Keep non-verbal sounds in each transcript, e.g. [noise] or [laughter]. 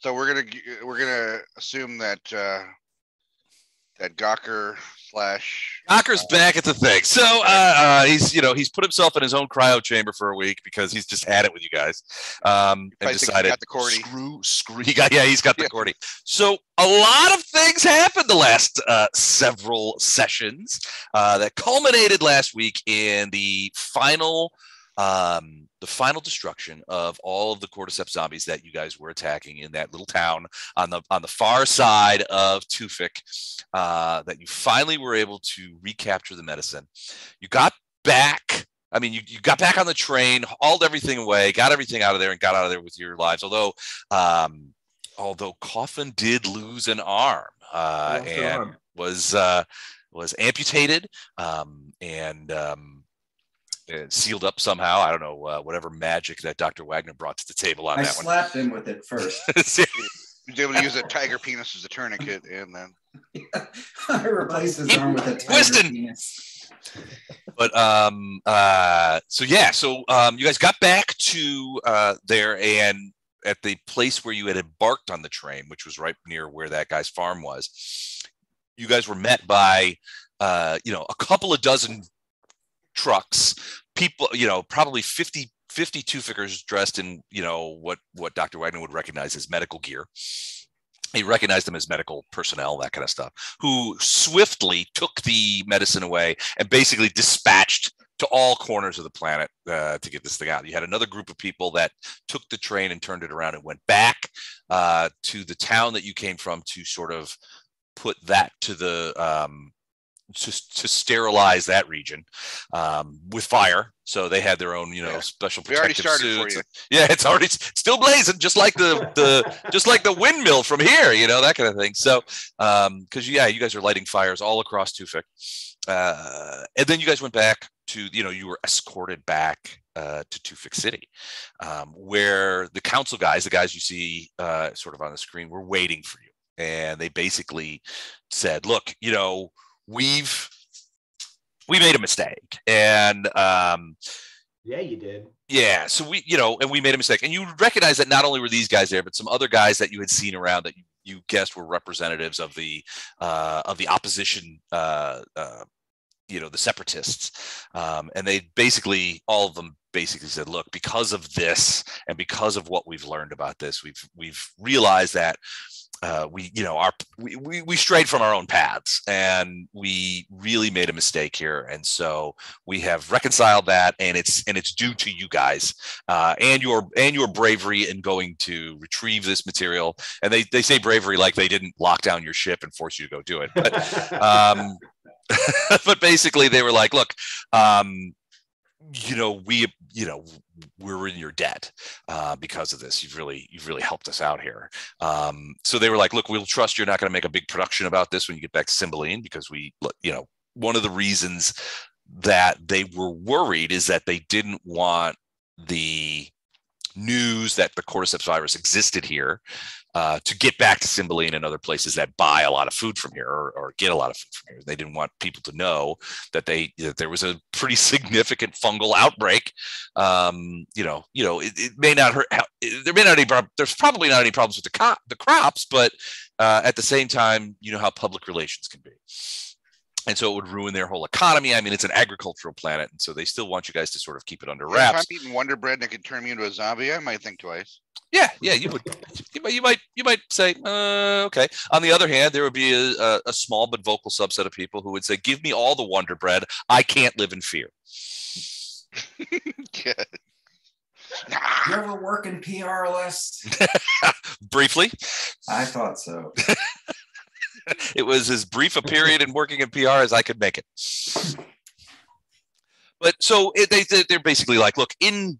So we're gonna we're gonna assume that uh, that Gawker slash Cocker's back at the thing. So uh, uh, he's you know he's put himself in his own cryo chamber for a week because he's just had it with you guys, um, and decided the Cordy. screw screw. He got yeah he's got the Yeah. Cordy. So a lot of things happened the last uh, several sessions uh, that culminated last week in the final. Um, the final destruction of all of the cordyceps zombies that you guys were attacking in that little town on the on the far side of Tufik, uh, that you finally were able to recapture the medicine. You got back. I mean, you, you got back on the train, hauled everything away, got everything out of there, and got out of there with your lives. Although, um, although Coffin did lose an arm uh, and arm. was uh, was amputated um, and um, sealed up somehow. I don't know uh, whatever magic that Dr. Wagner brought to the table on I that one. I slapped him with it first. [laughs] He was able to use a tiger penis as a tourniquet, and then I replaced his arm with a tiger Twisting. penis. but um uh so yeah so um you guys got back to uh there and at the place where you had embarked on the train which was right near where that guy's farm was you guys were met by uh you know a couple of dozen trucks people you know probably 50 52 figures dressed in you know what what dr wagner would recognize as medical gear he recognized them as medical personnel that kind of stuff who swiftly took the medicine away and basically dispatched to all corners of the planet uh, to get this thing out. You had another group of people that took the train and turned it around and went back uh, to the town that you came from to sort of put that to the um, to, to sterilize that region um, with fire. So they had their own, you know, Yeah. special protective suits. Yeah, it's already it's still blazing, just like the the just like the windmill from here, you know, that kind of thing. So, um, because yeah, you guys are lighting fires all across Tufik, uh, and then you guys went back to, you know, you were escorted back uh, to Tufik City, um, where the council guys, the guys you see uh, sort of on the screen, were waiting for you, and they basically said, "Look, you know, we've." We made a mistake, and um, Yeah, you did. yeah, so we, you know, and we made a mistake, and you recognize that not only were these guys there, but some other guys that you had seen around that you, you guessed were representatives of the uh, of the opposition, uh, uh, you know, the separatists, um, and they basically all of them basically said, look, because of this and because of what we've learned about this, we've we've realized that uh, we, you know, our we, we we strayed from our own paths, and we really made a mistake here, and so we have reconciled that and it's and it's due to you guys uh, and your and your bravery in going to retrieve this material. And they, they say bravery like they didn't lock down your ship and force you to go do it. But [laughs] um, [laughs] but basically they were like look um, you know we you know we're in your debt uh, because of this. You've really you've really helped us out here. Um, so they were like look we'll trust you're not going to make a big production about this when you get back to Cymbeline because we you know one of the reasons that they were worried is that they didn't want the news that the cordyceps virus existed here uh, to get back to Cymbeline and other places that buy a lot of food from here or, or get a lot of food from here. They didn't want people to know that they that there was a pretty [laughs] significant fungal outbreak. Um, you know, you know, it, it may not hurt. There may not any. There's probably not any problems with the co- the crops, but uh, at the same time, you know how public relations can be and so it would ruin their whole economy. I mean, it's an agricultural planet, and so they still want you guys to sort of keep it under Yeah, if I'm eating Wonder Bread and it can turn me into a zombie, I might think twice. Yeah, yeah, you would, you might, you might, you might say, uh, okay. On the other hand, there would be a, a, a small but vocal subset of people who would say, "Give me all the Wonder Bread. I can't live in fear." [laughs] Yeah. You ever work in PRLS? [laughs] Briefly, I thought so. [laughs] [laughs] it was as brief a period in working in PR as I could make it. But so it, they they- they're basically like, look, in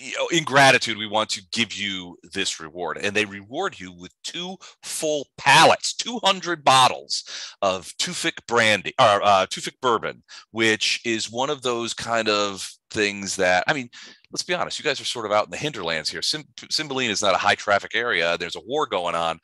you know, in gratitude, we want to give you this reward, and they reward you with two full pallets, two hundred bottles of Tufik brandy or uh, Tufik bourbon, which is one of those kind of things that I mean. Let's be honest. You guys are sort of out in the hinterlands here. Cymbeline is not a high traffic area. There's a war going on.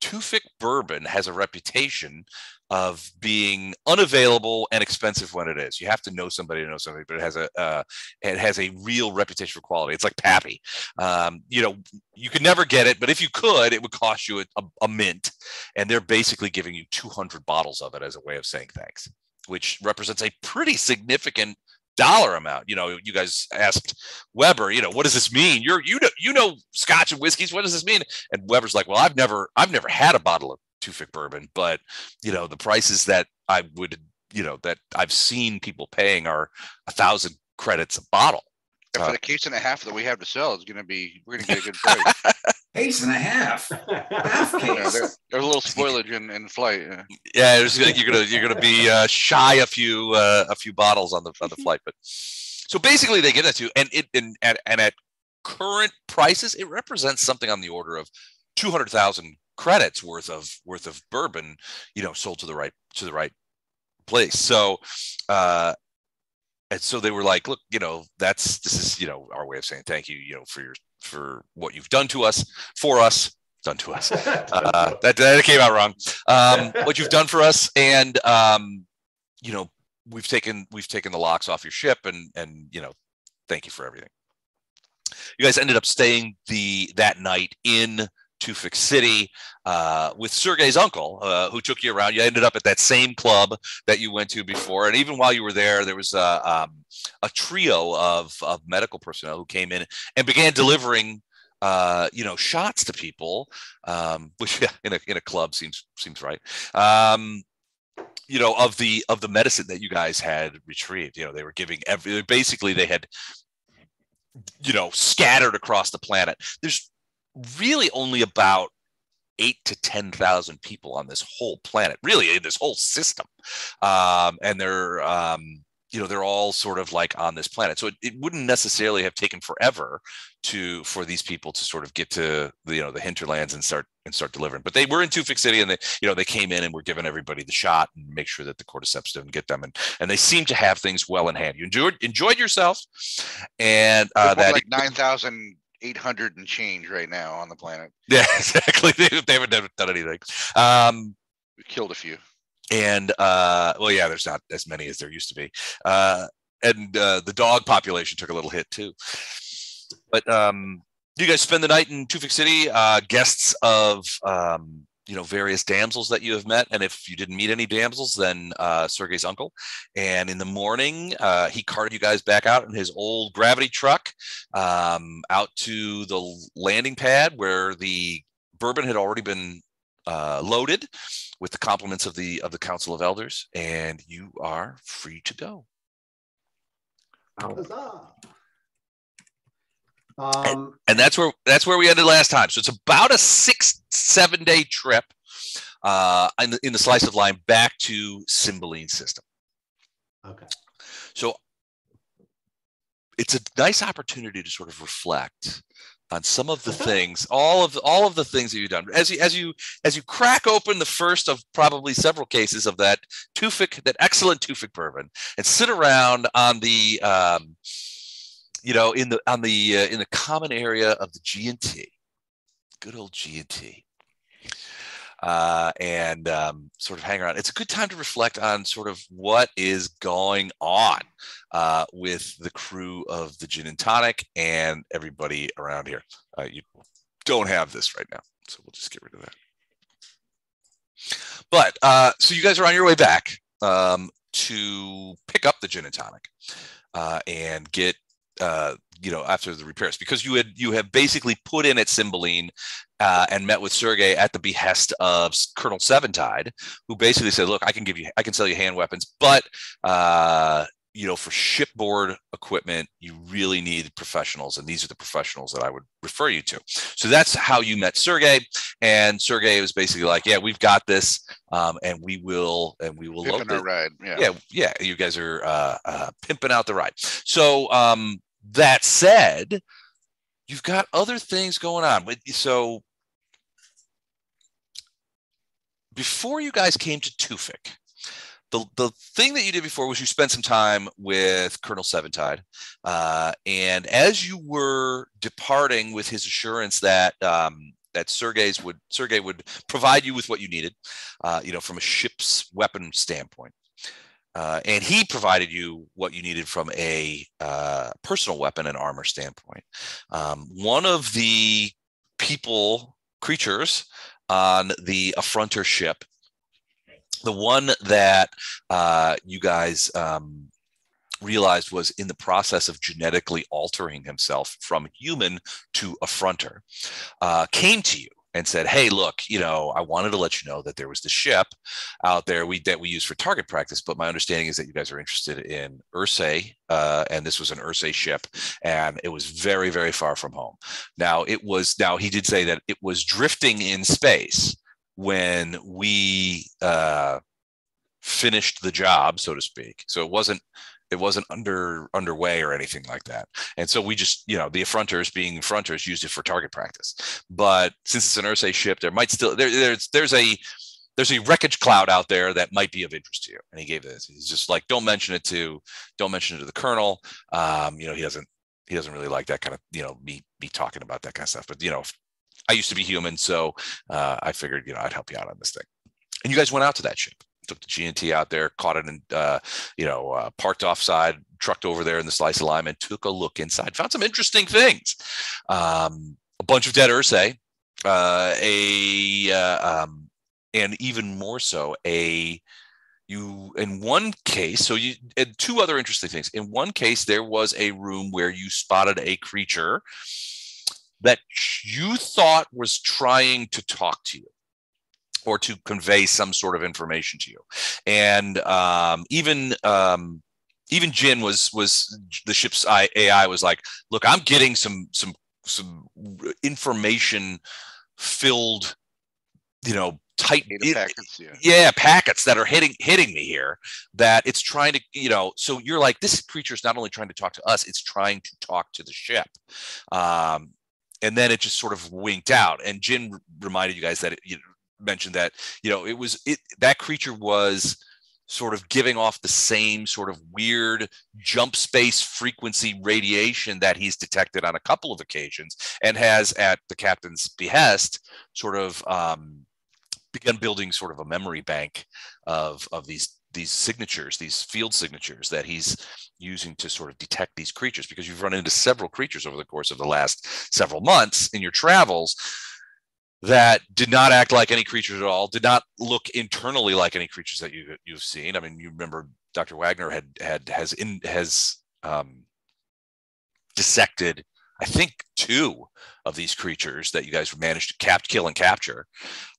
Tufik bourbon has a reputation of being unavailable and expensive when it is. You have to know somebody to know somebody, but it has a uh, it has a real reputation for quality. It's like Pappy. Um, you know, you could never get it, but if you could, it would cost you a, a, a mint, and they're basically giving you 200 bottles of it as a way of saying thanks, which represents a pretty significant dollar amount. You know, you guys asked Weber, you know, what does this mean? You're you know you know scotch and whiskeys. What does this mean? And Weber's like, well, I've never I've never had a bottle of Tufik bourbon, but you know the prices that I would you know that I've seen people paying are a thousand credits a bottle. And for Uh, the case and a half that we have to sell, it's going to be we're going to get a good [laughs] price. Case and a half. [laughs] Half Yeah, case. there- there's a little spoilage in, in flight. yeah. yeah, there's gonna, you're gonna you're gonna be uh, shy a few uh, a few bottles on the on the flight, but so basically they give that to you, and it and and, and at current prices, it represents something on the order of two hundred thousand credits worth of worth of bourbon, you know, sold to the right to the right place. So, uh, and so they were like, look, you know, that's this is you know our way of saying thank you, you know, for your for what you've done to us, for us, done to us [laughs] uh, that, that came out wrong. Um, [laughs] what you've done for us, and um, you know, we've taken we've taken the locks off your ship, and and you know, thank you for everything. You guys ended up staying the that night in Tufik City uh, with Sergey's uncle, uh, who took you around. You ended up at that same club that you went to before, and even while you were there, there was a um, a trio of of medical personnel who came in and began delivering uh, you know, shots to people, um, [laughs] which yeah, in a in a club seems seems right. Um, you know, of the of the medicine that you guys had retrieved. You know, they were giving every basically they had, you know, scattered across the planet. There's really only about eight to ten thousand people on this whole planet, really in this whole system, um, and they're um, you know they're all sort of like on this planet. So it, it wouldn't necessarily have taken forever to for these people to sort of get to the you know the hinterlands and start and start delivering. But they were in Tufik City and they you know they came in and were giving everybody the shot and make sure that the cordyceps didn't get them and and they seem to have things well in hand. You enjoyed enjoyed yourself, and uh, that like nine thousand eight hundred and change right now on the planet. [laughs] yeah exactly [laughs] they, they haven't done anything. Um, We killed a few. and uh, well yeah there's not as many as there used to be. Uh, and uh, the dog population took a little hit too. But um, you guys spend the night in Tufik City, uh, guests of um, you know various damsels that you have met, and if you didn't meet any damsels, then uh, Sergey's uncle. And in the morning, uh, he carted you guys back out in his old gravity truck um, out to the landing pad where the bourbon had already been uh, loaded with the compliments of the of the Council of Elders, and you are free to go. Um, and that's where that's where we ended last time. So it's about a six seven day trip uh, in the in the Slice of Lime back to Cymbeline system. okay. So it's a nice opportunity to sort of reflect on some of the things, all of all of the things that you've done. As you as you as you crack open the first of probably several cases of that Tufik, that excellent Tufik bourbon, and sit around on the um, you know in the on the uh, in the common area of the G and T, good old G and T. Uh, and um, sort of hang around. It's a good time to reflect on sort of what is going on uh, with the crew of the Gin and Tonic and everybody around here. Uh, you don't have this right now, so we'll just get rid of that. But uh, so you guys are on your way back um, to pick up the Gin and Tonic uh, and get. Uh, you know, after the repairs, because you had you have basically put in at Cymbeline uh, and met with Sergey at the behest of Colonel Seventide, who basically said, "Look, I can give you, I can sell you hand weapons, but uh, you know, for shipboard equipment, you really need professionals, and these are the professionals that I would refer you to." So that's how you met Sergey, and Sergey was basically like, "Yeah, we've got this, um, and we will, and we will load Pimping our it." ride. Yeah. yeah, yeah, you guys are uh, uh, pimping out the ride. So um, that said, you've got other things going on. So before you guys came to Tufik, the, the thing that you did before was you spent some time with Colonel Seventide. Uh, and as you were departing with his assurance that um, that Sergey's would Sergey would provide you with what you needed, uh, you know, from a ship's weapon standpoint. Uh, and he provided you what you needed from a uh, personal weapon and armor standpoint. Um, one of the people creatures on the affronter ship the one that uh, you guys um, realized was in the process of genetically altering himself from human to affronter uh, came to you and said, "Hey, look, you know, I wanted to let you know that there was the ship out there we that we use for target practice, but my understanding is that you guys are interested in Ursae, uh, and this was an Ursae ship, and it was very, very far from home. Now, it was now he did say that it was drifting in space." when we uh, finished the job, so to speak. So it wasn't it wasn't under underway or anything like that. And so we just, you know, the affronters being affronters used it for target practice. But since it's an Ursae ship, there might still there, there's there's a there's a wreckage cloud out there that might be of interest to you. And he gave this. He's just like, don't mention it to don't mention it to the colonel. Um, you know, he doesn't he doesn't really like that kind of, you know, me me talking about that kind of stuff. But you know, I used to be human, so uh, I figured you know I'd help you out on this thing. And you guys went out to that ship, took the GNT out there, caught it, and uh, you know uh, parked offside, trucked over there in the slice alignment, took a look inside, found some interesting things. Um, a bunch of dead Ursae, uh, a uh, um, and even more so a you in one case so you and two other interesting things. In one case there was a room where you spotted a creature that you thought was trying to talk to you or to convey some sort of information to you and um, even um, even Djinn was was the ship's AI was like, look, I'm getting some some some information filled, you know, tight packets, yeah. yeah packets that are hitting hitting me here that it's trying to you know so you're like this creature is not only trying to talk to us it's trying to talk to the ship um and then it just sort of winked out. And Djinn reminded you guys that it, you mentioned that you know it was it that creature was sort of giving off the same sort of weird jump space frequency radiation that he's detected on a couple of occasions and has at the captain's behest sort of um, begun building sort of a memory bank of of these these signatures these field signatures that he's using to sort of detect these creatures because you've run into several creatures over the course of the last several months in your travels that did not act like any creatures at all, did not look internally like any creatures that you you've seen. I mean, you remember Dr. Wagner had had has in has um, dissected, I think, two of these creatures that you guys managed to cap, kill, and capture,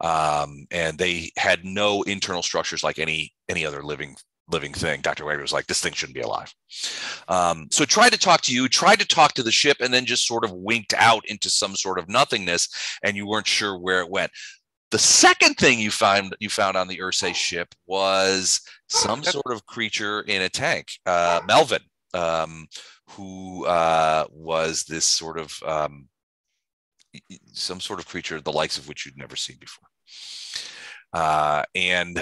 um, and they had no internal structures like any any other living living thing. Dr. Wagner was like, this thing shouldn't be alive. Um, so tried to talk to you, tried to talk to the ship, and then just sort of winked out into some sort of nothingness, and you weren't sure where it went. The second thing you found you found on the Ursae ship was some sort of creature in a tank, uh, Melvin, um, who uh, was this sort of um, some sort of creature, the likes of which you'd never seen before. Uh, and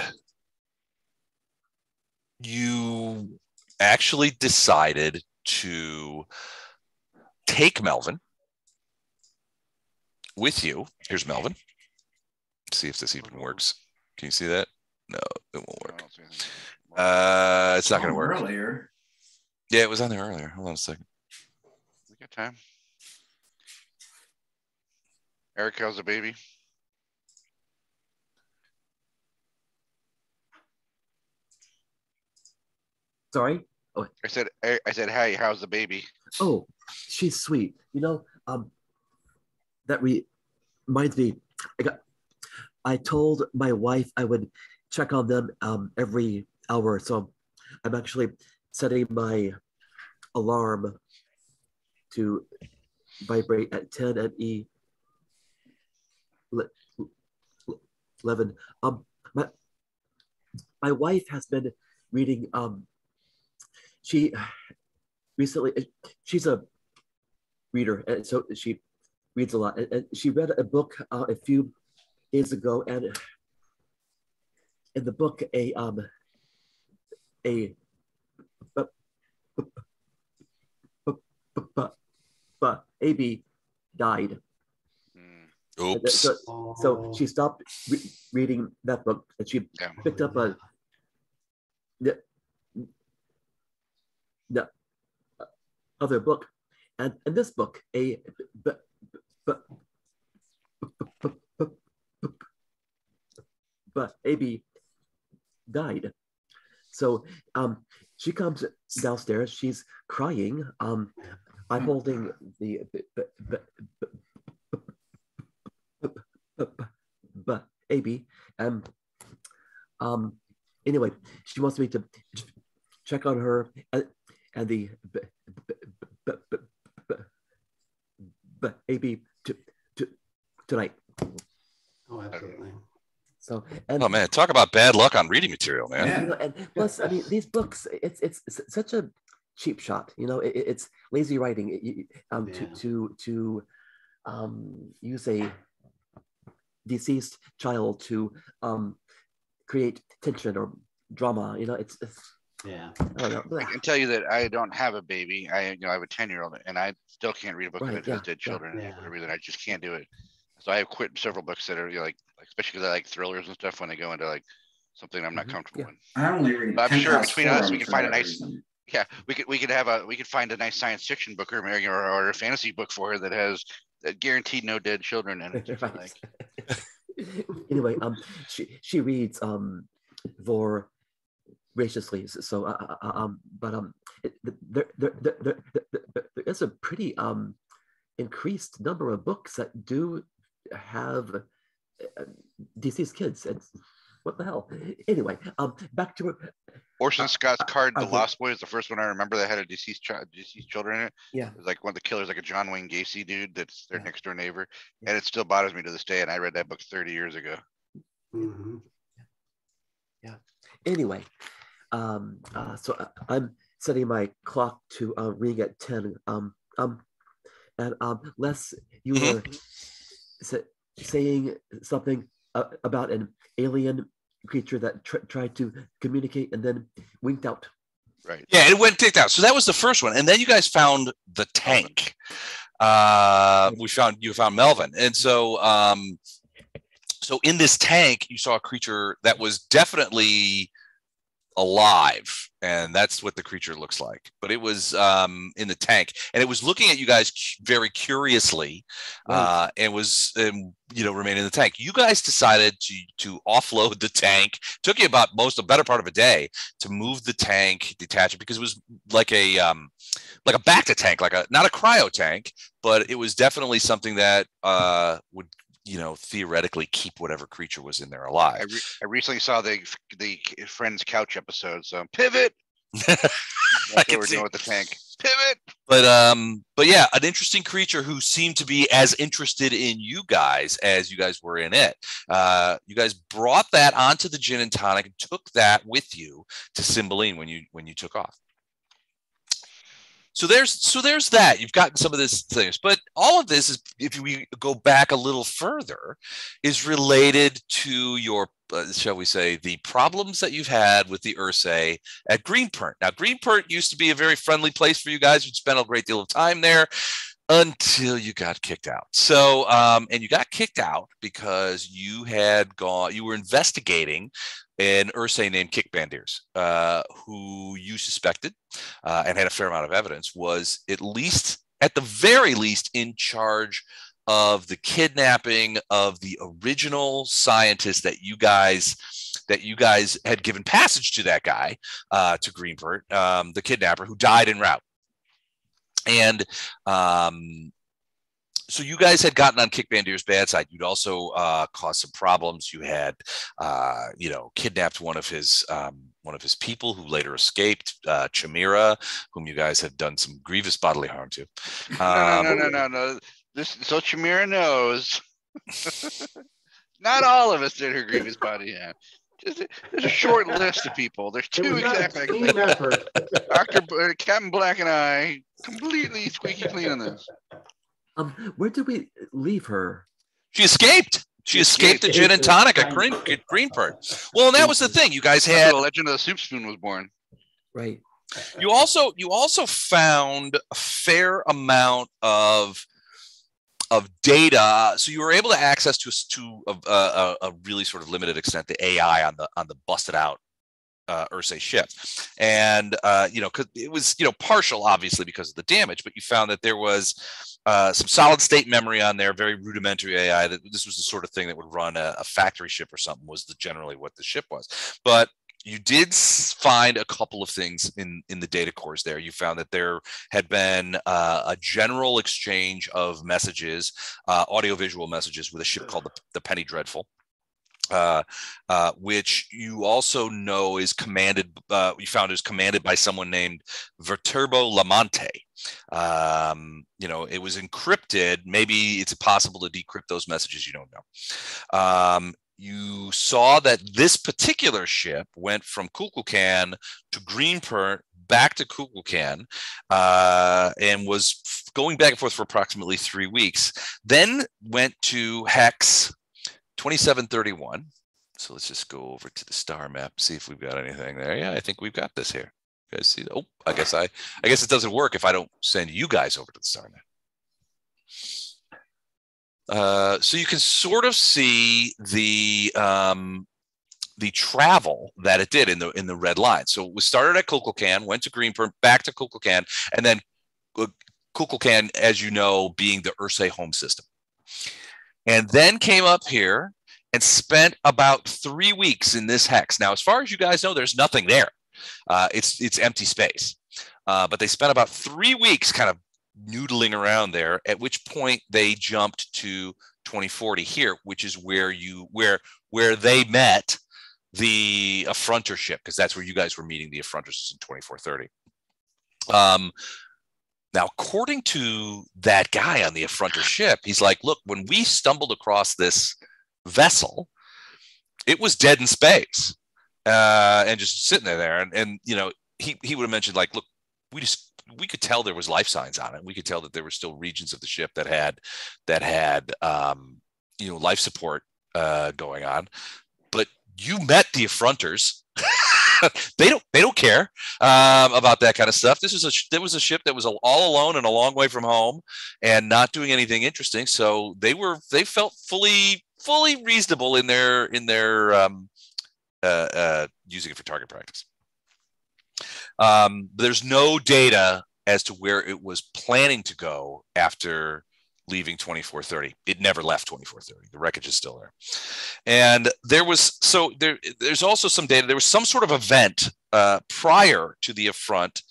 you actually decided to take Melvin with you. Here's Melvin. Let's see if this even works. Can you see that? No, it won't work. Uh, it's not going to work. Earlier. Yeah, it was on there earlier. Hold on a second. We got time. Eric, how's the baby? Sorry. Oh, I said, I I said, hey, how's the baby? oh, she's sweet. You know, um, that re- reminds me. I got. I told my wife I would check on them um, every hour, so I'm actually setting my alarm to vibrate at 10 and e le- le- 11 um my my wife has been reading um she recently she's a reader and so she reads a lot and, and she read a book uh, a few days ago and in the book a um a but AB died. Mm. Oops. So, so she stopped re- reading that book and she Yeah. picked up a the, the other book and in this book a b- b- b- but AB died. So um, she comes downstairs. She's crying. Um, I'm holding the b- b- b- b- b- b- b- AB. Um, um, anyway, she wants me to check on her and, and the AB to, to, tonight. Oh, absolutely. So and Oh man, talk about bad luck on reading material, man. Yeah. you know, and plus, I mean, these books, it's it's, such a cheap shot. You know, it, it- it's lazy writing. It- um, Yeah. to to to um, use a deceased child to um, create tension or drama. You know, it's, it's Yeah. I. I can tell you that I don't have a baby. I you know I have a ten year old and I still can't read a book Right, of yeah, dead children yeah. for whatever reason. I just can't do it. So I have quit several books that are you know, like especially because I like thrillers and stuff when they go into like something I'm not Mhm, comfortable yeah. in. I only read. I'm sure between us, we can find a nice- reason. Yeah, we could we could have a we could find a nice science fiction book or maybe- or, or a fantasy book for her that has that guaranteed no dead children in it. [laughs] like- [laughs] anyway, um, she she reads um, voraciously. So, uh, uh, um, but um, it, there, there, there, there, there, there is a pretty um increased number of books that do have uh, deceased kids. And what the hell? Anyway, um, back to Orson Scott Card's, I The Lost Boy, is the first one I remember that had a deceased child, deceased children in it. yeah. It was like one of the killers, like a John Wayne Gacy dude that's their Yeah. next door neighbor, Yeah. and it still bothers me to this day. And I read that book 30 years ago. hmm Anyway, um, uh, so I- I'm setting my clock to uh, ring at ten. Um, um, and um, Les, you Mhm. were sa- saying something uh, about an alien creature that tr- tried to communicate and then winked out. Right. Yeah, it went ticked out. So that was the first one, and then you guys found the tank. Uh, we found you found Melvin, and so um, so in this tank you saw a creature that was definitely alive, and that's what the creature looks like. But it was um, in the tank, and it was looking at you guys very curiously, Right. uh, and was um, you know remain in the tank. You guys decided to to offload the tank. Took you about most a better part of a day to move the tank, detach it because it was like a um, like a back to tank, like a not a cryo tank, but it was definitely something that uh, would you know theoretically keep whatever creature was in there I, alive. re- I recently saw the the Friends Couch episode, so pivot. [laughs] That's what we're see. doing with the tank. Pivot. but um but yeah an interesting creature who seemed to be as interested in you guys as you guys were in it uh you guys brought that onto the gin and tonic and took that with you to cymbeline when you when you took off so there's so there's that. You've gotten some of this things. But all of this is if we go back a little further is related to your uh, shall we say the problems that you've had with the ursae at greenpert now greenpert used to be a very friendly place for you guys. You'd spent a great deal of time there until you got kicked out. So um, and you got kicked out because you had gone you were investigating an ursae named kick bandiers uh, who you suspected uh, and had a fair amount of evidence was at least at the very least in charge of the kidnapping of the original scientist that you guys that you guys had given passage to that guy uh, to Greenpert, um, the kidnapper who died en route. And um, so you guys had gotten on Kick Bandier's bad side. You'd also uh, caused some problems. You had, uh, you know, kidnapped one of his um, one of his people who later escaped, uh, Chimera, whom you guys had done some grievous bodily harm to. [laughs] No, no, Um, no, no, no, no. This so Chimera knows. [laughs] Not all of us did her grievous body harm. Just a, there's a short list of people. There's two was not a exactly. Doctor uh, Captain Black and I completely squeaky clean on this. Um, where did we leave her? She escaped. She She escaped the gin and tonic at Green at Greenpert. Well, and that was the thing. You guys had where the legend of the soup spoon was born. Right. you also you also found a fair amount of of data. So you were able to access to to a, a, a really sort of limited extent the AI on the on the busted out uh, Ursae ship, and uh, you know, cause it was you know partial, obviously because of the damage, but you found that there was uh, some solid state memory on there, very rudimentary AI. That this was the sort of thing that would run a, a factory ship or something. Was the generally what the ship was, but you did find a couple of things in in the data cores there you found that there had been uh, a general exchange of messages uh, audio visual messages with a ship called the, the penny dreadful uh, uh, which you also know is commanded, uh, you found is commanded by someone named Viterbo Lamonte. Um, you know, it was encrypted. Maybe it's possible to decrypt those messages. You don't know. Um, you saw that this particular ship went from Kukulkan to Greenport back to Kukulkan uh, and was going back and forth for approximately three weeks. Then went to Hex 2731. So let's just go over to the star map, see if we've got anything there. Yeah, I think we've got this here. You guys see? Oh, I guess I, I guess it doesn't work if I don't send you guys over to the star map. Uh, so you can sort of see the um, the travel that it did in the in the red line. So was started at Kukulkan, went to Greenpearl, back to Kukulkan, and then uh, Kukulkan, as you know, being the Ursae home system and then came up here and spent about three weeks in this hex. Now, as far as you guys know, there's nothing there. Uh, it's it's empty space. Uh, but they spent about three weeks kind of noodling around there. At which point they jumped to 2040 here, which is where you where where they met the affronter ship because that's where you guys were meeting the affronters in 2430. Um, now, according to that guy on the affronter ship, he's like, look, when we stumbled across this vessel, it was dead in space uh, and just sitting there. there. And, and, you know, he, he would have mentioned, like, look, we just, we could tell there was life signs on it. We could tell that there were still regions of the ship that had, that had, um, you know, life support uh, going on. But you met the affronters. [laughs] [laughs] they don't they don't care um, about that kind of stuff. This was a there was a ship that was all alone and a long way from home and not doing anything interesting. So they were they felt fully fully reasonable in their in their um, uh, uh, using it for target practice. Um, there's no data as to where it was planning to go after leaving 2430. It never left 2430. The wreckage is still there. And there was so there there's also some data. There was some sort of event uh, prior to the affront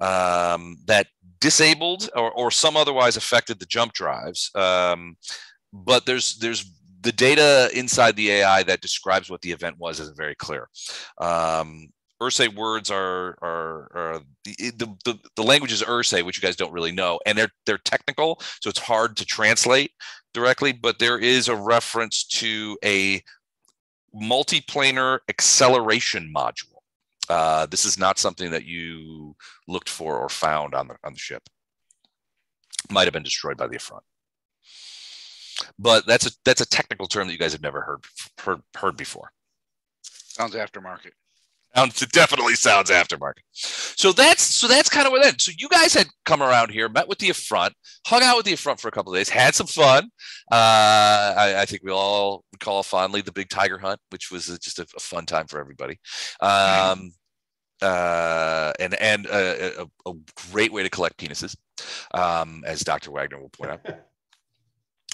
um, that disabled or, or some otherwise affected the jump drives. Um, but there's there's the data inside the AI that describes what the event was isn't very clear. Um, Ursae words are are, are the, the, the language is Ursae, which you guys don't really know, and they're they're technical, so it's hard to translate directly. But there is a reference to a multiplanar acceleration module. Uh, this is not something that you looked for or found on the on the ship. Might have been destroyed by the affront. But that's a that's a technical term that you guys have never heard heard heard before. Sounds aftermarket. Sounds it definitely sounds aftermarket. So that's so that's kind of what that. So you guys had come around here, met with the affront, hung out with the affront for a couple of days, had some fun. Uh, I, I, think we all recall fondly the big tiger hunt, which was just a, a fun time for everybody. Um, uh, and and a, a, a, great way to collect penises, um, as Dr. Wagner will point out. [laughs]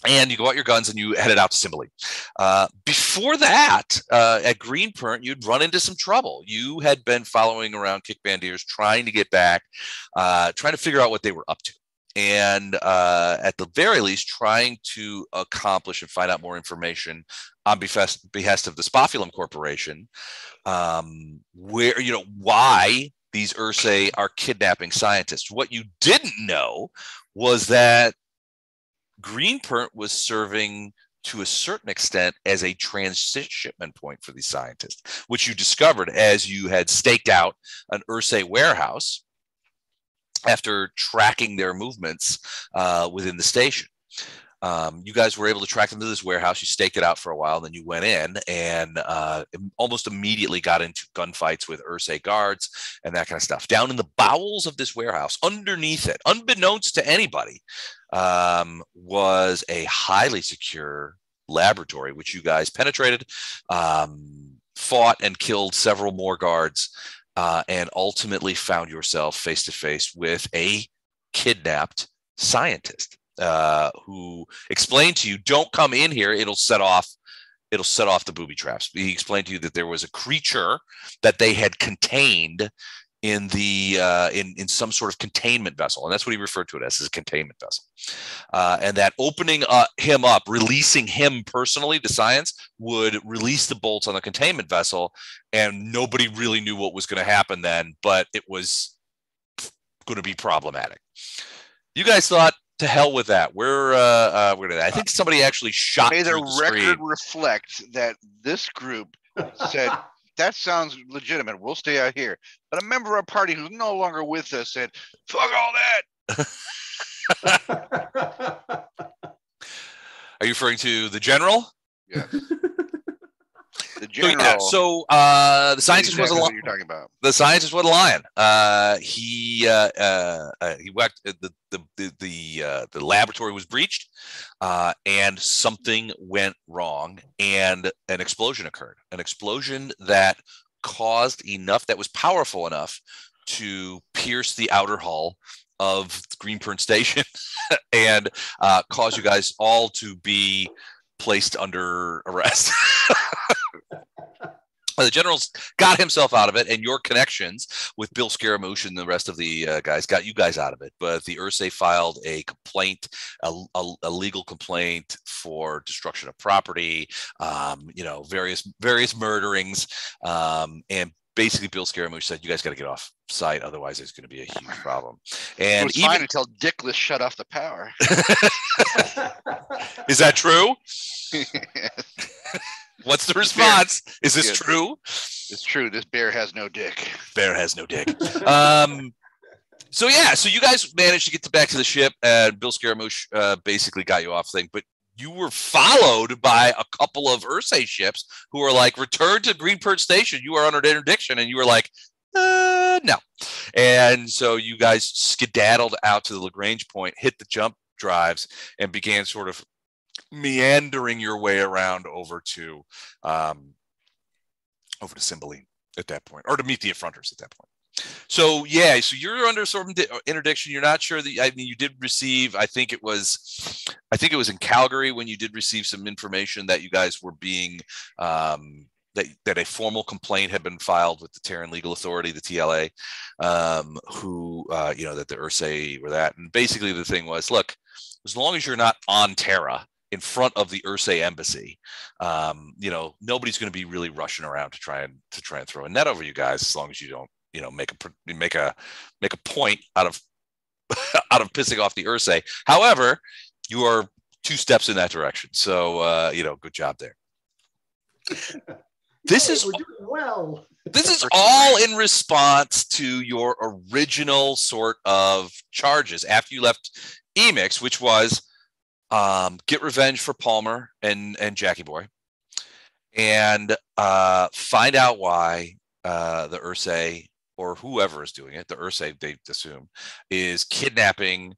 and you go out your guns and you headed out to Cymbeline. Uh, before that, uh, at Greenpearl, you'd run into some trouble. You had been following around Kick Bandiers, trying to get back, uh, trying to figure out what they were up to. And uh, at the very least, trying to accomplish and find out more information on behest, behest of the Spofulam Corporation, um, where, you know, why these Ursae are kidnapping scientists. What you didn't know was that Greenpearl was serving to a certain extent as a transshipment point for these scientists, which you discovered as you had staked out an Ursae warehouse after tracking their movements uh, within the station. Um, you guys were able to track them to this warehouse. You staked it out for a while, then you went in and uh, almost immediately got into gunfights with Ursae guards and that kind of stuff. Down in the bowels of this warehouse, underneath it, unbeknownst to anybody, um, was a highly secure laboratory, which you guys penetrated, um, fought, and killed several more guards, uh, and ultimately found yourself face to face with a kidnapped scientist uh, who explained to you, "Don't come in here; it'll set off." It'll set off the booby traps. He explained to you that there was a creature that they had contained in the uh, in in some sort of containment vessel, and that's what he referred to it as, as a containment vessel. Uh, and that opening uh, him up, releasing him personally to science, would release the bolts on the containment vessel, and nobody really knew what was going to happen then, but it was going to be problematic. You guys thought to hell with that. We're uh, uh we're gonna. I think somebody actually shot May the through the record screen. reflect that this group said [laughs] that sounds legitimate. We'll stay out here. But a member of our party who's no longer with us said, "Fuck all that." [laughs] Are you referring to the general? Yeah. [laughs] The So, yeah, so uh, the scientist exactly was a lion. you're talking about. the scientist was a lion. Uh, he uh, uh, uh, he whacked uh, the the the the, uh, the laboratory was breached, uh, and something went wrong, and an explosion occurred. An explosion that caused enough that was powerful enough to pierce the outer hull of Greenburn Station [laughs] and uh, cause you guys all to be placed under arrest. [laughs] the general's got himself out of it, and your connections with Bill Scaramouche and the rest of the uh, guys got you guys out of it. But the Ursae filed a complaint, a, a, a legal complaint for destruction of property, um, you know, various various murderings, um, and basically Bill Scaramouche said, "You guys got to get off site, otherwise there's going to be a huge problem." It And was even until Dickless shut off the power. [laughs] is that true? [laughs] [laughs] What's the response? Is this Yeah. true? it's true. This bear has no dick. Bear has no dick. um, so yeah, so you guys managed to get to back to the ship, and Bill Scaramouche uh, basically got you off thing, but you were followed by a couple of Ursae ships who were like, "Return to Greenport Station. You are under interdiction," and you were like, uh, "No." And so you guys skedaddled out to the Lagrange point, hit the jump drives, and began sort of meandering your way around over to um, over to Cymbeline at that point, or to meet the affronters at that point. So yeah, so you're under sort of interdiction. You're not sure that I mean you did receive. I think it was, I think it was in Calgary when you did receive some information that you guys were being um, that that a formal complaint had been filed with the Terran Legal Authority, the TLA, um, who uh, you know that the Ursae were that, and basically the thing was, look, as long as you're not on Terra in front of the Ursae embassy, um, you know nobody's going to be really rushing around to try and to try and throw a net over you guys as long as you don't you know make a make a make a point out of [laughs] out of pissing off the Ursae. However, you are two steps in that direction, so uh, you know good job there. This Hey, is well. this is [laughs] all in response to your original sort of charges after you left Emix, which was um, get revenge for Palmer and and Jackie Boy, and uh, find out why uh, the Ursae or whoever is doing it, the Ursae they assume, is kidnapping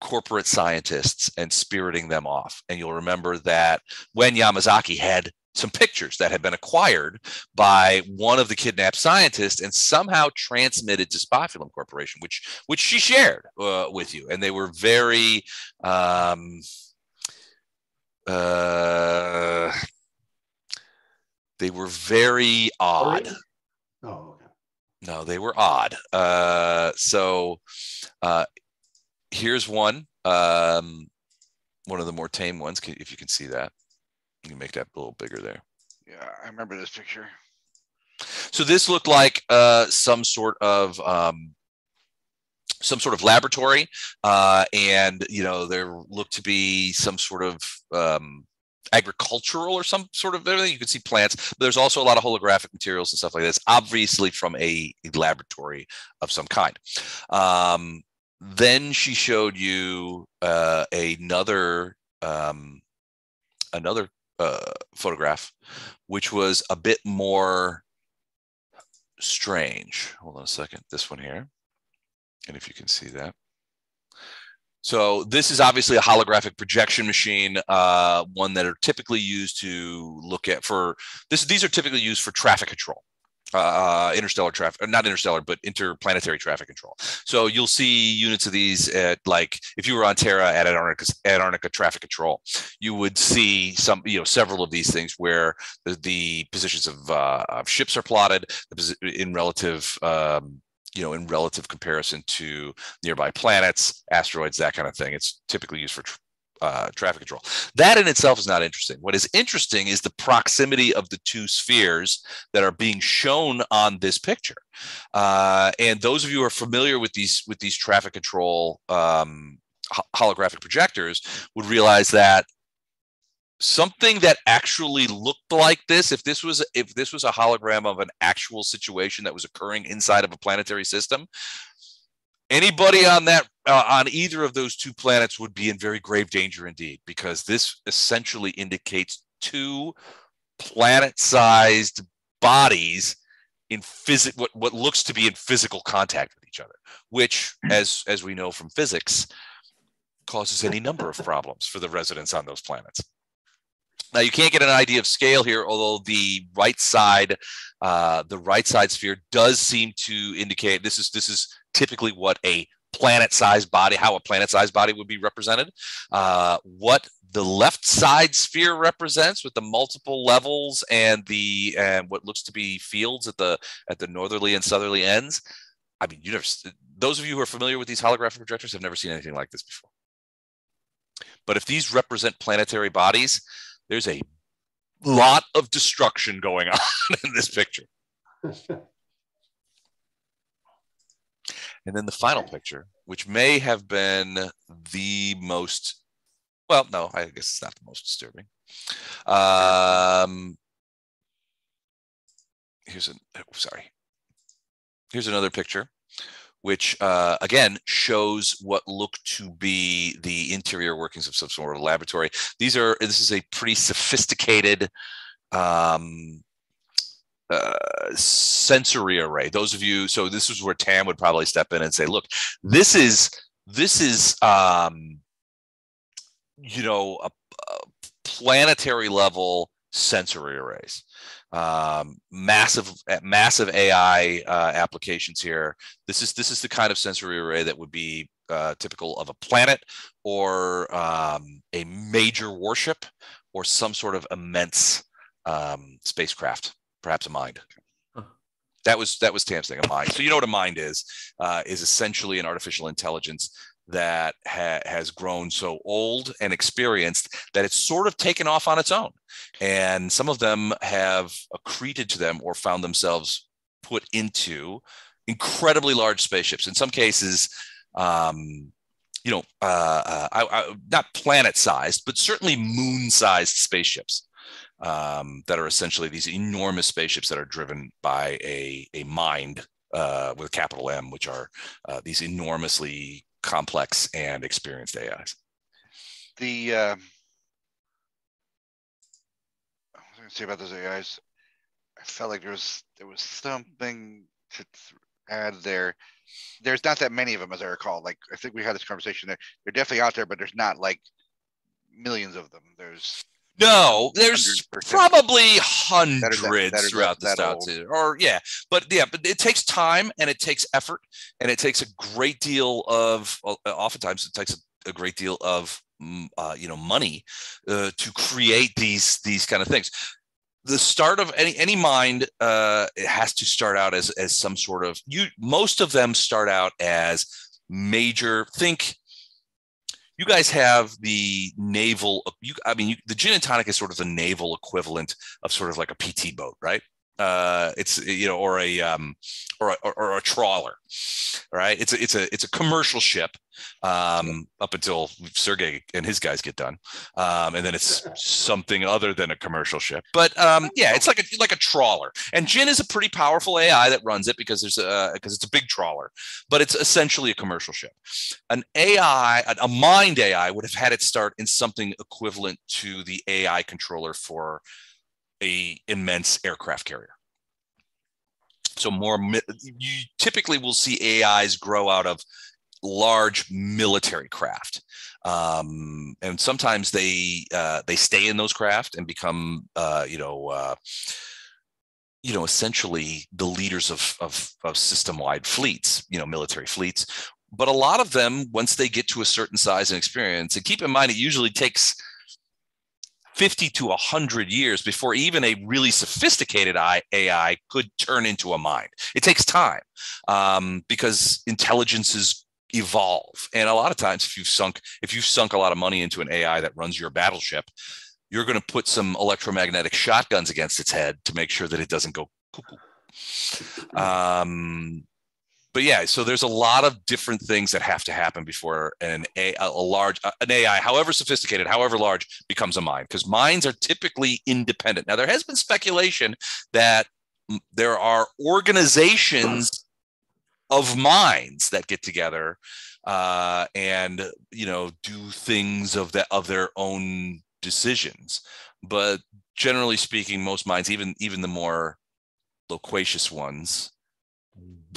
corporate scientists and spiriting them off. And you'll remember that when Yamazaki had some pictures that had been acquired by one of the kidnapped scientists and somehow transmitted to Spofulam Corporation, which which she shared uh, with you, and they were very um, uh, they were very odd. Oh, okay. No, they were odd. Uh, so uh, here's one. Um, one of the more tame ones, if you can see that. You can make that a little bigger there. Yeah, I remember this picture. So this looked like uh, some sort of um, some sort of laboratory, uh, and you know there looked to be some sort of um, agricultural or some sort of everything. You could see plants. But there's also a lot of holographic materials and stuff like this, obviously from a, a laboratory of some kind. Um, then she showed you uh, another um, another uh, photograph, which was a bit more strange. Hold on a second. This one here, and if you can see that. So this is obviously a holographic projection machine, uh, one that are typically used to look at for this. These are typically used for traffic control, uh, interstellar traffic, not interstellar, but interplanetary traffic control. So you'll see units of these at like if you were on Terra at Antarctica, Antarctica traffic control, you would see some, you know, several of these things where the, the positions of, uh, of ships are plotted in relative. Um, you know, in relative comparison to nearby planets, asteroids, that kind of thing. It's typically used for uh, traffic control. That in itself is not interesting. What is interesting is the proximity of the two spheres that are being shown on this picture. Uh, and those of you who are familiar with these with these traffic control um, holographic projectors would realize that something that actually looked like this if this was if this was a hologram of an actual situation that was occurring inside of a planetary system anybody on that uh, on either of those two planets would be in very grave danger indeed because this essentially indicates two planet-sized bodies in physical what, what looks to be in physical contact with each other which as as we know from physics causes any number of problems for the residents on those planets now you can't get an idea of scale here, although the right side, uh, the right side sphere does seem to indicate this is this is typically what a planet-sized body, how a planet-sized body would be represented. Uh, what the left side sphere represents with the multiple levels and the and what looks to be fields at the at the northerly and southerly ends. I mean, you never. Those of you who are familiar with these holographic projectors have never seen anything like this before. But if these represent planetary bodies, there's a lot of destruction going on [laughs] in this picture. and then the final picture, which may have been the most, well, no, I guess it's not the most disturbing. Um, here's an, oh, sorry. Here's another picture which uh, again shows what look to be the interior workings of some sort of laboratory. These are this is a pretty sophisticated um, uh, sensory array. Those of you, so this is where Tam would probably step in and say, "Look, this is this is um, you know a, a planetary level sensory arrays." Um, massive massive AI uh, applications here. This is this is the kind of sensory array that would be uh, typical of a planet or um, a major warship or some sort of immense um, spacecraft, perhaps a mind. That was that was Tam's thing, a mind. So you know what a mind is? Uh, is essentially an artificial intelligence that ha- has grown so old and experienced that it's sort of taken off on its own. And some of them have accreted to them or found themselves put into incredibly large spaceships. In some cases, um, you know, uh, uh, I, I, not planet sized, but certainly moon sized spaceships. Um, that are essentially these enormous spaceships that are driven by a, a mind uh, with a capital M, which are uh, these enormously complex and experienced AIs. The uh, I was going to say about those AIs. I felt like there was there was something to add there. There's not that many of them, as I recall. Like I think we had this conversation. There, they're definitely out there, but there's not like millions of them. There's no, there's probably hundreds that, that throughout the too. Or yeah, but yeah, but it takes time and it takes effort and it takes a great deal of. Oftentimes, it takes a, a great deal of mm, uh, you know money uh, to create these these kind of things. The start of any any mind uh, it has to start out as as some sort of you. Most of them start out as major. Think you guys have the naval you i mean you, the gin and tonic is sort of the naval equivalent of sort of like a pt boat right Uh, it's you know, or a um, or a, or, a trawler, right? It's a it's a it's a commercial ship um, up until Sergey and his guys get done, um, and then it's something other than a commercial ship. But um, yeah, it's like a like a trawler, and Djinn is a pretty powerful AI that runs it because there's a because it's a big trawler, but it's essentially a commercial ship. An AI, a mind AI, would have had it start in something equivalent to the AI controller for a immense aircraft carrier. So more, you typically will see AIs grow out of large military craft, um, and sometimes they uh, they stay in those craft and become, uh, you know. Uh, you know, essentially the leaders of, of, of system-wide fleets, you know, military fleets. But a lot of them, once they get to a certain size and experience, and keep in mind, it usually takes 50 to 100 years before even a really sophisticated AI could turn into a mind. It takes time um, because intelligences evolve. And a lot of times, if you've sunk if you've sunk a lot of money into an AI that runs your battleship, you're going to put some electromagnetic shotguns against its head to make sure that it doesn't go cuckoo. Um, but yeah, so there's a lot of different things that have to happen before an a, a large an AI, however sophisticated, however large, becomes a mind. Because minds are typically independent. Now there has been speculation that there are organizations of minds that get together uh, and you know do things of that of their own decisions. But generally speaking, most minds, even even the more loquacious ones,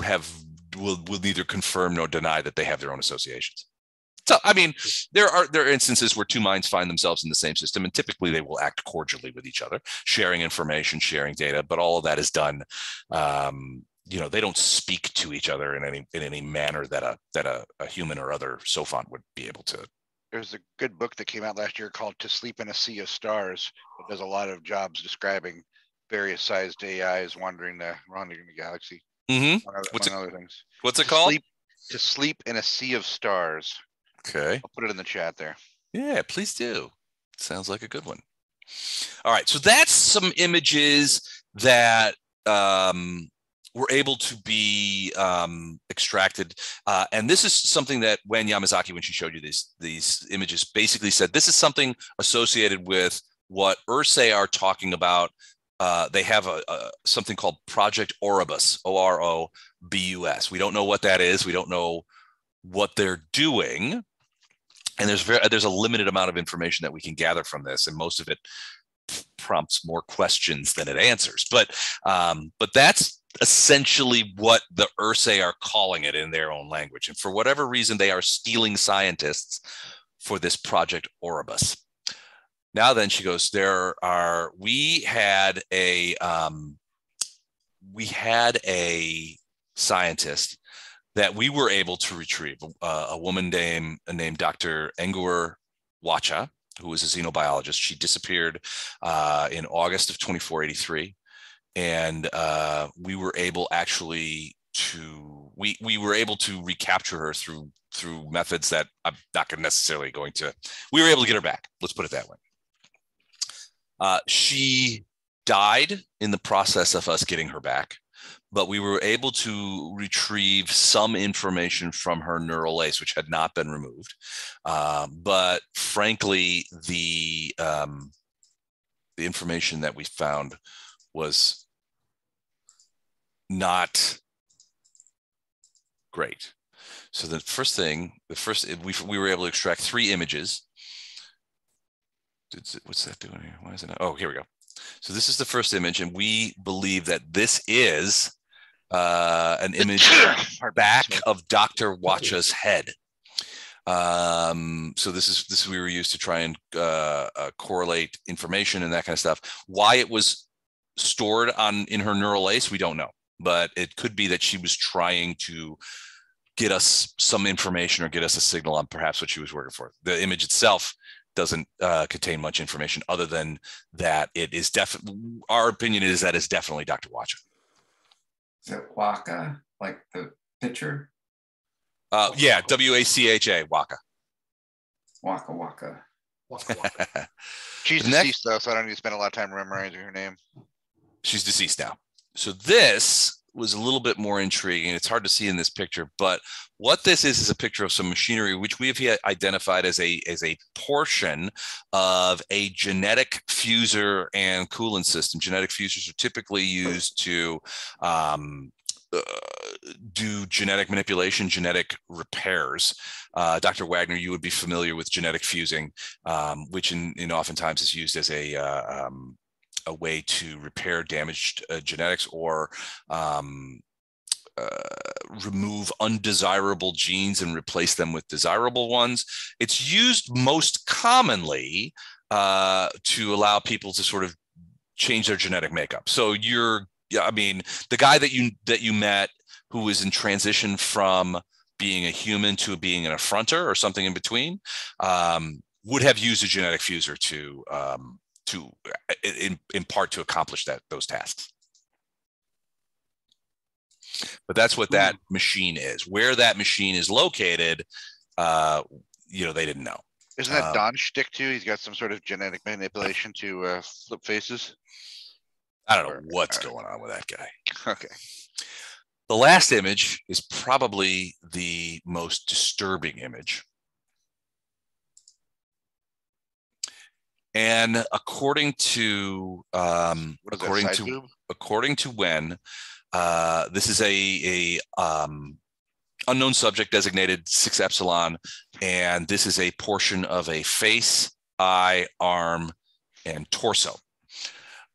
have will will neither confirm nor deny that they have their own associations. So, I mean, there are there are instances where two minds find themselves in the same system, and typically they will act cordially with each other, sharing information, sharing data. But all of that is done. Um, you know, they don't speak to each other in any in any manner that a that a, a human or other sophont would be able to. There's a good book that came out last year called "To Sleep in a Sea of Stars." It does a lot of jobs describing various sized AIs wandering the wandering the galaxy. Mm-hmm. Among What's among other things. What's it To called? Sleep, to sleep in a sea of stars. Okay. I'll put it in the chat there. Yeah, please do. Sounds like a good one. All right, so that's some images that um, were able to be um, extracted, uh, and this is something that when Yamazaki, when she showed you these these images, basically said this is something associated with what Ursae are talking about. Uh, they have a, a something called Project Orobus, O R O B U S. We don't know what that is. We don't know what they're doing and there's very there's a limited amount of information that we can gather from this and most of it prompts more questions than it answers but um, but that's essentially what the ursae are calling it in their own language and for whatever reason they are stealing scientists for this project Orobus now then she goes there are we had a um, we had a scientist that we were able to retrieve uh, a woman named named Dr. Engur Wacha, who was a xenobiologist. She disappeared uh, in August of 2483, and uh, we were able actually to we we were able to recapture her through through methods that I'm not necessarily going to. We were able to get her back. Let's put it that way. Uh, she died in the process of us getting her back but we were able to retrieve some information from her neural lace, which had not been removed. Um, but frankly, the um, the information that we found was not great. So the first thing, the first we we were able to extract three images. What's that doing here? Why is it not? Oh, here we go. So this is the first image, and we believe that this is uh, an image [coughs] back of Dr. Wacha's head. Um, so this is this we were used to try and uh, uh, correlate information and that kind of stuff. Why it was stored on in her neural lace, we don't know, but it could be that she was trying to get us some information or get us a signal on perhaps what she was working for. The image itself doesn't uh, contain much information other than that it is definitely our opinion is that it's definitely Dr. Wacha. Is it Waka, like the pitcher? Uh, yeah, W A C H A, Waka. Waka Waka. Waka waka. [laughs] She's The next- deceased though, so I don't need to spend a lot of time memorizing her name. She's deceased now. so this was a little bit more intriguing. It's hard to see in this picture, but what this is is a picture of some machinery which we have identified as a as a portion of a genetic fuser and coolant system. Genetic fusers are typically used to um, uh, do genetic manipulation, genetic repairs. Uh, Dr. Wagner, you would be familiar with genetic fusing, um, which in, in oftentimes is used as a uh, um, a way to repair damaged uh, genetics or um, uh, remove undesirable genes and replace them with desirable ones. It's used most commonly uh, to allow people to sort of change their genetic makeup. So you're, I mean, the guy that you that you met who was in transition from being a human to being an affronter or something in between um, would have used a genetic fuser to um, to in, in part to accomplish that those tasks but that's what that Hmm. machine is where that machine is located uh you know they didn't know Isn't that Um, Don shtick too? He's got some sort of genetic manipulation to uh, flip faces. i don't know Or- what's or- going on with that guy [laughs] Okay. the last image is probably the most disturbing image and according to um according to according to when uh, this is a a um, unknown subject designated six epsilon, and this is a portion of a face, eye, arm, and torso.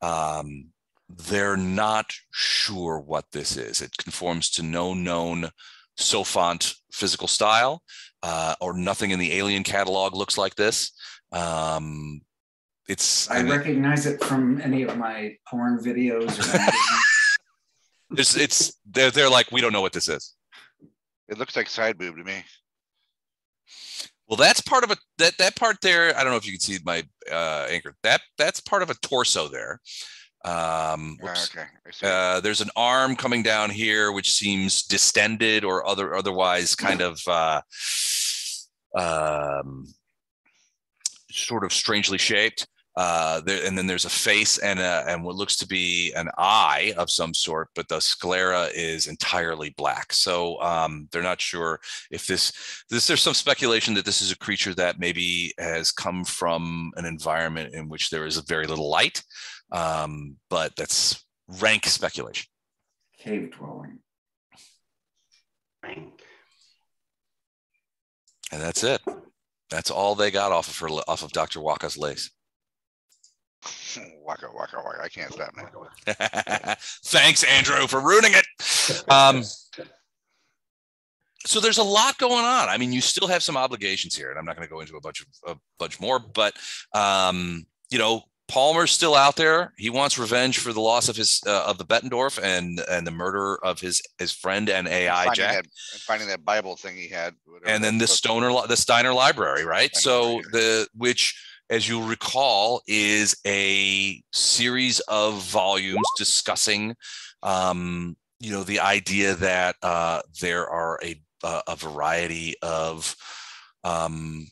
Um, they're not sure what this is. It conforms to no known Sophont physical style, uh, or nothing in the alien catalog looks like this. Um, it's I and it- recognize it from any of my porn videos. Or [laughs] it's it's they're they're like we don't know what this is. It looks like side boob to me. Well, that's part of a that that part there. I don't know if you can see my uh, anchor. That that's part of a torso there. Um, Ah, whoops. okay. Uh, there's an arm coming down here, which seems distended or other otherwise kind of uh, um, sort of strangely shaped. Uh, there, and then there's a face and a, and what looks to be an eye of some sort, but the sclera is entirely black. So um, they're not sure if this, this. There's some speculation that this is a creature that maybe has come from an environment in which there is very little light, um, but that's rank speculation. Cave dwelling. And that's it. That's all they got off of her, off of Dr. Waka's lace. [laughs] waka waka waka. I can't stop now. [laughs] Thanks, Andrew, for ruining it. Um, so there's a lot going on. I mean, you still have some obligations here, and I'm not going to go into a bunch of a bunch more, but um, you know, Palmer's still out there. He wants revenge for the loss of his uh, of the Bettendorf and and the murder of his his friend and AI finding Jack. That, and finding that Bible thing he had. and then the. Stoner, the Steiner Library, right? Steiner So Library. the which, as you'll recall, is a series of volumes discussing, um, you know, the idea that uh, there are a a, a variety of um,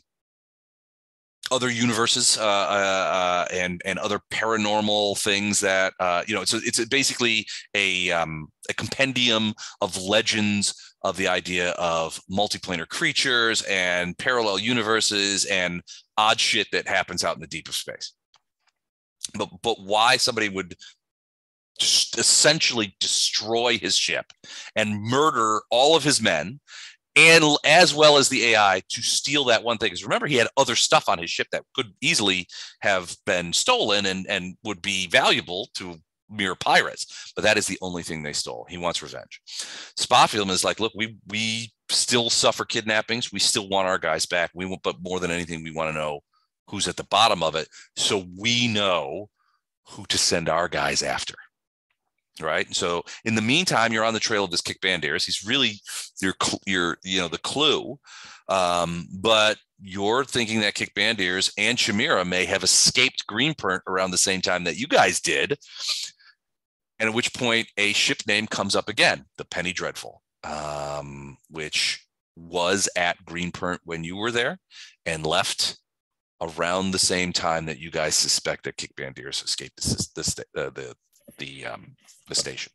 other universes uh, uh, uh, and and other paranormal things that uh, you know. It's it's basically a um, a compendium of legends of the idea of multiplanar creatures and parallel universes and odd shit that happens out in the deep of space. But but why somebody would essentially destroy his ship and murder all of his men and as well as the AI to steal that one thing. Because remember, he had other stuff on his ship that could easily have been stolen and, and would be valuable to mere pirates. But that is the only thing they stole. He wants revenge. Spofulam is like, look, we we still suffer kidnappings. We still want our guys back. We want, but more than anything, we want to know who's at the bottom of it, so we know who to send our guys after. Right. So in the meantime, you're on the trail of this Kick Banderas. He's really your your you know the clue, um, but you're thinking that Kick Banderas and Shamira may have escaped Greenprint around the same time that you guys did. And at which point a ship name comes up again, the Penny Dreadful, um, which was at Greenprint when you were there and left around the same time that you guys suspect that Kick Banderas escaped the the uh, the the um, the station.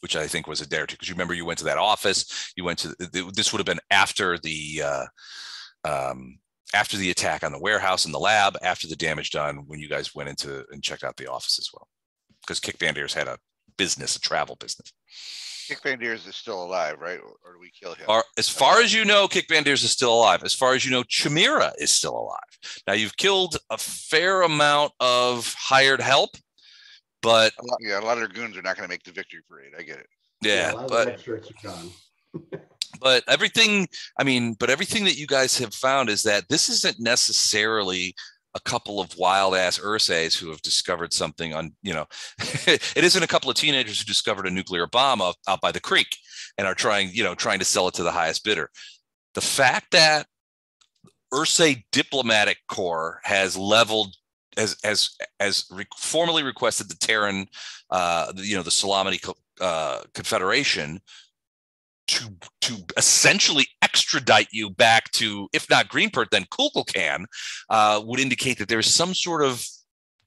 which I think was a dare to because you remember you went to that office. You went to this would have been after the uh, um, after the attack on the warehouse and the lab, after the damage done, when you guys went into and checked out the office as well, because Kick Bandiers had a business, a travel business. Kick Bandiers is still alive, right? Or, or do we kill him? Are, as far as you know, Kick Bandiers is still alive. As far as you know, Chimera is still alive. Now you've killed a fair amount of hired help, but A lot- yeah, a lot of their goons are not going to make the victory parade. I get it. yeah, a lot of but the extras are gone. but everything i mean but everything that you guys have found is that this isn't necessarily a couple of wild ass ursaes who have discovered something on you know [laughs] it isn't a couple of teenagers who discovered a nuclear bomb out, out by the creek and are trying you know trying to sell it to the highest bidder. The fact that ursae diplomatic corps has leveled as as as re- formally requested the terran uh you know the Salamini Co- uh, confederation to to essentially extradite you back to, if not Greenprint, then Kukulkan, uh, would indicate that there's some sort of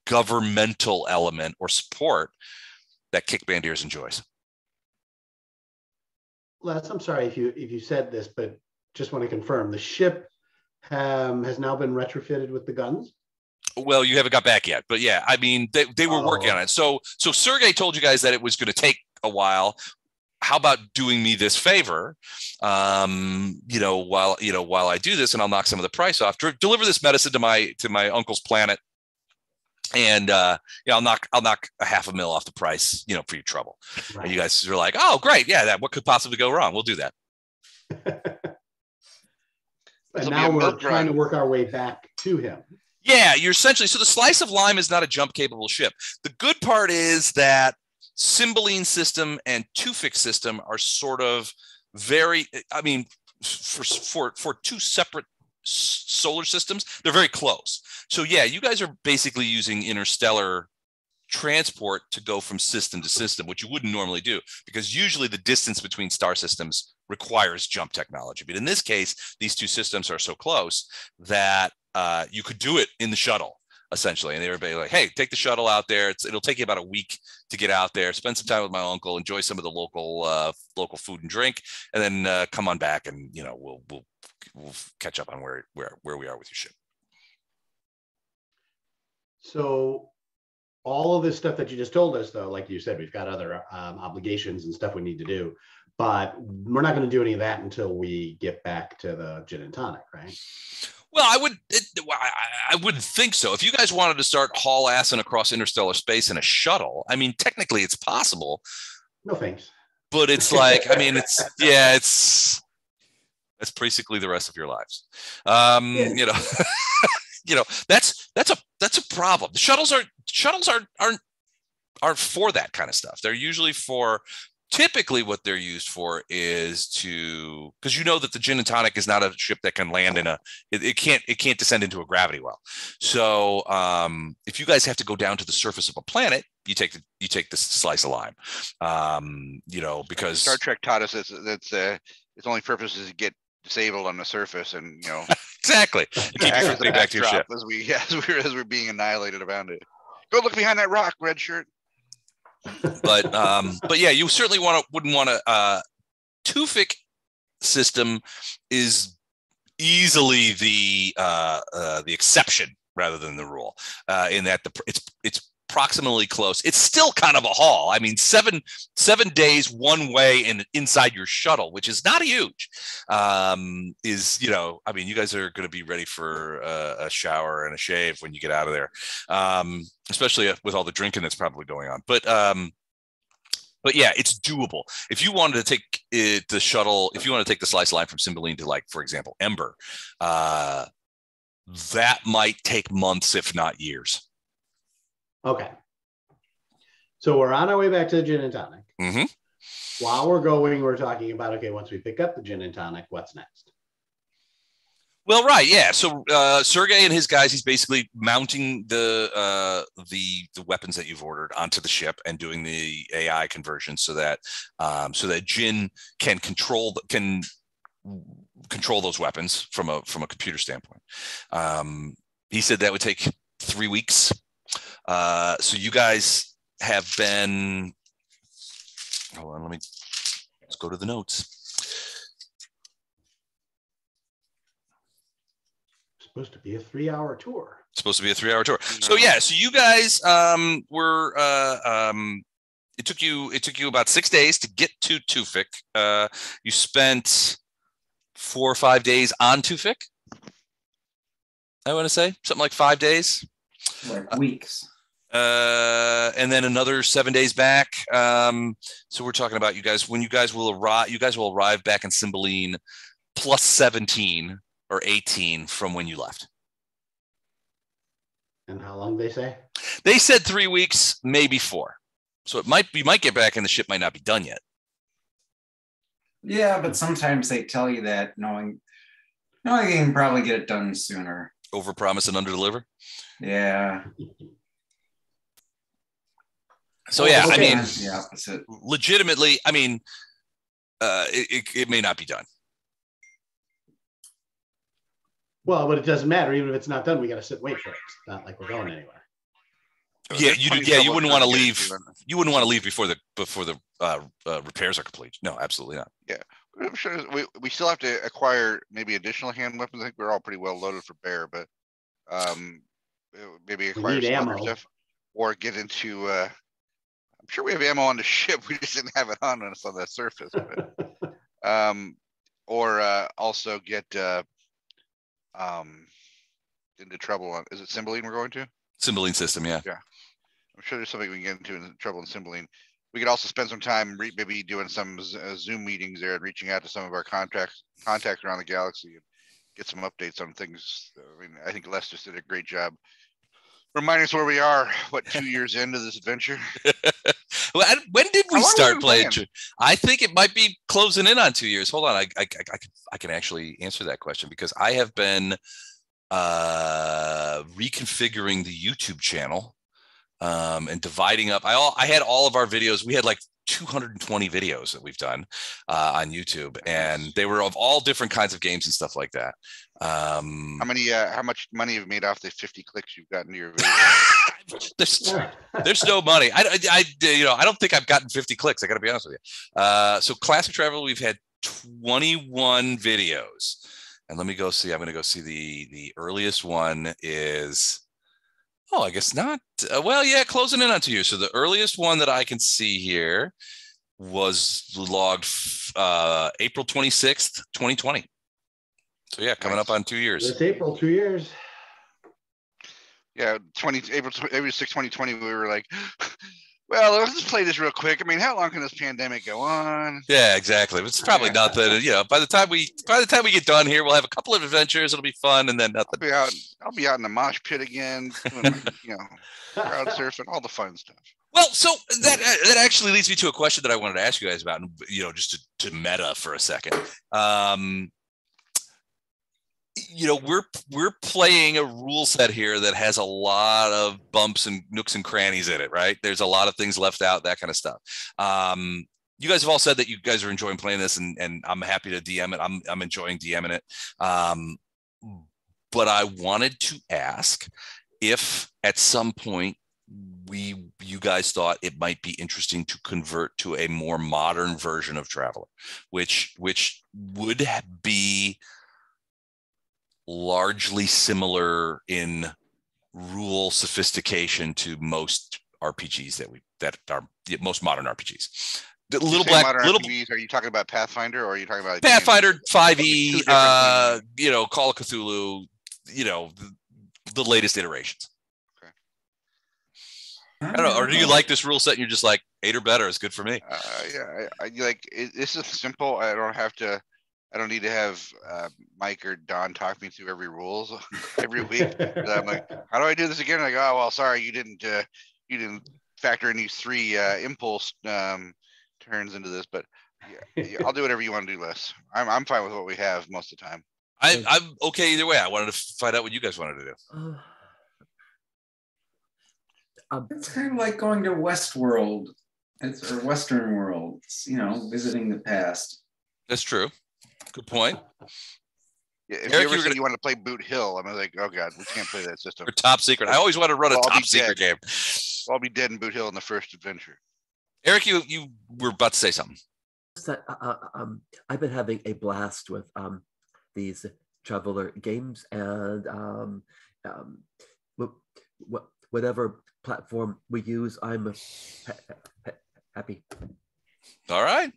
governmental element or support that Kick Bandiers enjoys. Les, I'm sorry if you if you said this, but just want to confirm the ship um, has now been retrofitted with the guns. Well, you haven't got back yet, but yeah, I mean, they, they were working on it. So, so Sergey told you guys that it was going to take a while. How about doing me this favor? Um, you know, while you know, while I do this, and I'll knock some of the price off. Dr- deliver this medicine to my to my uncle's planet, and uh, yeah, I'll knock I'll knock a half a mil off the price. You know, for your trouble. And you guys are like, oh, great, yeah, that what could possibly go wrong? We'll do that. [laughs] and now we're milk trying to work our way back to him. Yeah, you're essentially so the slice of lime is not a jump capable ship. The good part is that Cymbeline system and Tufik's system are sort of very. I mean, for for for two separate solar systems, they're very close. So yeah, you guys are basically using interstellar transport to go from system to system, which you wouldn't normally do because usually the distance between star systems requires jump technology. But in this case, these two systems are so close that uh, you could do it in the shuttle essentially. And they everybody like, hey, take the shuttle out there. It's, it'll take you about a week to get out there, spend some time with my uncle, enjoy some of the local uh, local food and drink, and then uh, come on back and you know we'll we'll we'll catch up on where where where we are with your ship. So all of this stuff that you just told us, though, like you said, we've got other um, obligations and stuff we need to do, but we're not going to do any of that until we get back to the gin and tonic, right? Well, I would. It, I, I wouldn't think so. If you guys wanted to start haul assing across interstellar space in a shuttle, I mean, technically it's possible, No thanks. but it's like, I mean, it's [laughs] yeah, it's that's basically the rest of your lives. Um, Yeah. You know, [laughs] you know that's that's a that's a problem. The shuttles are shuttles aren't aren't aren't for that kind of stuff. They're usually for typically what they're used for is to because you know that the gin and tonic is not a ship that can land in a it, it can't it can't descend into a gravity well so um if you guys have to go down to the surface of a planet you take the you take the slice of lime um you know because Star Trek taught us that that's uh, its only purpose is to get disabled on the surface and you know [laughs] exactly [laughs] keep you as back to your ship as we [laughs] as we're as we're being annihilated around it. Go look behind that rock, red shirt. But um but yeah you certainly want to wouldn't want to uh Tufik system is easily the uh, uh the exception rather than the rule uh in that the it's it's proximately close it's still kind of a haul i mean seven seven days one way and inside your shuttle which is not huge um is you know i mean you guys are going to be ready for a shower and a shave when you get out of there um especially with all the drinking that's probably going on but um but yeah, it's doable. If you wanted to take it, the shuttle, if you want to take the slice line from Cymbeline to like, for example, Ember, uh, that might take months, if not years. Okay. So we're on our way back to the gin and tonic. Mhm. While we're going, we're talking about okay, once we pick up the gin and tonic, what's next? Well, right, yeah. So uh, Sergey and his guys, he's basically mounting the uh, the the weapons that you've ordered onto the ship and doing the AI conversion so that um, so that Djinn can control can control those weapons from a from a computer standpoint. Um, he said that would take three weeks. Uh, so you guys have been Hold on, let me let's go to the notes. Supposed to be a three-hour tour. supposed to be a three hour tour. So yeah, so you guys um were uh um it took you it took you about six days to get to Tufik. Uh you spent four or five days on Tufik. I want to say something like five days. Like weeks. Uh and then another seven days back. Um so we're talking about you guys when you guys will arrive you guys will arrive back in Cymbeline plus 17 or 18 from when you left. And how long they say? They said three weeks, maybe four. So it might you might get back and the ship might not be done yet. Yeah, but sometimes they tell you that knowing knowing you can probably get it done sooner. Over promise and under deliver. Yeah. So yeah, I mean, the opposite. legitimately, I mean, uh, it, it, it may not be done. Well, but it doesn't matter. Even if it's not done, we got to sit and wait for it. It's not like we're going anywhere. Yeah, you do- yeah, you wouldn't wanna leave. You wouldn't want to leave before the before the uh, uh, repairs are complete. No, absolutely not. Yeah, I'm sure we, we still have to acquire maybe additional hand weapons. I think we're all pretty well loaded for bear, but um, maybe acquire some other ammo. stuff or get into. Uh, I'm sure we have ammo on the [laughs] ship. We just didn't have it on us on the surface. But, [laughs] um, or uh, also get uh, um, into trouble on. Is it Cymbeline we're going to? Cymbeline system, yeah. Yeah. I'm sure there's something we can get into in trouble in Cymbeline. We could also spend some time re- maybe doing some Z- uh, Zoom meetings there and reaching out to some of our contacts contacts around the galaxy and get some updates on things. I mean, I think Les just did a great job reminding us where we are. What two [laughs] years into this adventure? When did we How long have we start playing? playing? I think it might be closing in on two years. Hold on, I I, I, I can I can actually answer that question because I have been uh, reconfiguring the YouTube channel um, and dividing up. I all I had all of our videos. We had like 220 videos that we've done uh, on YouTube, and they were of all different kinds of games and stuff like that. Um, How many? Uh, how much money you've you made off the 50 clicks you've gotten to your [laughs] video? there's, there's no money. I, I, I- you know, I don't think I've gotten 50 clicks. I got to be honest with you. Uh, so classic travel, we've had 21 videos, and let me go see. I'm going to go see the the earliest one is. Oh, I guess not. Uh, well, yeah, closing in on two years. So the earliest one that I can see here was logged uh, April 26th, 2020. So yeah, coming up on two years. It's April, two years. Yeah, 20 April tw- April 6, 2020. We were like, well, let's just play this real quick. I mean, how long can this pandemic go on? Yeah, exactly. It's probably nothing. You know, by the time we by the time we get done here, we'll have a couple of adventures. It'll be fun, and then nothing. I'll be out. I'll be out in the mosh pit again, doing, [laughs] you know, crowd surfing, all the fun stuff. Well, so that that actually leads me to a question that I wanted to ask you guys about, and you know, just to, to meta for a second. Um, you know, we're we're playing a rule set here that has a lot of bumps and nooks and crannies in it, right? There's a lot of things left out, that kind of stuff. Um, you guys have all said that you guys are enjoying playing this, and and I'm happy to DM it. I'm I'm enjoying DMing it. Um, but I wanted to ask if at some point we you guys thought it might be interesting to convert to a more modern version of traveler which which would be largely similar in rule sophistication to most rpgs that we that are the most modern rpgs the You little black little RPGs, Are you talking about Pathfinder or are you talking about Pathfinder 5e, uh, you know, Call of Cthulhu, you know, the, the latest iterations. I don't know. Or do you like this rule set and you're just like eight or better is good for me? Uh, yeah, I, I like it, this is simple. I don't have to. I don't need to have uh, Mike or Don talk me through every rules [laughs] every week. [laughs] I'm like, how do I do this again? I go, oh well, sorry, you didn't. Uh, you didn't factor in these three uh, impulse um, turns into this, but yeah, yeah, I'll do whatever you want to do, Les. I'm I'm fine with what we have most of the time. I, I'm okay either way. I wanted to find out what you guys wanted to do. Uh, um, It's kind of like going to Westworld. It's or Western world. It's, you know, visiting the past. That's true. Good point. Yeah, Eric, if you you ever were gonna- you want to play Boot Hill, I'm like, oh god, we can't play that system. [laughs] Or top secret. I always want to run a Well, I'll top be secret game. I'll be dead in Boot Hill in the first adventure. Eric, you you were about to say something. that uh, uh, um, I've been having a blast with um, these traveler games and um, um, wh- wh- whatever platform we use, I'm ha- ha- happy. All right.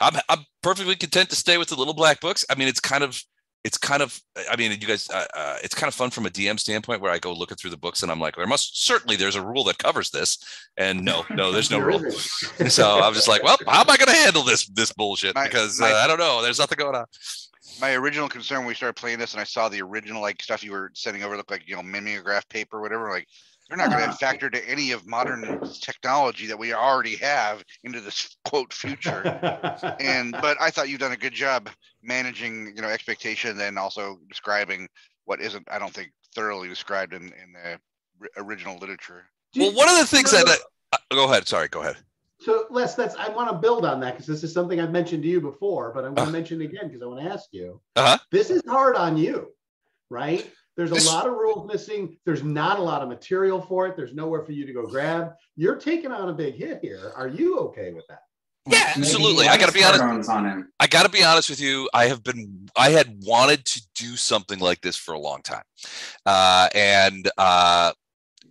I'm I'm perfectly content to stay with the little black books. I mean, it's kind of it's kind of I mean, you guys, uh, uh, it's kind of fun from a DM standpoint where I go looking through the books and I'm like, there must certainly there's a rule that covers this, and no, no, there's no [laughs] rule. So I'm just like, well, how am I going to handle this this bullshit? My- Because my- uh, I don't know. There's nothing going on. My original concern when we started playing this and I saw the original like stuff you were sending over looked like, you know, mimeograph paper, or whatever, like they're not gonna factor to any of modern technology that we already have into this quote future. [laughs] and but I thought you've done a good job managing, you know, expectation and also describing what isn't, I don't think, thoroughly described in in the original literature. Well, one of the things that, remember- that uh, go ahead. Sorry, go ahead. So Les, that's I want to build on that because this is something I've mentioned to you before, but I'm going Uh. to mention it again because I want to ask you. Uh-huh. This is hard on you, right? There's a This- lot of rules missing. There's not a lot of material for it. There's nowhere for you to go grab. You're taking on a big hit here. Are you okay with that? Yeah, Maybe absolutely. I gotta be honest- on him. I got to be honest with you. I have been, I had wanted to do something like this for a long time, uh, and uh,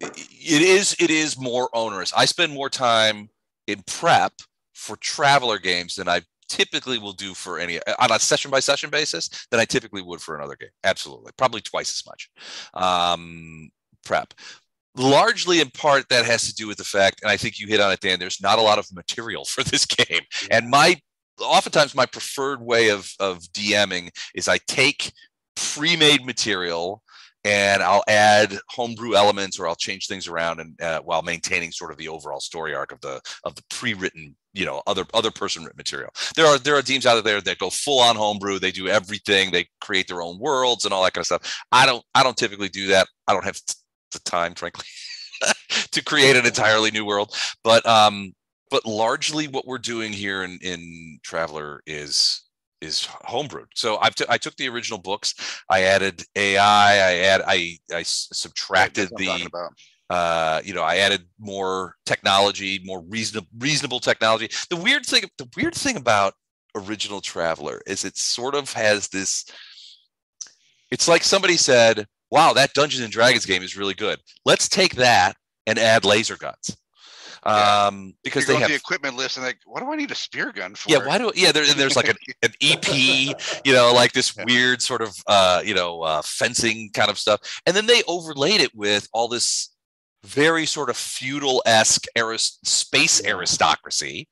it is, it is more onerous. I spend more time in prep for traveler games than I typically will do for any on a session by session basis than I typically would for another game. Absolutely, probably twice as much um, prep. Largely in part, that has to do with the fact, and I think you hit on it, Dan. There's not a lot of material for this [laughs] game, and my oftentimes my preferred way of of DMing is I take pre-made material and I'll add homebrew elements or I'll change things around and uh, while maintaining sort of the overall story arc of the of the pre-written you know other other person written material. There are there are teams out there that go full on homebrew. They do everything. They create their own worlds and all that kind of stuff. I don't I don't typically do that. I don't have the time, frankly, [laughs] to create an entirely new world. But um, but largely what we're doing here in in Traveler is is homebrewed. So I've t- I took the original books, I added AI, I add I I subtracted That's what I'm talking the. Uh you know I added more technology, more reasonable reasonable technology. The weird thing the weird thing about original Traveler is it sort of has this it's like somebody said, "Wow, that Dungeons and Dragons game is really good. Let's take that and add laser guns." Yeah. Um because they have the equipment list and like, what do I need a spear gun for? yeah, why do yeah? There, there's like an, [laughs] an EP, you know, like this weird sort of uh, you know uh, fencing kind of stuff, and then they overlaid it with all this very sort of feudal esque aris- space aristocracy.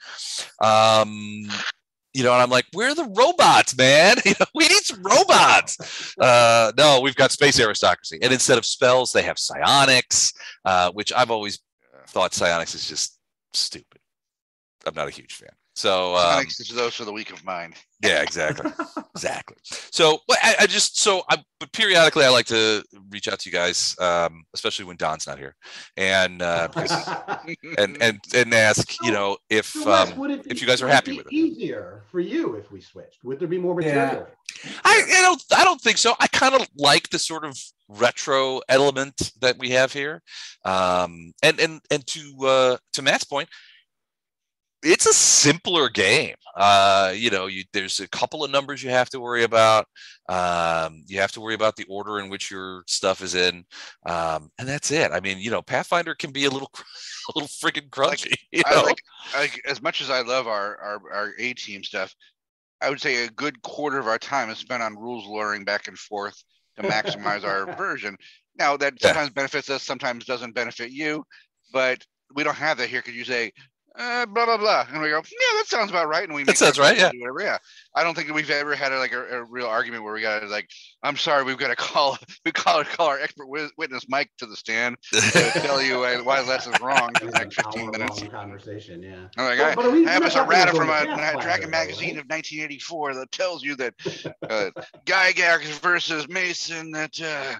Um, you know, and I'm like, where are the robots, man? [laughs] You know, we need some robots. Uh, no, we've got space aristocracy, and instead of spells, they have psionics, uh, which I've always thought psionics is just stupid. I'm not a huge fan. So um, Psionics is those for the weak of mind. yeah, exactly, [laughs] exactly. So well, I, I just so I but periodically I like to reach out to you guys, um, especially when Don's not here, and uh, [laughs] and and and ask you know if So, Les, um, would it if you guys are would it happy be with it. Easier for you if we switched. Would there be more Yeah. material? I, I don't I don't think so. I kind of like the sort of retro element that we have here, um, and and and to uh, to Matt's point, it's a simpler game. Uh, you know, you, there's a couple of numbers you have to worry about. Um, you have to worry about the order in which your stuff is in, um, and that's it. I mean, you know, Pathfinder can be a little [laughs] a little freaking crunchy. [laughs] you I know? like, like as much as I love our our, our A team stuff, I would say a good quarter of our time is spent on rules luring back and forth to maximize our [laughs] version. Now that Yeah. sometimes benefits us, sometimes doesn't benefit you, but we don't have that here because you say uh, blah blah blah, and we go, yeah, that sounds about right, and we That make sounds right, yeah. Whatever, yeah. I don't think that we've ever had a, like a, a real argument where we got to like, I'm sorry, we've got to [laughs] call we call call our expert witness Mike to the stand [laughs] to tell you why, why Les is wrong for the It's next an 15 minutes. Conversation, yeah. I'm like, But- I but are we- have us a talking rata from a going to uh, Dragon though, magazine right? of 1984 that tells you that uh, Gygax versus Mason that uh,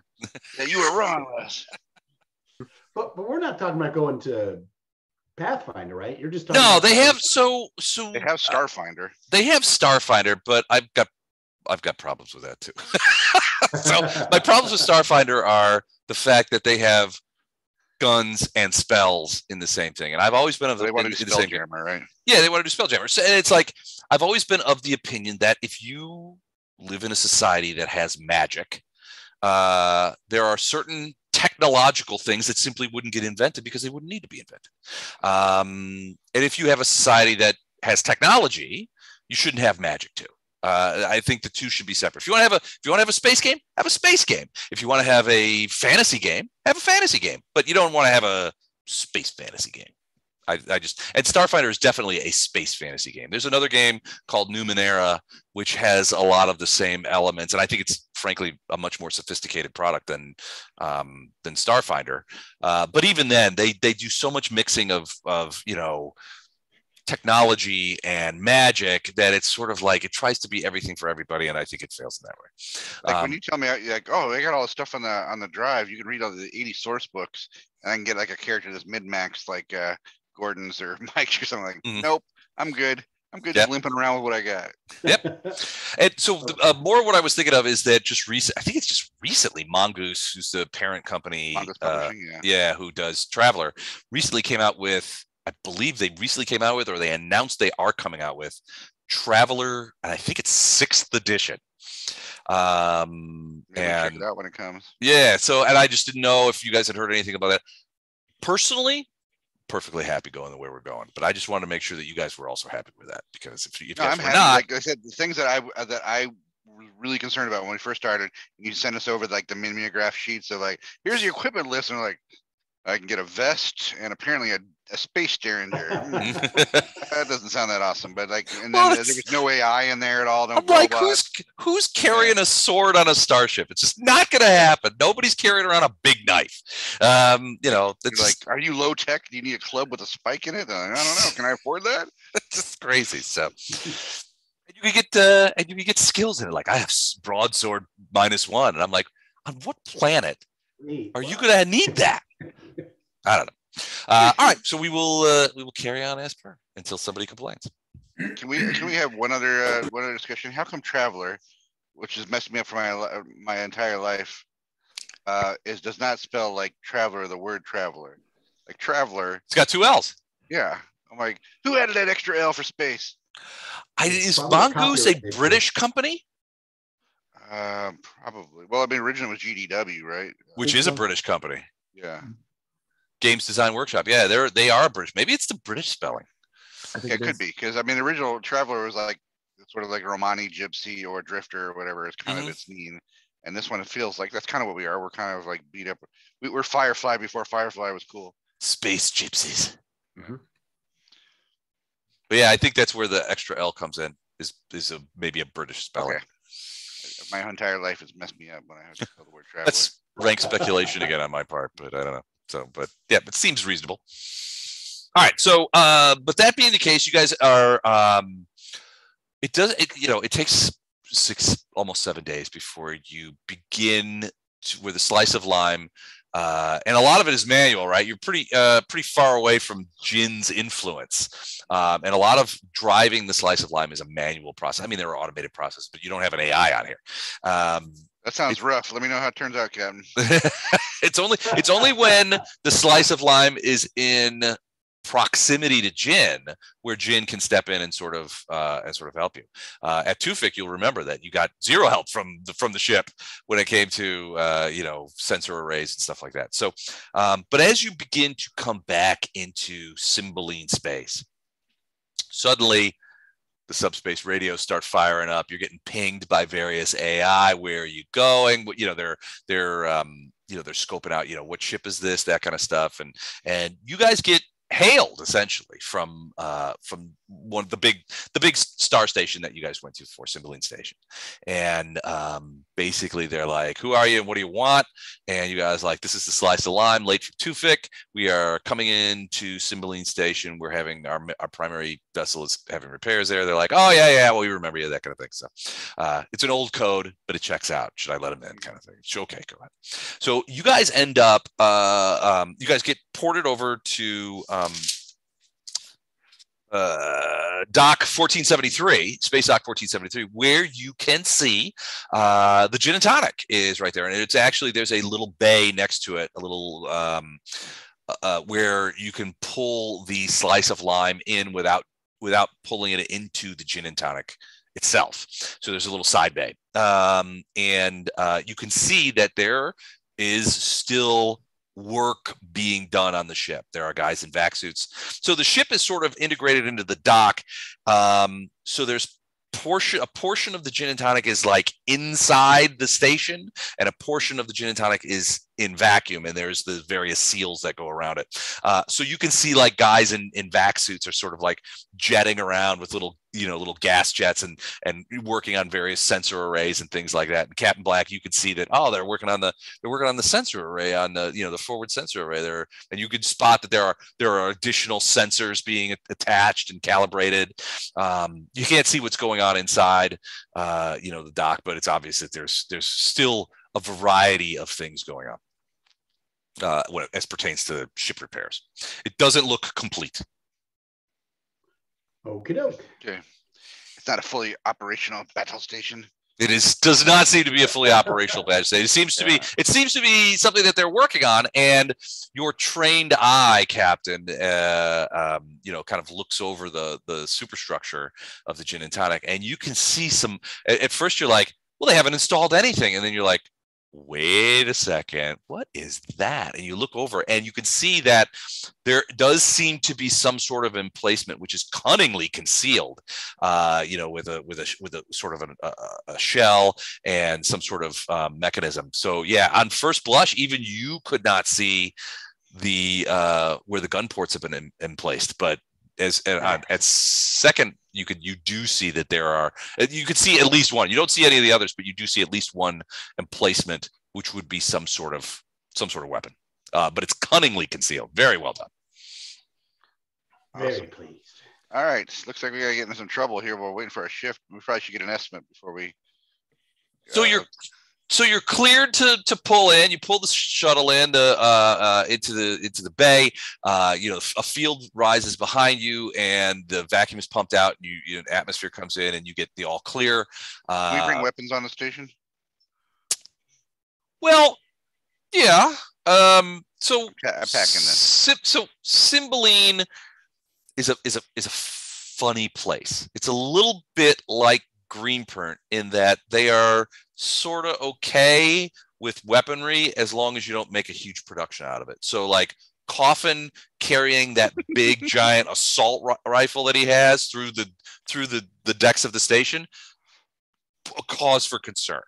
that you were wrong, Les. But but we're not talking about going to Pathfinder, right? You're just talking no, about- they have so so They have Starfinder. they have Starfinder, but I've got I've got problems with that too. [laughs] so my problems with Starfinder are the fact that they have guns and spells in the same thing. And I've always been of the, they want in- to do in the same game. Spelljammer, right? Yeah, they want to do Spelljammer. So and it's like I've always been of the opinion that if you live in a society that has magic, uh, there are certain technological things that simply wouldn't get invented because they wouldn't need to be invented. Um, and if you have a society that has technology, you shouldn't have magic too. Uh, I think the two should be separate. If you want to have a if you want to have a space game, have a space game. If you want to have a fantasy game, have a fantasy game. But you don't want to have a space fantasy game. I, I just and Starfinder is definitely a space fantasy game. There's another game called Numenera, which has a lot of the same elements, and I think it's frankly a much more sophisticated product than um, than Starfinder. Uh, but even then, they they do so much mixing of of you know technology and magic that it's sort of like it tries to be everything for everybody, and I think it fails in that way. Like Um, when you tell me, I- like, oh, they got all the stuff on the on the drive. You can read all the 80 source books, and I can get like a character that's mid max, like uh, Gordon's or [laughs] Mike's or something. Like, Mhm. nope, I'm good. I'm good. Yep. Just limping around with what I got. Yep. [laughs] and so, the- uh, more what I was thinking of is that just recent. I think it's just recently, Mongoose, who's the parent company, uh, yeah. yeah, who does Traveller, recently came out with. I believe they recently came out with, or they announced they are coming out with, Traveller, and I think it's sixth edition. Um, Maybe check and it out when it comes. yeah, so and I just didn't know if you guys had heard anything about that. Personally, perfectly happy going the way we're going, but I just wanted to make sure that you guys were also happy with that because if, you- if you No, guys I'm were happy. not, Like I said, the things that I uh, that I was really concerned about when we first started, you sent us over like the mimeograph sheets of like, here's your equipment list, and we're like, I can get a vest and apparently a, a space derringer. [laughs] Hmm, that doesn't sound that awesome, but like, and then Well, there was no AI in there at all. No I'm like, who's who's carrying a sword on a starship? It's just not going to happen. Nobody's carrying around a big knife. Um, you know, You're it's like, are you low tech? Do you need a club with a spike in it? I don't know. Can I afford that? [laughs] it's just crazy. So, and you can get uh, and you can get skills in it. Like I have broadsword minus one, and I'm like, on what planet are you going to need that? I don't know. Uh, all right, so we will uh, we will carry on as per until somebody complains. Can we can we have one other uh, one other discussion? How come Traveller, which has messed me up for my my entire life, uh, is does not spell like traveler the word traveler, like traveler? It's got two L's. Yeah, I'm like, who added that extra L for space? I, is probably a Mongoose a. British company? Uh, probably. Well, I mean, originally was GDW, right? Which is a. British company. Yeah, Games Design Workshop. Yeah, they're they are British. Maybe it's the British spelling. I think yeah, it it could is. be because I mean, the original traveler was like sort of like a Romani gypsy or drifter or whatever is kind Mhm. of its mean. And this one, it feels like that's kind of what we are. We're kind of like beat up. We, we're Firefly before Firefly was cool. Space gypsies. Mhm. But yeah, I think that's where the extra L comes in. Is is a maybe a British spelling. Okay. My entire life has messed me up when I heard the word [laughs] traveler. That's rank speculation again on my part, but I don't know. So, but yeah, but seems reasonable. All right. So, uh, but that being the case, you guys are. Um, it does. It you know it takes six almost seven days before you begin to, with a slice of lime. Uh, and a lot of it is manual, right? You're pretty uh, pretty far away from Djinn's influence, um, and a lot of driving the slice of lime is a manual process. I mean, there are automated processes, but you don't have an AI on here. Um, That sounds rough. Let me know how it turns out, Captain. [laughs] it's only it's only when the slice of lime is in proximity to gin where Djinn can step in and sort of uh, and sort of help you. Uh, at Tufik, you'll remember that you got zero help from the from the ship when it came to uh, you know sensor arrays and stuff like that. So, um, but as you begin to come back into Cymbeline space, suddenly the subspace radios start firing up. You're getting pinged by various AI. Where are you going? You know, they're they're um, you know they're scoping out. You know, what ship is this? That kind of stuff. And and you guys get hailed essentially from uh, from one of the big the big star station that you guys went to for Cymbeline Station. And um, basically, they're like, "Who are you? and What do you want?" And you guys like, "This is the slice of lime, late from Tufik. We are coming in to Cymbeline Station. We're having our our primary vessel is having repairs there." They're like, "Oh yeah, yeah, well we remember you, that kind of thing." So uh, it's an old code, but it checks out. Should I let him in? Kind of thing. It's okay. Go ahead. So you guys end up, uh, um, you guys get ported over to. Um, uh, dock 1473 space dock 1473 where you can see uh, the gin and tonic is right there and it's actually there's a little bay next to it a little um, uh, where you can pull the slice of lime in without without pulling it into the gin and tonic itself. So there's a little side bay, um, and uh, you can see that there is still work being done on the ship. There are guys in vac suits. So the ship is sort of integrated into the dock. Um, so there's portion a portion of the gin and tonic is like inside the station and a portion of the gin and tonic is in vacuum and there's the various seals that go around it. Uh, so you can see like guys in in vac suits are sort of like jetting around with little you know little gas jets and and working on various sensor arrays and things like that. And captain black you could see that oh they're working on the they're working on the sensor array on the you know the forward sensor array there. And you could spot that there are there are additional sensors being attached and calibrated. Um, you can't see what's going on inside uh, you know the dock but it's obvious that there's there's still a variety of things going on uh, when, as pertains to ship repairs. It doesn't look complete. Okie doke. Okay. It's not a fully operational battle station. It is does not seem to be a fully [laughs] operational battle station. It seems to be it seems to be something that they're working on, and your trained eye, Captain, uh, um, you know, kind of looks over the the superstructure of the gin and tonic, and you can see some. At, at first, you're like, well, they haven't installed anything, and then you're like, wait a second, what is that? And you look over and you can see that there does seem to be some sort of emplacement which is cunningly concealed, uh, you know, with a with a with a sort of a, a shell and some sort of um, mechanism. So yeah, on first blush, even you could not see the uh, where the gun ports have been in, in placed, but as uh, at second you could you do see that there are uh, you could see at least one you don't see any of the others but you do see at least one emplacement which would be some sort of some sort of weapon uh, but it's cunningly concealed very well done Very pleased. All right. Looks like we gotta get into some trouble here. We're waiting for a shift. We probably should get an estimate before we. So uh, you're so you're cleared to to pull in. You pull the shuttle in to, uh, uh, into the into the bay. Uh, you know, a field rises behind you, and the vacuum is pumped out. And you, you atmosphere comes in, and you get the all clear. Can we bring Uh, weapons on the station? well, yeah. Um, so I'm packing this. So Cymbeline is a is a is a funny place. It's a little bit like Greenprint in that they are sort of okay with weaponry as long as you don't make a huge production out of it. So like Coffin carrying that big [laughs] giant assault ri- rifle that he has through the through the the decks of the station a cause for concern.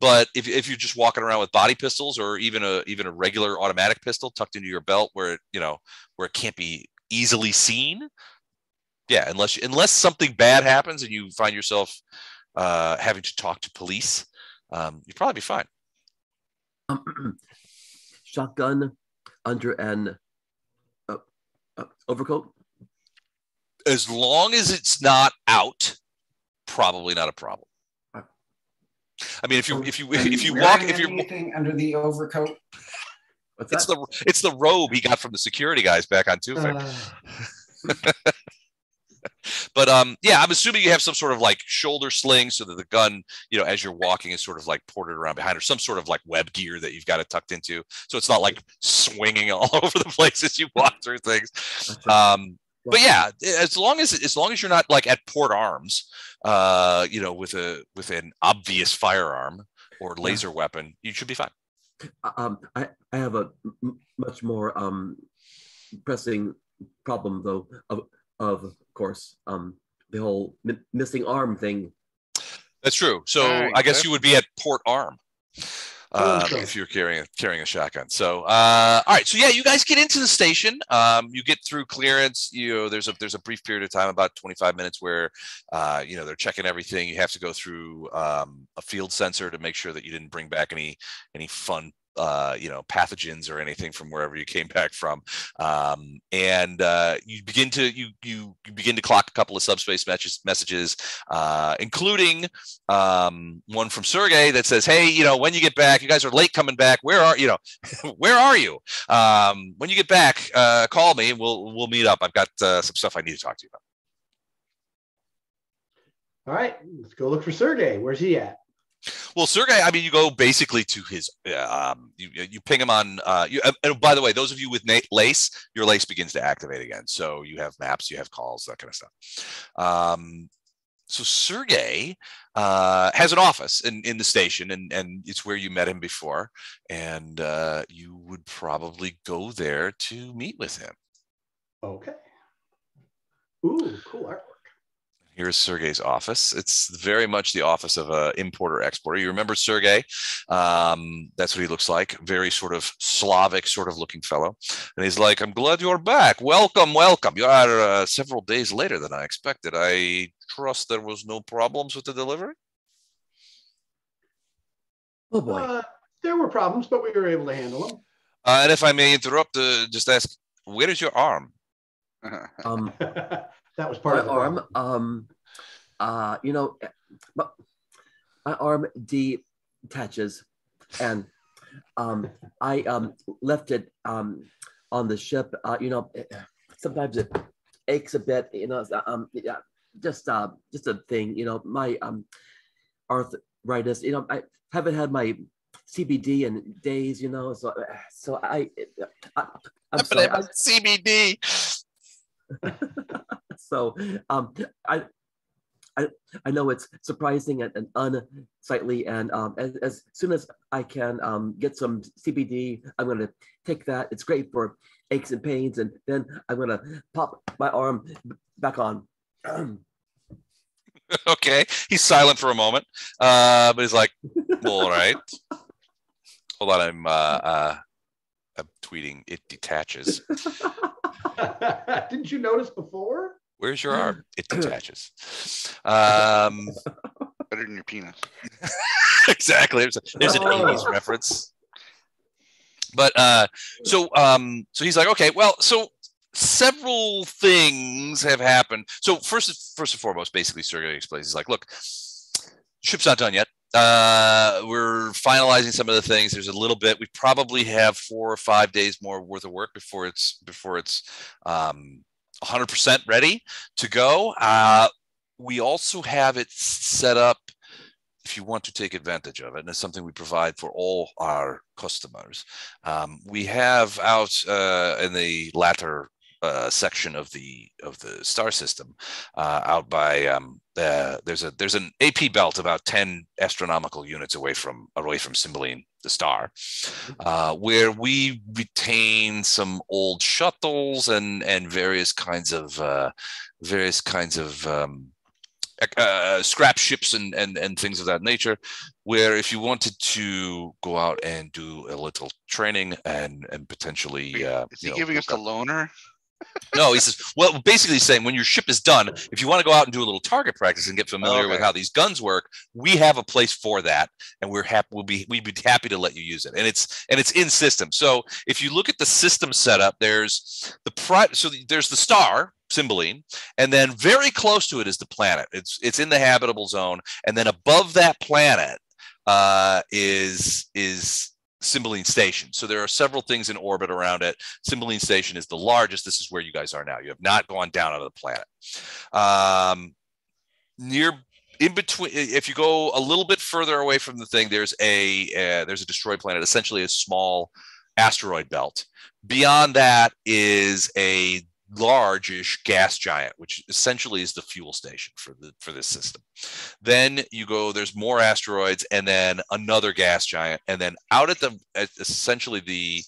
But if, if you're just walking around with body pistols or even a even a regular automatic pistol tucked into your belt where it, you know where it can't be easily seen, yeah, unless unless something bad happens and you find yourself uh, having to talk to police, um, you'd probably be fine. Um, [clears throat] shotgun under an uh, uh, overcoat. As long as it's not out, probably not a problem. I mean, if you if you Are if you wearing walk if you're anything under the overcoat, What's it's that? the it's the robe he got from the security guys back on Two Face. Uh, [laughs] But um, yeah, I'm assuming you have some sort of like shoulder sling so that the gun, you know, as you're walking is sort of like ported around behind or some sort of like web gear that you've got it tucked into. So it's not like swinging [laughs] all over the place as you walk through things. Um, but yeah, as long as as long as you're not like at port arms, uh, you know, with a with an obvious firearm or laser weapon, you should be fine. um, I, I have a m- much more um, pressing problem, though, of, of course, um, the whole mi- missing arm thing. That's true. So Alright, I guess you would be at port arm um, okay. if you're carrying a, carrying a shotgun. So uh, all right. So yeah, you guys get into the station. Um, you get through clearance. You know, there's a there's a brief period of time, about 25 minutes, where uh, you know they're checking everything. You have to go through um, a field sensor to make sure that you didn't bring back any any fun uh, you know pathogens or anything from wherever you came back from. Um, and uh, you begin to you, you begin to clock a couple of subspace messages messages uh, including um, one from Sergey that says hey you know when you get back you guys are late coming back. Where are you know [laughs] where are you? Um, when you get back uh, call me and we'll we'll meet up. I've got uh, some stuff I need to talk to you about. All right, let's go look for Sergey. Where's he at? Well, Sergey, I mean, you go basically to his, uh, um, you, you ping him on, uh, you, and by the way, those of you with Na- LACE, your LACE begins to activate again. So you have maps, you have calls, that kind of stuff. Um, so Sergey uh, has an office in, in the station, and, and it's where you met him before. And uh, you would probably go there to meet with him. Okay. Ooh, cool artwork. Here's Sergey's office. It's very much the office of a importer exporter. You remember Sergey? Um, that's what he looks like. Very sort of Slavic sort of looking fellow. And he's like, "I'm glad you're back. Welcome, welcome. You are uh, several days later than I expected. I trust there was no problems with the delivery." Oh boy. Uh, there were problems, but we were able to handle them. Uh, and if I may interrupt, uh, just ask, where is your arm? Um, [laughs] that was part my of the arm, problem. um, uh, you know, my, my arm detaches, and um, I um left it um on the ship. Uh, you know, it- sometimes it aches a bit. You know, um, yeah, just uh, just a thing. You know, my um arthritis. You know, I haven't had my CBD in days. You know, so so I, I I'm sorry. I- CBD. So um i i i know it's surprising and, and unsightly and um as, as soon as i can um get some cbd i'm going to take that it's great for aches and pains and then i'm going to pop my arm back on [clears throat] okay. He's silent for a moment, uh, but he's like, all right. Hold on, I'm uh, uh, I'm tweeting. It detaches. [laughs] [laughs] Didn't you notice before? Where's your arm? [clears throat] It detaches. Um, [laughs] Better than your penis. [laughs] exactly. There's, a, there's an Oh. 80s reference. But uh, so um, so he's like, okay, well, so several things have happened. So first, first and foremost, basically, Sergey explains. He's like, look, ship's not done yet. Uh, we're finalizing some of the things. There's a little bit. We probably have four or five days more worth of work before it's before it's um, 100% ready to go. Uh, we also have it set up if you want to take advantage of it, and it's something we provide for all our customers. Um, we have out uh, in the latter uh, section of the of the star system, uh, out by um, the, there's a there's an AP belt about ten astronomical units away from away from Cymbeline, the star, uh, where we retain some old shuttles and and various kinds of uh, various kinds of um, uh, scrap ships and, and and things of that nature where if you wanted to go out and do a little training and and potentially uh, Is you he know, giving us the loaner? [laughs] no he says well basically he's saying when your ship is done if you want to go out and do a little target practice and get familiar with how these guns work we have a place for that and we're happy we'll be we'd be happy to let you use it. And it's and it's in system. So if you look at the system setup there's the pri- so there's the star Cymbeline, and then very close to it is the planet. It's it's in the habitable zone, and then above that planet uh, is is Cymbeline Station. So there are several things in orbit around it. Cymbeline Station is the largest. This is where you guys are now. You have not gone down out of the planet. Um, near in between, if you go a little bit further away from the thing, there's a uh, there's a destroyed planet, essentially a small asteroid belt. Beyond that is a largish gas giant, which essentially is the fuel station for the for this system. Then you go, there's more asteroids, and then another gas giant, and then out at the at essentially the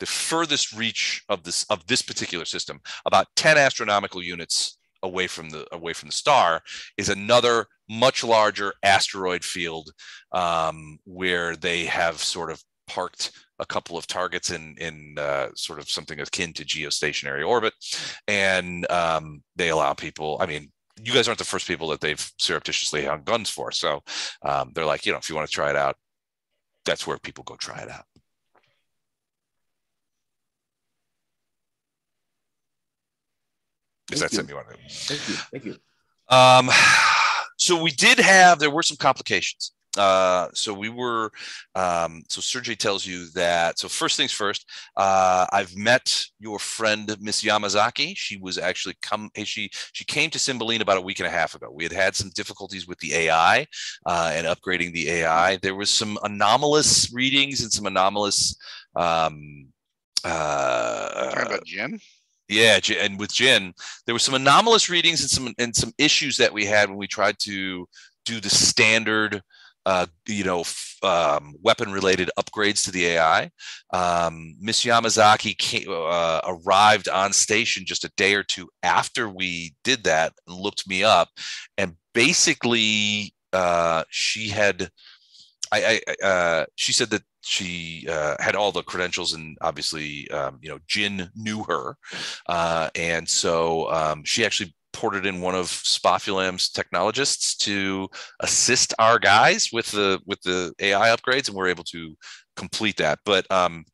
the furthest reach of this of this particular system, about 10 astronomical units away from the away from the star, is another much larger asteroid field um, where they have sort of parked a couple of targets in in uh, sort of something akin to geostationary orbit, and um, they allow people. I mean, you guys aren't the first people that they've surreptitiously hung guns for, so um, they're like, you know, if you want to try it out, that's where people go try it out. Is Thank that you. something you want to do? thank you thank you Um, [sighs] so we did have there were some complications. Uh, so we were, um, so Sergey tells you that. So first things first, uh, I've met your friend Miss Yamazaki. She was actually come. She she came to Cymbeline about a week and a half ago. We had had some difficulties with the AI uh, and upgrading the AI. There was some anomalous readings and some anomalous. Um, uh, Talking about Djinn. yeah, and with Djinn, there were some anomalous readings and some and some issues that we had when we tried to do the standard, uh, you know, f- um, weapon-related upgrades to the AI. Um, Miss Yamazaki came, uh, arrived on station just a day or two after we did that and looked me up, and basically, uh, she had, I, I uh, she said that she uh, had all the credentials and obviously um, you know Djinn knew her uh, and so um, she actually ported in one of Spofulam's technologists to assist our guys with the with the ai upgrades and we're able to complete that but um,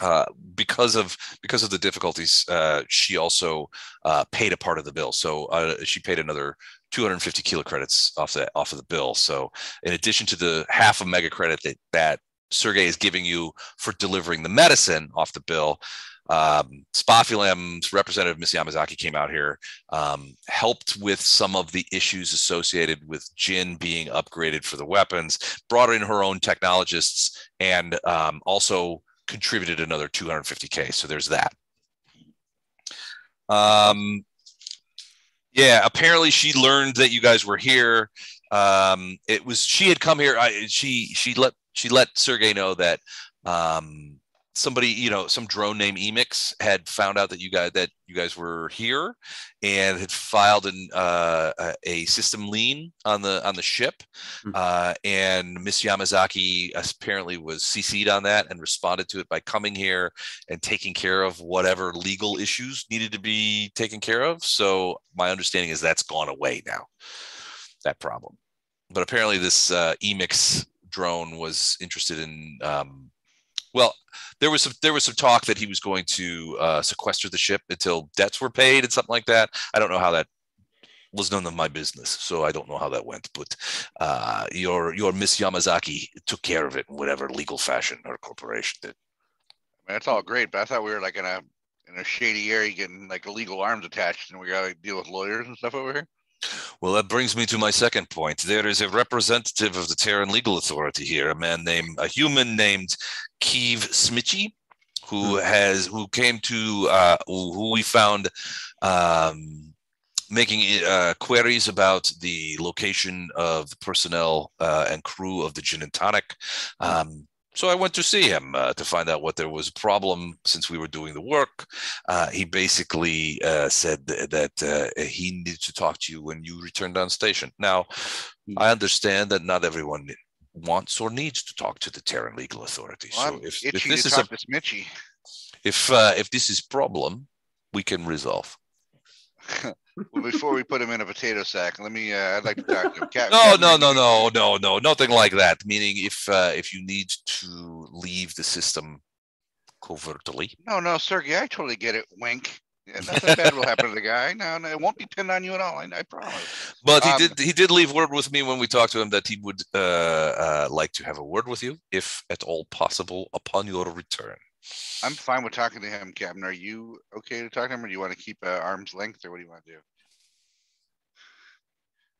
uh, because of because of the difficulties, uh, she also uh, paid a part of the bill. So uh, she paid another 250 kilo credits off the off of the bill. So in addition to the half a mega credit that that Sergey is giving you for delivering the medicine off the bill. Um, representative, Miss Yamazaki, came out here, um, helped with some of the issues associated with Djinn being upgraded for the weapons, brought in her own technologists, and um, also contributed another 250K. So there's that. Um, yeah, apparently she learned that you guys were here. Um, it was she had come here. I, she she let she let Sergey know that um, somebody, you know, some drone named Emix had found out that you guys that you guys were here and had filed an uh, a- system lien on the on the ship. Mhm. Uh, and Miss Yamazaki apparently was CC'd on that and responded to it by coming here and taking care of whatever legal issues needed to be taken care of. So my understanding is that's gone away now, that problem. But apparently this uh, Emix drone was interested in. Um, well, there was some there was some talk that he was going to uh, sequester the ship until debts were paid and something like that. I don't know how that was none of my business, so I don't know how that went. But uh, your your Miss Yamazaki took care of it in whatever legal fashion her corporation did. I mean, that's all great, but I thought we were like in a in a shady area getting like illegal arms attached, and we got to deal with lawyers and stuff over here. Well, that brings me to my second point. There is a representative of the Terran Legal Authority here, a man named, a human named Keeve Smitchy, who has, who came to, uh, who who we found um, making uh, queries about the location of the personnel uh, and crew of the Gin and Tonic. Um, so I went to see him uh, to find out what there was a problem since we were doing the work. Uh, he basically uh, said th- that uh, he needed to talk to you when you returned on station. Now, I understand that not everyone wants or needs to talk to the Terran Legal Authority. Well, so if, if this is a talk to Smitchy. if uh, if this is problem, we can resolve. Well, before we put him in a potato sack, let me. Uh, I'd like to talk to him. Cap- [laughs] No, no, no, no, no, no, nothing like that. Meaning, if uh, if you need to leave the system covertly, No, no, Sergey, I totally get it. Wink. Yeah, nothing bad will happen to the guy. No, no, it won't be pinned on you at all. I, I promise. But he Um, did he did leave word with me when we talked to him that he would uh, uh, like to have a word with you, if at all possible, upon your return. I'm fine with talking to him, Captain. Are you okay to talk to him, or do you want to keep uh, arm's length, or what do you want to do?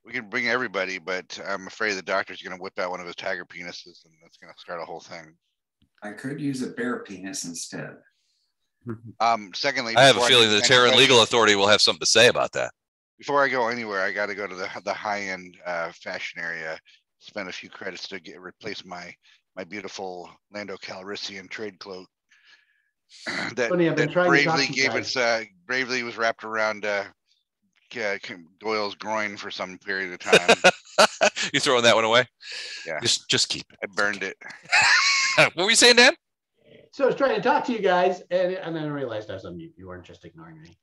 We can bring everybody, but I'm afraid the doctor's going to whip out one of his tiger penises, and that's going to start a whole thing. I could use a bear penis instead. [laughs] Um, secondly, I have a feeling the Terran anybody- Legal Authority will have something to say about that. Before I go anywhere, I got to go to the the high end uh, fashion area, spend a few credits to get replace my my beautiful Lando Calrissian trade cloak. [clears throat] that, Funny, I've been that trying to talk bravely to you gave guys. its uh, bravely was wrapped around uh, K- K- Doyle's groin for some period of time. [laughs] you throwing that one away? Yeah. Just just keep it. I burned it. it. [laughs] what were you saying, Dan? So I was trying to talk to you guys, and, and then I realized I was on mute. You weren't just ignoring me.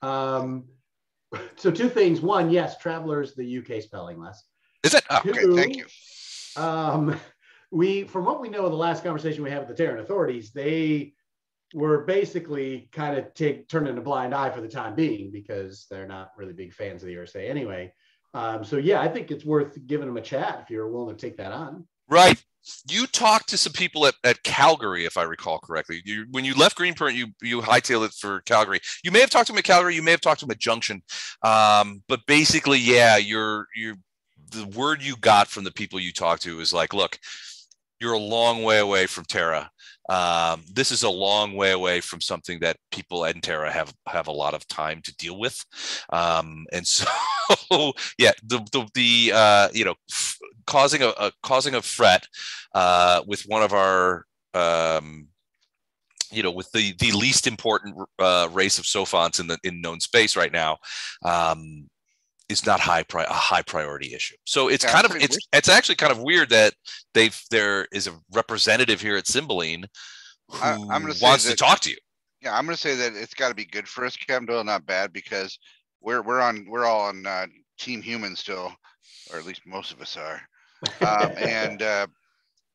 Um, [laughs] so two things. One, yes, travelers, the UK spelling less. Is it? Oh, Okay, thank you. Um, we, from what we know of the last conversation we had with the Terran authorities, they were basically kind of take turning a blind eye for the time being because they're not really big fans of the URSA anyway. Um, so yeah, I think it's worth giving them a chat if you're willing to take that on. Right. You talked to some people at, at Calgary, if I recall correctly. You, when you left Greenprint, you you hightailed it for Calgary. You may have talked to them at Calgary. You may have talked to them at Junction. Um, but basically, yeah, you're you're the word you got from the people you talked to is like, look, you're a long way away from Terra. Um, this is a long way away from something that people at Terra have have a lot of time to deal with, um, and so [laughs] yeah, the the, the uh, you know f- causing a, a, causing a fret uh, with one of our um, you know with the the least important uh, race of sophonts in the in known space right now um, is not high pri- a high priority issue. So it's Yeah, kind of pretty it's it's actually kind of weird that they've there is a representative here at Cymbeline who I- I'm gonna wants to talk to you. Yeah, I'm gonna say that it's got to be good for us, Captain Doyle, not bad, because we're we're on we're all on uh, Team Human still, or at least most of us are, um, [laughs] and uh,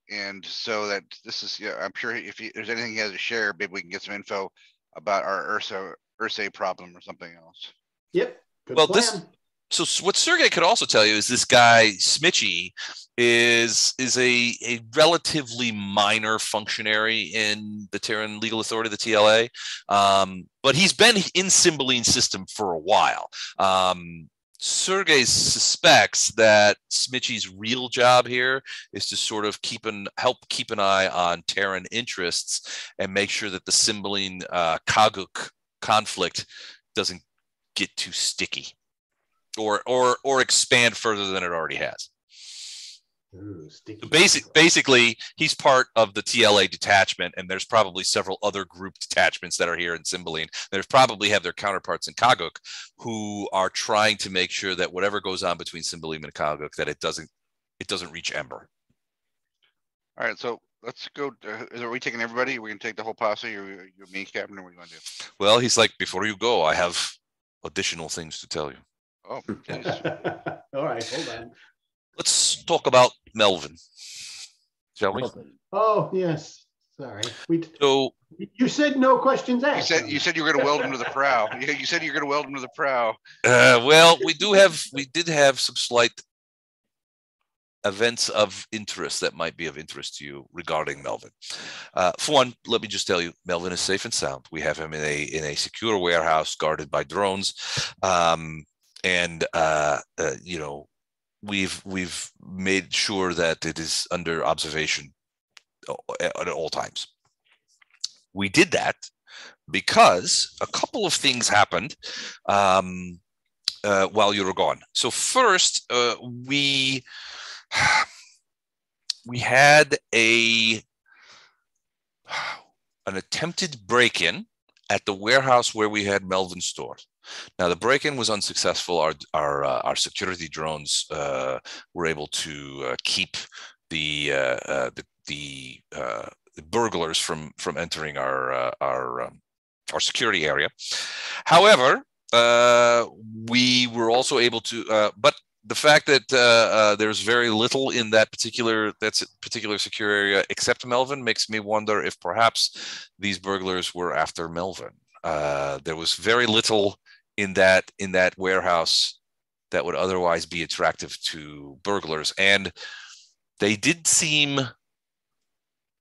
and so that this is yeah, I'm sure if he, there's anything he has to share, maybe we can get some info about our Ursa Ursa problem or something else. Yep. Good Well, this- plan. So what Sergey could also tell you is this guy Smitchy is is a a relatively minor functionary in the Terran Legal Authority, the TLA, um, but he's been in Cymbeline's system for a while. Um, Sergey suspects that Smitchy's real job here is to sort of keep an help keep an eye on Terran interests and make sure that the Cymbeline uh, Kaguk conflict doesn't get too sticky or or or expand further than it already has. Ooh, basic, basically, he's part of the TLA detachment, and there's probably several other group detachments that are here in Cymbeline. They probably have their counterparts in Kaguk who are trying to make sure that whatever goes on between Cymbeline and Kaguk that it doesn't it doesn't reach Ember. All right, so let's go. Uh, are we taking everybody? We can take the whole posse, or you, you me, Captain, or what do you want to do? Well, he's like, before you go, I have additional things to tell you. Oh, please. [laughs] All right, hold on. Let's talk about Melvin, shall we? Oh yes. Sorry. We So you said no questions you asked. said you said you were going to weld him to the prow. [laughs] Yeah, you said you were going to weld him to the prow. Uh, well, we do have we did have some slight events of interest that might be of interest to you regarding Melvin. Uh, for one, let me just tell you, Melvin is safe and sound. We have him in a in a secure warehouse guarded by drones, um, and uh, uh, you know we've we've made sure that it is under observation at, all times. We did that because a couple of things happened. Um, uh, while you were gone. So first, uh, we [sighs] we had a an attempted break-in at the warehouse where we had Melvin stored. Now the break-in was unsuccessful. Our our uh, our security drones uh, were able to uh, keep the uh, uh, the the, the burglars from from entering our our um, our security area. However, we were also able to, but the fact that uh, uh, there's very little in that particular that's particular secure area except Melvin makes me wonder if perhaps these burglars were after Melvin. Uh, there was very little in that in that warehouse that would otherwise be attractive to burglars, and they did seem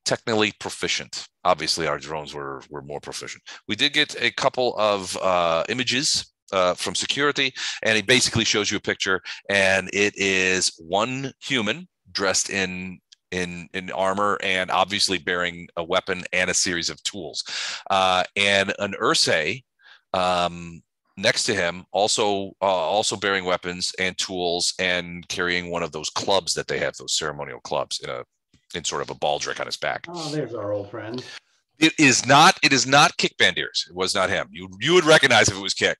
technically proficient. Obviously, our drones were were more proficient. We did get a couple of uh, images uh, from security, and it basically shows you a picture, and it is one human dressed in in in armor and obviously bearing a weapon and a series of tools, uh, and an Ursae um, next to him, also uh, also bearing weapons and tools and carrying one of those clubs that they have, those ceremonial clubs in a in sort of a baldric on his back. Oh, there's our old friend. It is not. It is not Kick Bandiers. It was not him. You you would recognize if it was Kick,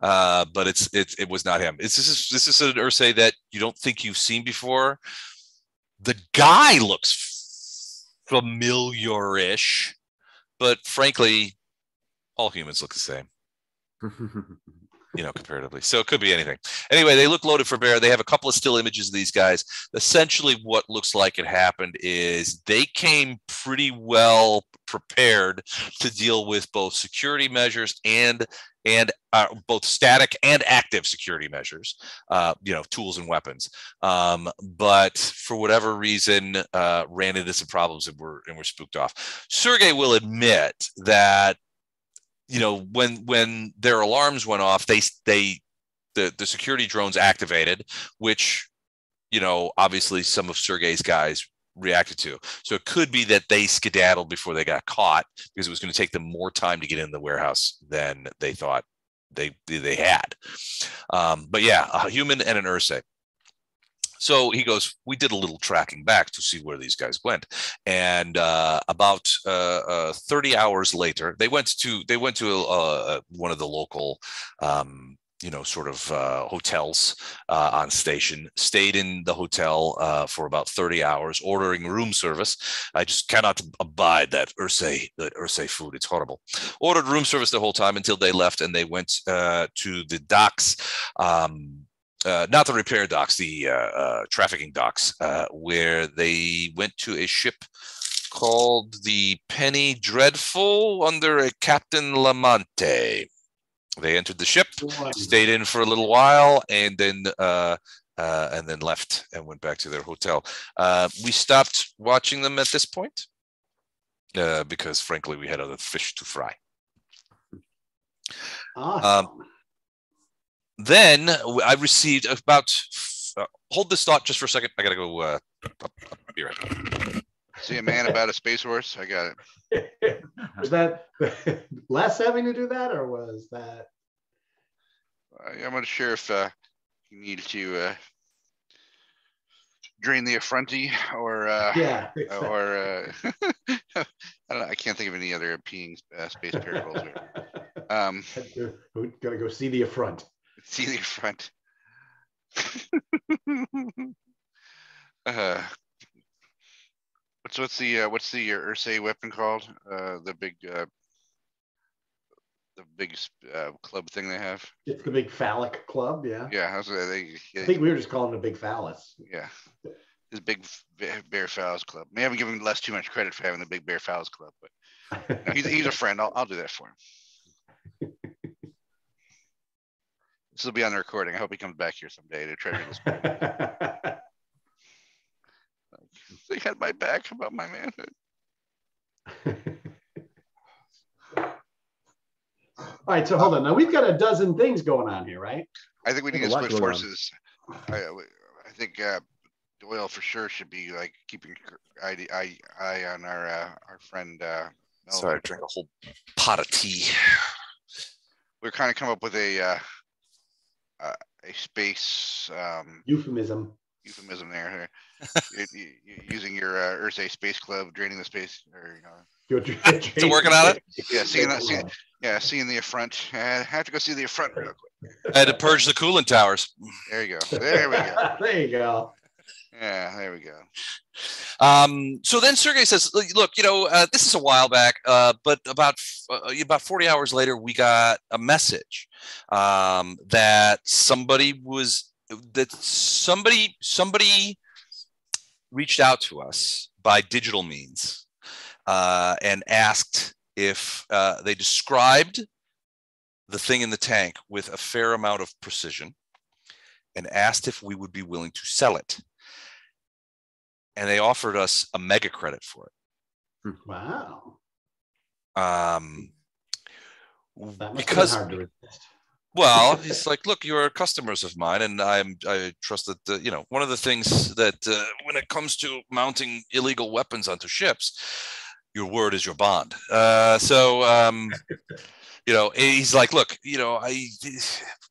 uh, but it's it it was not him. It's this is this is an Ursae that you don't think you've seen before. The guy looks familiar-ish, but frankly, all humans look the same. [laughs] you know, comparatively. So it could be anything. Anyway, they look loaded for bear. They have a couple of still images of these guys. Essentially, what looks like it happened is they came pretty well prepared to deal with both security measures and and uh, both static and active security measures, uh, you know, tools and weapons. Um, but for whatever reason, uh, ran into some problems and were and were spooked off. Sergey will admit that you know when when their alarms went off they they the the security drones activated which you know obviously some of sergey's guys reacted to. So it could be that they skedaddled before they got caught because it was going to take them more time to get in the warehouse than they thought they they had. Um, but yeah a human and an ursa so he goes, we did a little tracking back to see where these guys went, and uh, about uh, uh, 30 hours later, they went to they went to uh, one of the local. Um, you know, sort of uh, hotels uh, on station. Stayed in the hotel uh, for about 30 hours, ordering room service. I just cannot abide that Ursae, that Ursae food. It's horrible. Ordered room service the whole time until they left, and they went uh, to the docks. Um, uh, not the repair docks, the uh, uh, trafficking docks, uh, where they went to a ship called the Penny Dreadful under a Captain Lamonte. They entered the ship, stayed in for a little while, and then uh, uh, and then left and went back to their hotel. we stopped watching them at this point because, frankly, we had other fish to fry. Awesome. Um, then I received about. Uh, hold this thought just for a second. I gotta go. Uh, be right See a man about a space horse. I got it. [laughs] was that [laughs] Les having to do that, or was that? I'm not sure if uh, you need to uh, drain the effronty or uh, [laughs] yeah, exactly. or uh, I don't know. I can't think of any other peeing uh, space parables. um, gotta go see the affront. See the front. [laughs] uh, what's what's the uh, what's the uh, Ursae weapon called? Uh, the big uh, the big uh, club thing they have. It's the big phallic club, yeah. Yeah, how's that? They, I think we were just calling it a big phallus. Yeah, this big bear phallus club. May have given Les too much credit for having the big bear phallus club, but [laughs] no, he's, he's a friend. I'll, I'll do that for him. [laughs] This will be on the recording. I hope he comes back here someday to treasure this. they had my back about my manhood. All right, so hold on. Now we've got a dozen things going on here, right? I think we need to split forces. I, I, think uh, Doyle for sure should be like keeping eye, eye, eye on our uh, our friend. Uh, Sorry, I drank a whole pot of tea. We're kind of come up with a uh, uh, a space um, euphemism. Euphemism there. you, you, using your uh, Ursae Space Club, draining the space, or you know. Still working on it. Yeah, seeing that. Seeing, yeah, seeing the front. I have to go see the front real quick. I had to purge the coolant towers. There you go. There we go. [laughs] there you go. Yeah, there we go. Um, so then Sergey says, "Look, you know, uh, this is a while back, uh, but about uh, about forty hours later, we got a message um, that somebody was that somebody somebody reached out to us by digital means uh, and asked if uh, they described the thing in the tank with a fair amount of precision." And asked if we would be willing to sell it and they offered us a mega credit for it. Hmm. Wow. Um, because well, [laughs] he's like, look, you're customers of mine, and I'm I trust that uh, you know one of the things that uh, when it comes to mounting illegal weapons onto ships, your word is your bond. Uh, so um, [laughs] you know, he's like, look, you know, I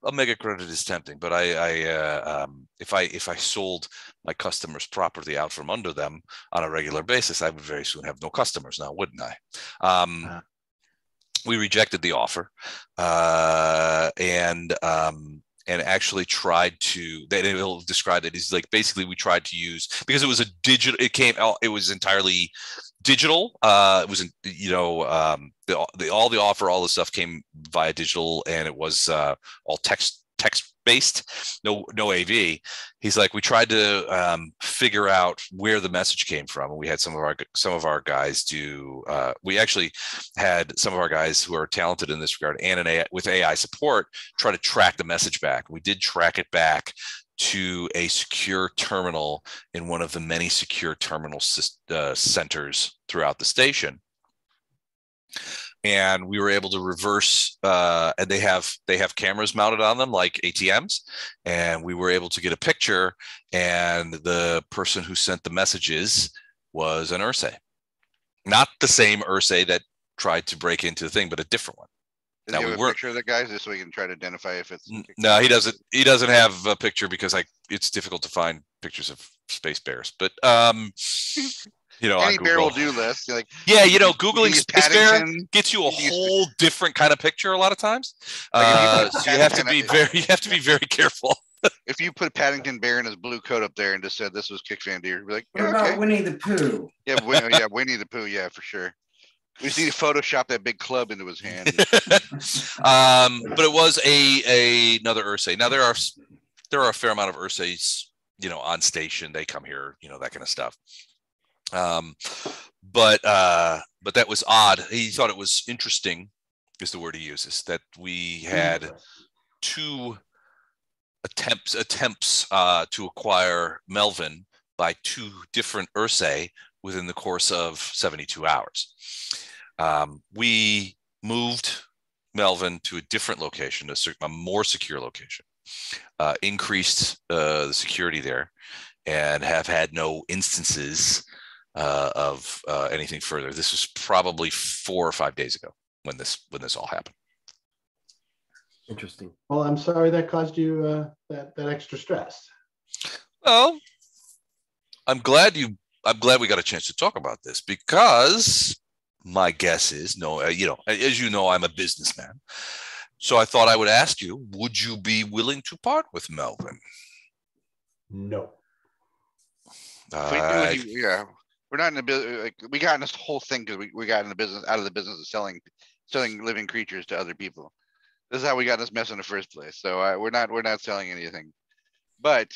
a mega credit is tempting, but I, I uh, um, if I if I sold my customers property out from under them on a regular basis, I would very soon have no customers now, wouldn't I? Um, uh-huh. We rejected the offer, uh, and um, and actually tried to. They will describe it as like basically we tried to use because it was a digital. It came out. It was entirely digital. Uh, it was, you know, um, the, the all the offer, all the stuff came via digital, and it was uh, all text text based, no no AV. He's like, we tried to um, figure out where the message came from, and we had some of our some of our guys do. Uh, we actually had some of our guys who are talented in this regard, and an AI, with AI support, try to track the message back. We did track it back to a secure terminal in one of the many secure terminal uh, centers throughout the station. And we were able to reverse uh, and they have they have cameras mounted on them like atms and we were able to get a picture and the person who sent the messages was an ursae. Not the same ursae that tried to break into the thing but a different one Does now he have we a picture of the guys just so we can try to identify if it's no he doesn't he doesn't have a picture because like it's difficult to find pictures of space bears but um [laughs] you know, any bear will do this. Like, yeah, you know, googling space bear gets you a whole different kind of picture a lot of times. Like uh, you so you have to be very, [laughs] you have to be very careful. [laughs] if you put Paddington Bear in his blue coat up there and just said this was Kick Van Deer, be like, what about okay. Winnie the Pooh? Yeah, Winnie, yeah, Winnie the Pooh, yeah, for sure. We just need to Photoshop that big club into his hand. [laughs] [laughs] um, but it was a, a another Ursae. Now there are there are a fair amount of Ursaes, you know, on station. They come here, you know, that kind of stuff. Um, but uh, but that was odd. He thought it was interesting, is the word he uses, that we had two attempts attempts uh, to acquire Melvin by two different Ursae within the course of 72 hours. Um, we moved Melvin to a different location, a, a more secure location, uh, increased uh, the security there, and have had no instances uh, of uh, anything further. This was probably four or five days ago when this when this all happened. Interesting. Well, I'm sorry that caused you uh, that that extra stress. Well, I'm glad you. I'm glad we got a chance to talk about this because my guess is no. Uh, you know, as you know, I'm a businessman. So I thought I would ask you: Would you be willing to part with Melvin? No. Uh, yeah, we're not in the business. Like we got in this whole thing because we, we got in the business out of the business of selling selling living creatures to other people. This is how we got this mess in the first place. So uh, we're not we're not selling anything. But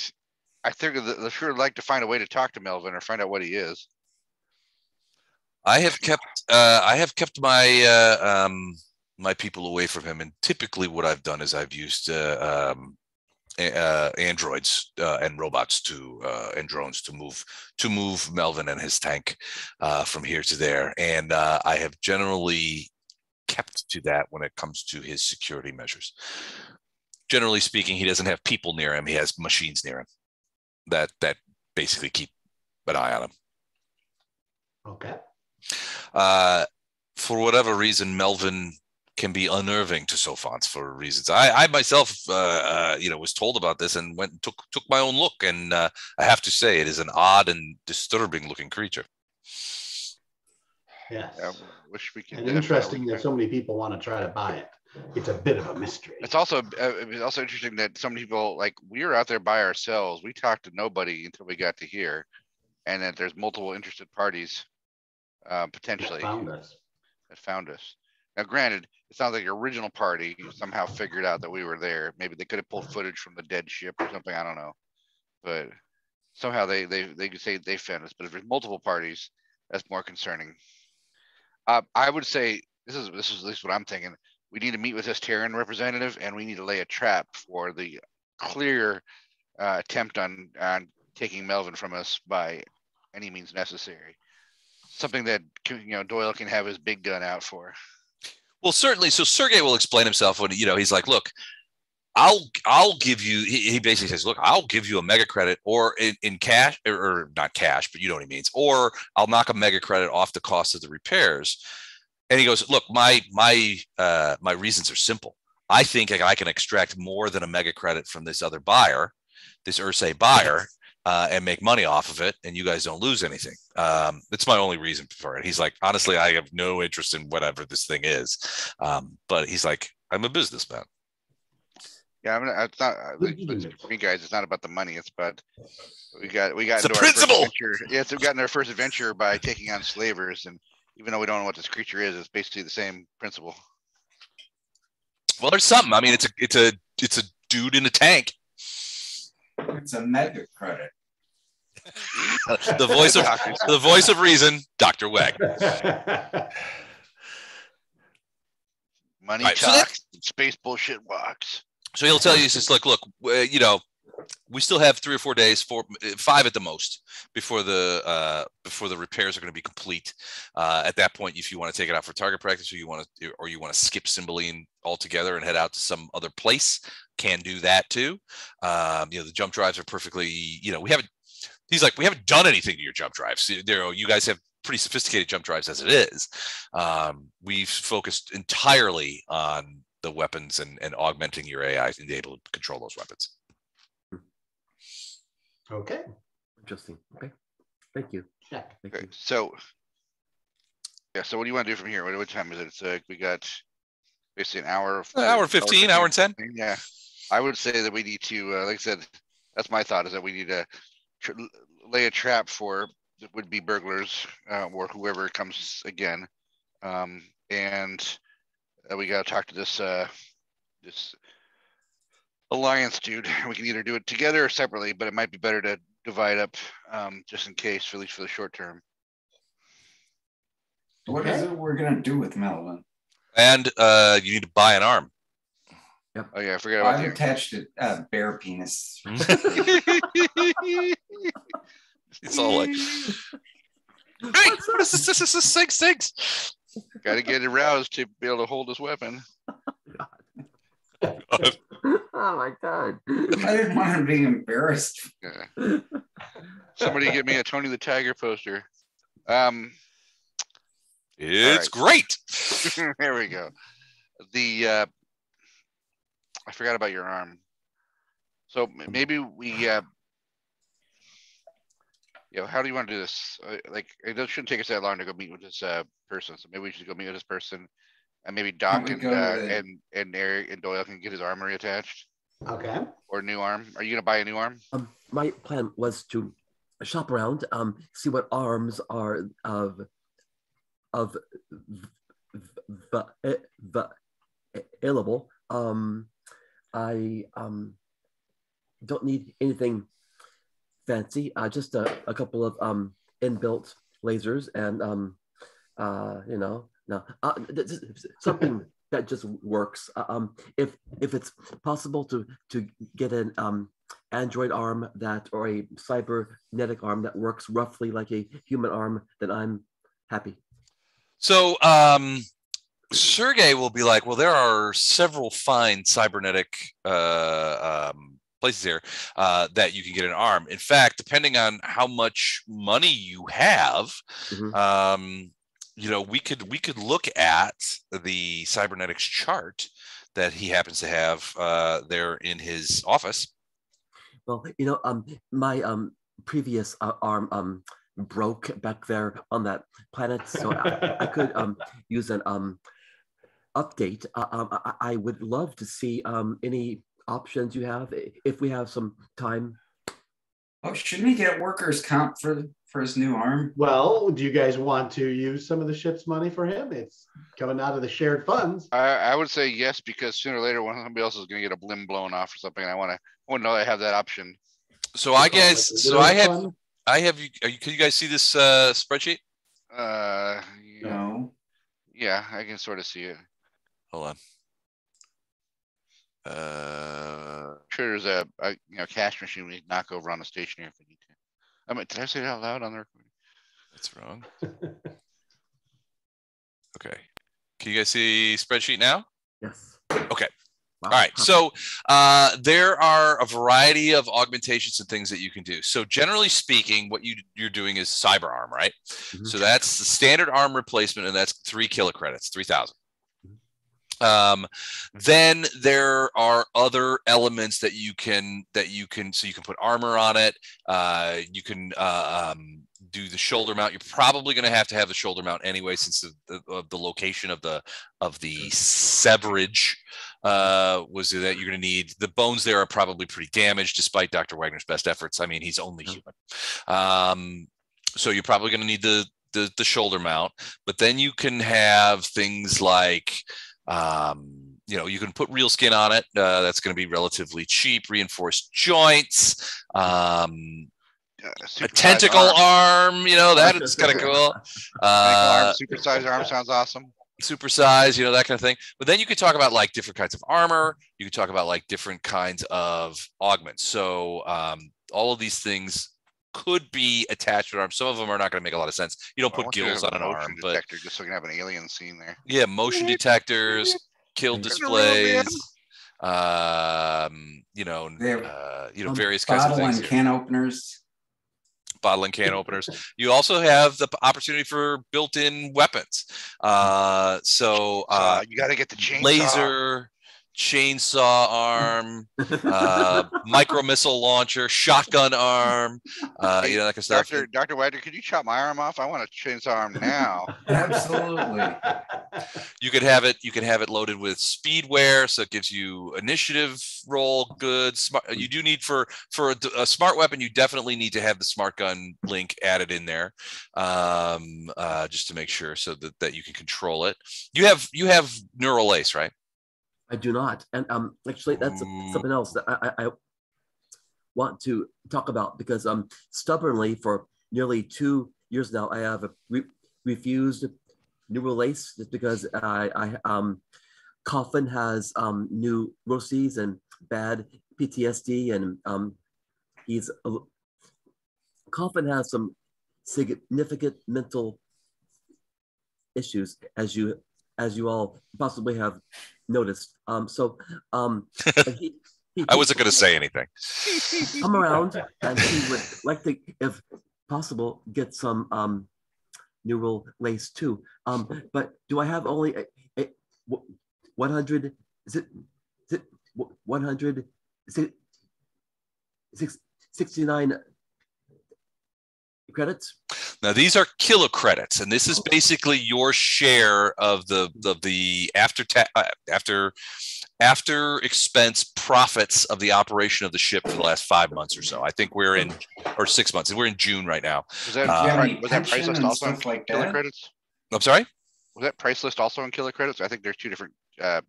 I think the, the sure like to find a way to talk to Melvin or find out what he is. I have kept uh, I have kept my uh, um, my people away from him, and typically what I've done is I've used uh, um, uh, androids uh, and robots to uh, and drones to move to move Melvin and his tank uh, from here to there, and uh, I have generally kept to that when it comes to his security measures. Generally speaking, he doesn't have people near him; he has machines near him that that basically keep an eye on him. Okay. Uh, for whatever reason, Melvin can be unnerving to Sophonts for reasons. I, I myself, uh, uh, you know, was told about this and went and took took my own look, and uh, I have to say, it is an odd and disturbing looking creature. Yes. Yeah, wish we could. And interesting that so many people want to try to buy it. It's a bit of a mystery. It's also uh, it's also interesting that so many people like we were out there by ourselves. We talked to nobody until we got to here, and that there's multiple interested parties uh, potentially that found us. That found us. Now, granted, it sounds like your original party somehow figured out that we were there. Maybe they could have pulled footage from the dead ship or something. I don't know, but somehow they they they could say they found us. But if there's multiple parties, that's more concerning. Uh, I would say this is this is at least what I'm thinking. We need to meet with this Terran representative, and we need to lay a trap for the clear uh, attempt on on taking Melvin from us by any means necessary. Something that you know Doyle can have his big gun out for. Well, certainly. So Sergey will explain himself when you know he's like, "Look, I'll I'll give you." He, he basically says, "Look, I'll give you a mega credit, or in, in cash, or, or, not cash, but you know what he means, or I'll knock a mega credit off the cost of the repairs." And he goes, "Look, my my uh, my reasons are simple. I think I can extract more than a mega credit from this other buyer, this Ursae buyer, uh, and make money off of it, and you guys don't lose anything. Um, that's my only reason for it. He's like, honestly, I have no interest in whatever this thing is, um, but he's like, I'm a businessman. Yeah, I mean, it's not uh, like, Legitimate. for me guys. It's not about the money. It's about we got we got It's the into our first principle. adventure. Yeah, so we got into our first adventure by taking on slavers, and even though we don't know what this creature is, it's basically the same principle. Well, there's something. I mean, it's a it's a it's a dude in a tank. It's a mega credit. The voice of [laughs] the voice of reason, Doctor Weg. Money Right, so that- talks, space bullshit walks. So he'll tell you, he says, look, look, uh, you know, we still have three or four days, four, uh, five at the most, before the uh, before the repairs are going to be complete. Uh, at that point, if you want to take it out for target practice, or you want to, or you want to skip Cymbeline altogether and head out to some other place, can do that too. Um, you know, the jump drives are perfectly, you know, we haven't. He's like, we haven't done anything to your jump drives. Know, you guys have pretty sophisticated jump drives as it is. Um, we've focused entirely on the weapons and, and augmenting your AI to be able to control those weapons. Okay. Interesting. Okay. Thank you. Check. Thank Okay, you. so yeah, so what do you want to do from here? What, what time is it? It's uh, we got basically an hour. An hour 15, hour and 10. Yeah, I would say that we need to, uh, like I said, that's my thought is that we need to tr- lay a trap for would be burglars uh, or whoever comes again, um, and uh, we got to talk to this uh, this alliance dude. We can either do it together or separately, but it might be better to divide up um, just in case, at least for the short term. What is Okay. it we're gonna do with Melvin? And uh, you need to buy an arm. Yep. Oh yeah, I forgot about I've the attached a uh, bear penis. [laughs] It's all like, hey, what is this? This is six six. Got to get aroused to be able to hold his weapon. [laughs] oh my god. I didn't want to be embarrassed. Yeah. Somebody get me a Tony the Tiger poster. Um, It's right. great. [laughs] there we go. The uh, I forgot about your arm. So maybe we, uh, you know, how do you want to do this? Uh, like, it does- shouldn't take us that long to go meet with this uh, person. So maybe we should go meet with this person, and maybe Doc and uh, and and Eric and Doyle can get his arm reattached Okay. or new arm. Are you gonna buy a new arm? Um, my plan was to shop around, um, see what arms are of of the the available. Um, I um don't need anything fancy. Uh, just a, a couple of um inbuilt lasers and um uh you know no uh, th- th- something [laughs] that just works. Uh, um, if if it's possible to to get an um android arm that or a cybernetic arm that works roughly like a human arm, then I'm happy. So um, Sergey will be like, well, there are several fine cybernetic uh, um, places here uh, that you can get an arm. In fact, depending on how much money you have, Mhm. You know, we could we could look at the cybernetics chart that he happens to have uh, there in his office. Well, you know, um, my um previous uh, arm um broke back there on that planet, so I, I could um [laughs] use an um update. Uh, um, I, I would love to see um any options you have if we have some time. Oh, shouldn't he get workers' comp for for his new arm? Well, do you guys want to use some of the ship's money for him? It's coming out of the shared funds. I, I would say yes because sooner or later, one somebody else is gonna get a blimb blown off or something. And I want to, I want to know I have that option. So I guess so. I have fund? I have you. Are you can you guys see this uh, spreadsheet? Uh, yeah, No. yeah, I can sort of see it. Hold on. Uh, sure there's a, a you know cash machine we can knock over on the station here if we need to. I mean, did I say that out loud on the recording? that's wrong. [laughs] Okay. Can you guys see spreadsheet now? Yes. Okay. Wow. All right. Huh. So uh, there are a variety of augmentations and things that you can do. So generally speaking, what you you're doing is cyber arm, right? Mhm. So that's the standard arm replacement, and that's three kilo credits, three thousand. Um, then there are other elements that you can that you can so you can put armor on it. Uh, you can uh, um, do the shoulder mount. You're probably going to have to have the shoulder mount anyway, since the, the, of the location of the of the severage uh, was that you're going to need the bones there are probably pretty damaged despite Dr. Wagner's best efforts. I mean, he's only human. Um, so you're probably going to need the, the the shoulder mount, but then you can have things like um, you know, you can put real skin on it. Uh, that's going to be relatively cheap. Reinforced joints, um, Uh, a tentacle arm, arm. You know, that is kind of [laughs] cool. Uh, arm, supersized arm sounds awesome. supersize, you know, that kind of thing. But then you could talk about like different kinds of armor. You could talk about like different kinds of augments. So um, all of these things could be attached to an arm. Some of them are not going to make a lot of sense. You don't I put want you to gills on an motion arm, but detector just so we can have an alien scene there. yeah, motion detectors, kill displays, um, you know, They uh, you know, various kinds of things. Bottle and can openers. bottle and can openers. You also have the opportunity for built-in weapons. Uh, so Uh, uh, you got to get the chainsaw. laser, chainsaw arm, [laughs] uh, micro missile launcher, shotgun arm, uh, you know that kind of stuff. Doctor Doctor Wagner, could you chop my arm off? I want a chainsaw arm now. [laughs] Absolutely. You could have it. You could have it loaded with speedware, so it gives you initiative roll. Good. Smart. You do need for for a smart weapon. You definitely need to have the smart gun link added in there, um, uh, just to make sure so that that you can control it. You have you have neural lace, right? I do not. And um, actually, that's Ooh. something else that I, I, I want to talk about because um, stubbornly for nearly two years now, I have re- refused neural lace just because I, I um, Coffin has um, neuroses and bad PTSD, and um, he's a, Coffin has some significant mental issues, as you as you all possibly have noticed. Um, so um, [laughs] he, he, I wasn't going to say anything. [laughs] come around, and he would like to, if possible, get some um, neural lace too. Um, but do I have only a, a, w- 100? Is it, is it w- 100? Is it six, 69 credits? Now these are kilo credits, and this is basically your share of the of the after ta- uh, after after expense profits of the operation of the ship for the last five months or so. I think we're in or six months. We're in June right now. Was that, Uh, Do you have pri- any was that price list also in like killer that? credits? I'm sorry, Was that price list also in killer credits? I think there's two different. Uh,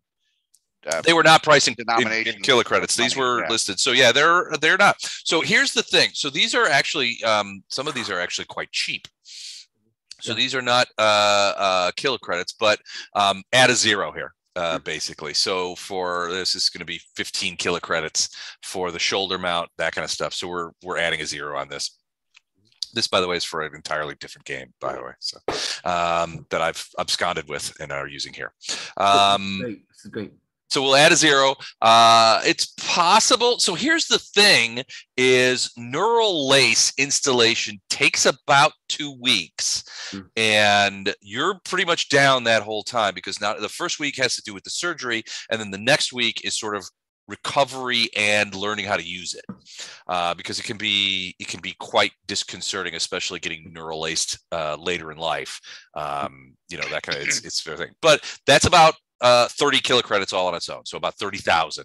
uh, they were not pricing in, in kilo credits. These were yeah. listed. So yeah, they're they're not. So here's the thing. So these are actually um, some of these are actually quite cheap. So Yeah. these are not uh, uh, kilo credits, but um, add a zero here. Uh, basically, so for this is going to be 15 kilo credits for the shoulder mount, that kind of stuff. So we're we're adding a zero on this. This, by the way, is for an entirely different game, by the way. So um, that I've absconded with and are using here. Um, great. This is great. So we'll add a zero. Uh, it's possible. So here's the thing: is neural lace installation takes about two weeks, Hmm. and you're pretty much down that whole time because now the first week has to do with the surgery, and then the next week is sort of recovery and learning how to use it uh, because it can be it can be quite disconcerting especially getting neural laced uh, later in life um, you know that kind of it's it's fair thing but that's about uh, 30 kilo credits all on its own so about 30,000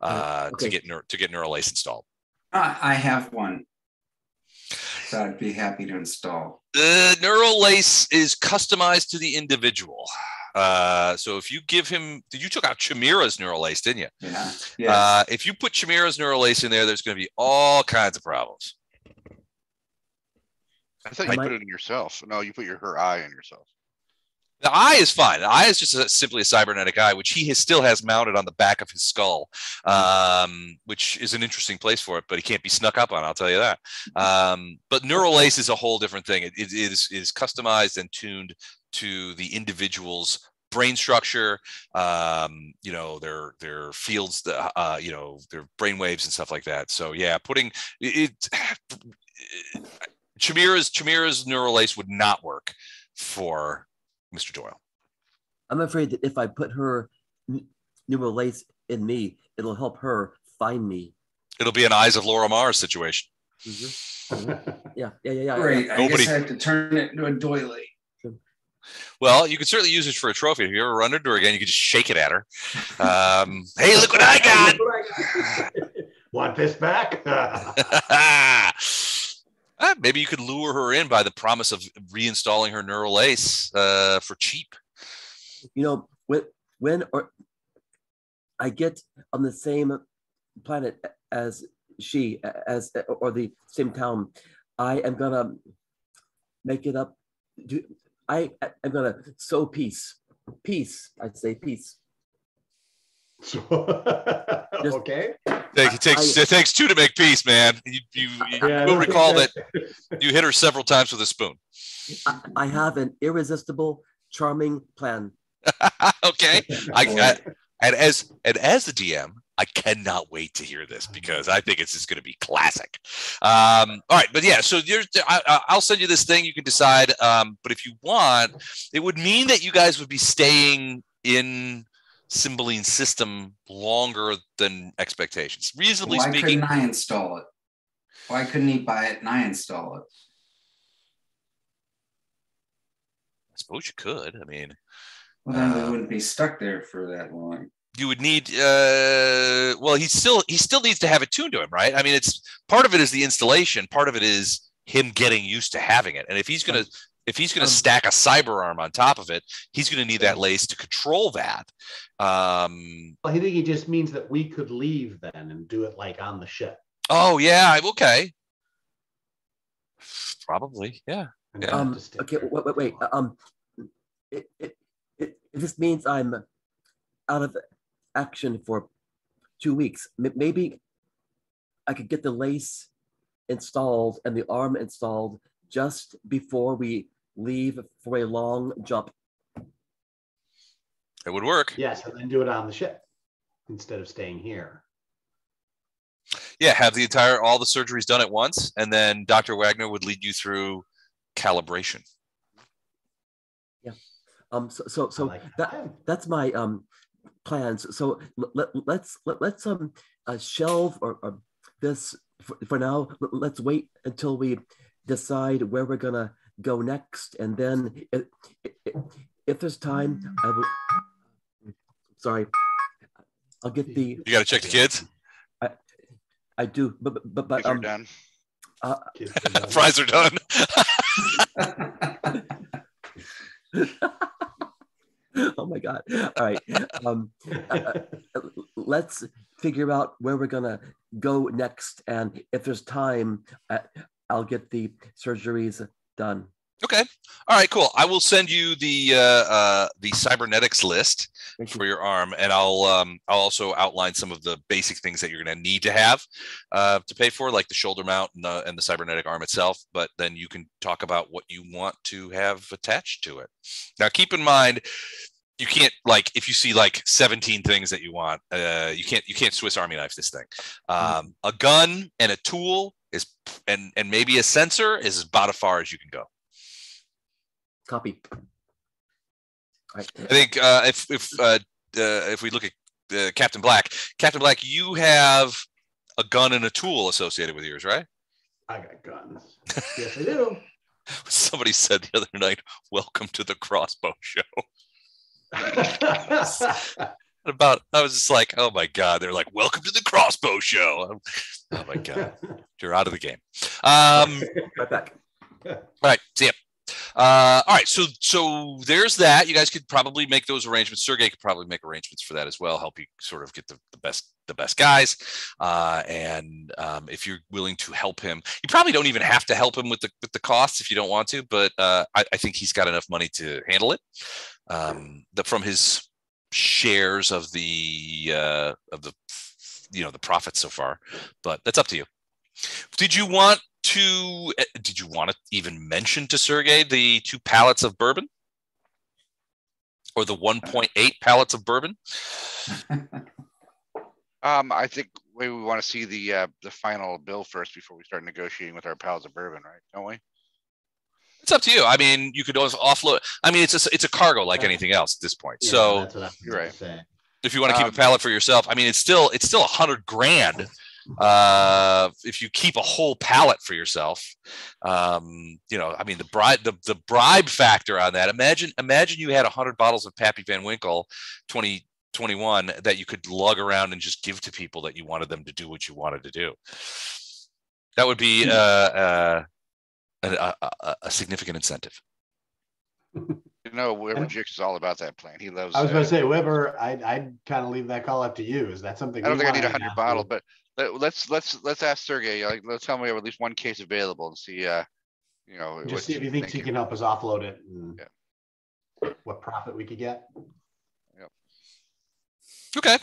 uh, to get neur- to get neural lace installed I, I have one. So I'd be happy to install. the neural lace is customized to the individual uh, so if you give him did you took out Chimera's neural lace didn't you Yeah. Yes. Uh, if you put Chimera's neural lace in there, there's going to be all kinds of problems. I thought I you might- put it in yourself. No, you put your her eye in yourself. The eye is fine. The eye is just a, simply a cybernetic eye, which he has, still has mounted on the back of his skull, um, which is an interesting place for it. But he can't be snuck up on. I'll tell you that. Um, but neural lace is a whole different thing. It, it is is customized and tuned to the individual's brain structure, um, you know, their their fields, the uh, you know, their brain waves and stuff like that. So yeah, putting it. it [sighs] Chimera's Chimera's neural lace would not work for Mr. Doyle. I'm afraid that if I put her n- neural lace in me, it'll help her find me. It'll be an Eyes of Laura Mars situation. Mhm. Yeah, yeah, yeah, yeah. Great. I Nobody- guess I have to turn it into a doily. Well, you could certainly use it for a trophy. If you ever run into her again, you could just shake it at her. Um, hey, look what I got! [laughs] Want this back? [laughs] [laughs] Uh, maybe you could lure her in by the promise of reinstalling her neural lace uh, for cheap. You know, when when or I get on the same planet as she, as or the same town, I am gonna make it up. Do I am gonna sow peace, peace. I'd say peace. [laughs] Just- okay. It takes, I- it takes two to make peace, man. You, you, you Yeah, will recall that that- [laughs] you hit her several times with a spoon. I, I have an irresistible, charming plan. [laughs] okay. I, I and as and as the DM, I cannot wait to hear this because I think it's just going to be classic. Um, all right, but yeah, so there's, I, I- I'll send you this thing. You can decide. Um, but if you want, it would mean that you guys would be staying in Cymbeline's system longer than expectations. Reasonably Why speaking, couldn't I install it? Why couldn't he buy it and I install it? I suppose you could. I mean, Well, then Uh, we wouldn't be stuck there for that long. you would need uh well he still he still needs to have it tuned to him right i mean it's part of it is the installation part of it is him getting used to having it and if he's gonna if he's gonna Um, stack a cyber arm on top of it he's gonna need that lace to control that um I think he just means that we could leave then and do it like on the ship. oh yeah okay probably yeah Yeah. Um, okay, wait, wait, wait. Um, it, it, it, this means I'm out of action for two weeks. M- Maybe I could get the lace installed and the arm installed just before we leave for a long jump. it would work Yes, and then do it on the ship instead of staying here. yeah have the entire all the surgeries done at once and then dr wagner would lead you through calibration Yeah. Um, so, so, so like that, plan. that's my um plans. So let, let's let, let's um uh, shelve or, or this for, for now. Let's wait until we decide where we're gonna go next, and then if, if, if there's time, I will. Sorry, I'll get the. you got to check the kids I I do, but but but, but If you're um, done. Kids are [laughs] done. fries are done [laughs] [laughs] oh my god! All right, um, uh, uh, let's figure out where we're gonna go next, and if there's time, uh, I'll get the surgeries done. Okay. All right. Cool. I will send you the uh, uh, the cybernetics list you. for your arm, and I'll um, I'll also outline some of the basic things that you're going to need to have uh, to pay for, like the shoulder mount and the, and the cybernetic arm itself. But then you can talk about what you want to have attached to it. Now, keep in mind. You can't like if you see like 17 things that you want, uh, you can't you can't Swiss Army knife this thing. Um, a gun and a tool is and and maybe a sensor is about as far as you can go. Copy. All right. I think uh, if if uh, uh, if we look at uh, Captain Black, Captain Black, you have a gun and a tool associated with yours, right? I got guns. Yes, I do. [laughs] Somebody said the other night, "Welcome to the crossbow show." [laughs] [laughs] About I was just like, "Oh my god!" They're like, "Welcome to the crossbow show." Oh my god, [laughs] you're out of the game. Um, [laughs] Right back. [laughs] All right, see ya. Uh, all right, so so there's that. You guys could probably make those arrangements. Sergey could probably make arrangements for that as well. Help you sort of get the, the best the best guys. Uh, and um, if you're willing to help him, you probably don't even have to help him with the with the costs if you don't want to. But uh, I, I think he's got enough money to handle it. Um, the, from his shares of the uh, of the you know the profits so far. But that's up to you. Did you want to? uh, Did you want to even mention to Sergey the two pallets of bourbon, or the 1.8 pallets of bourbon? [laughs] Um, I think we, we want to see the uh, the final bill first before we start negotiating with our pals of bourbon, right? Don't we? It's up to you. I mean, you could always offload. I mean, it's a it's a cargo like anything else at this point. Yeah, so that's what You're right. say. if you want to keep Um, a pallet for yourself, I mean, it's still it's still a hundred grand uh, if you keep a whole pallet for yourself, um, you know, I mean, the bribe, the, the bribe factor on that. Imagine, imagine you had hundred bottles of Pappy Van Winkle, 2021 that you could lug around and just give to people that you wanted them to do what you wanted to do. That would be uh, uh, a, a, a significant incentive. You know, Weber Jix is all about that plan. He loves. I was uh, going to say, Weber, I'd, I'd kind of leave that call up to you. Is that something? I don't think I need a hundred have bottle, but let, let's let's let's ask Sergey. Like, let's tell him we have at least one case available and see. Uh, you know, what Just see if he thinks he can help us offload it and what profit we could get. Yep. Okay.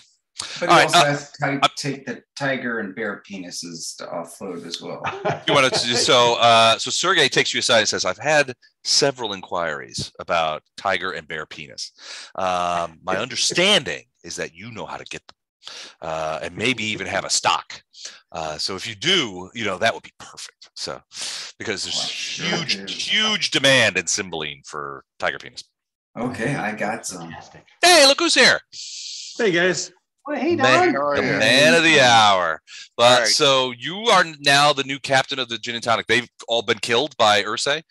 But All he right, also uh, has to ti- take the tiger and bear penises to offload as well. [laughs] [laughs] You want to so uh, so Sergey takes you aside and says, "I've had several inquiries about tiger and bear penis. Um, my [laughs] understanding is that you know how to get them, uh, and maybe even have a stock. Uh, so if you do, you know that would be perfect. So because there's Well, huge, do. huge demand in Cymbeline for tiger penis. Okay, I got some. Hey, look who's here! Hey guys. Well, hey, Man, Don. How the you? man of the hour. But Alright. so you are now the new captain of the gin and tonic. They've all been killed by Ursae.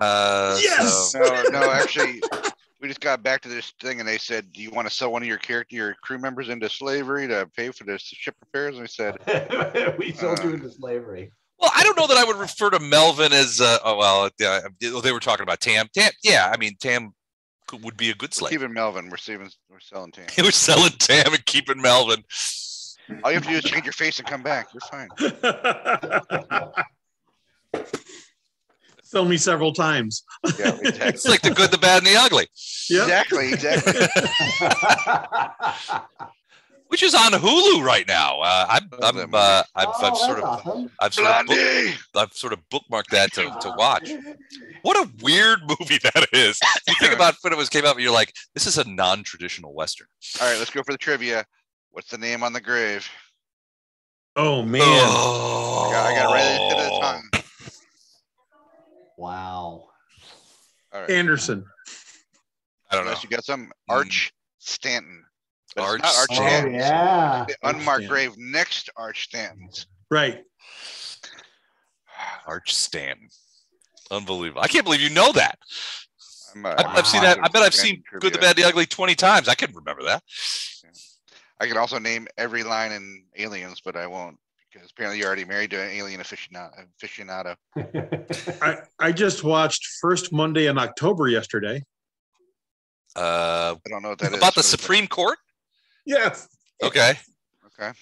Uh, Yes! so- No, no, actually, [laughs] we just got back to this thing and they said, "Do you want to sell one of your character, your crew members into slavery to pay for the ship repairs?" And we said, [laughs] we sold Uh, you into slavery. well, I don't know that I would refer to Melvin as. Uh, oh well, yeah, they were talking about Tam. Tam, yeah, I mean Tam could- would be a good slave. "Steven Melvin, we're saving, we're selling Tam. [laughs] we're selling Tam and keeping Melvin. All you have to do is change your face and come back. You're fine." Sell me several times. Yeah, exactly. It's like the good, the bad, and the ugly, Yep. Exactly, exactly. [laughs] which is on Hulu right now. Uh, I'm, I'm, uh, I've, Oh, I've sort of, awesome. I've sort of, book, I've sort of bookmarked that to, to watch. [laughs] What a weird movie that is. You think about when it was came out, and you're like, this is a non-traditional western. All right, let's go for the trivia. What's the name on the grave? Oh man. Oh, I got, I got right at the tip tongue. Wow. All right. I don't know. Unless you got some Mm. Arch Stanton. But it's Arch not Arch Oh, Stanton. yeah. The unmarked Stanton. grave next to Arch Stanton's. Right. [sighs] Arch Stanton. Unbelievable. I can't believe you know that. I'm, I've, I'm seen that. I bet I've seen random Good, the. Bad, the Ugly 20 times. I can remember that. I can also name every line in Aliens, but I won't because apparently you're already married to an alien aficionado. aficionado. [laughs] I, I just watched First Monday in October yesterday. Uh, I don't know what that is. about the What is that? Supreme Court? Yes. Okay. Okay.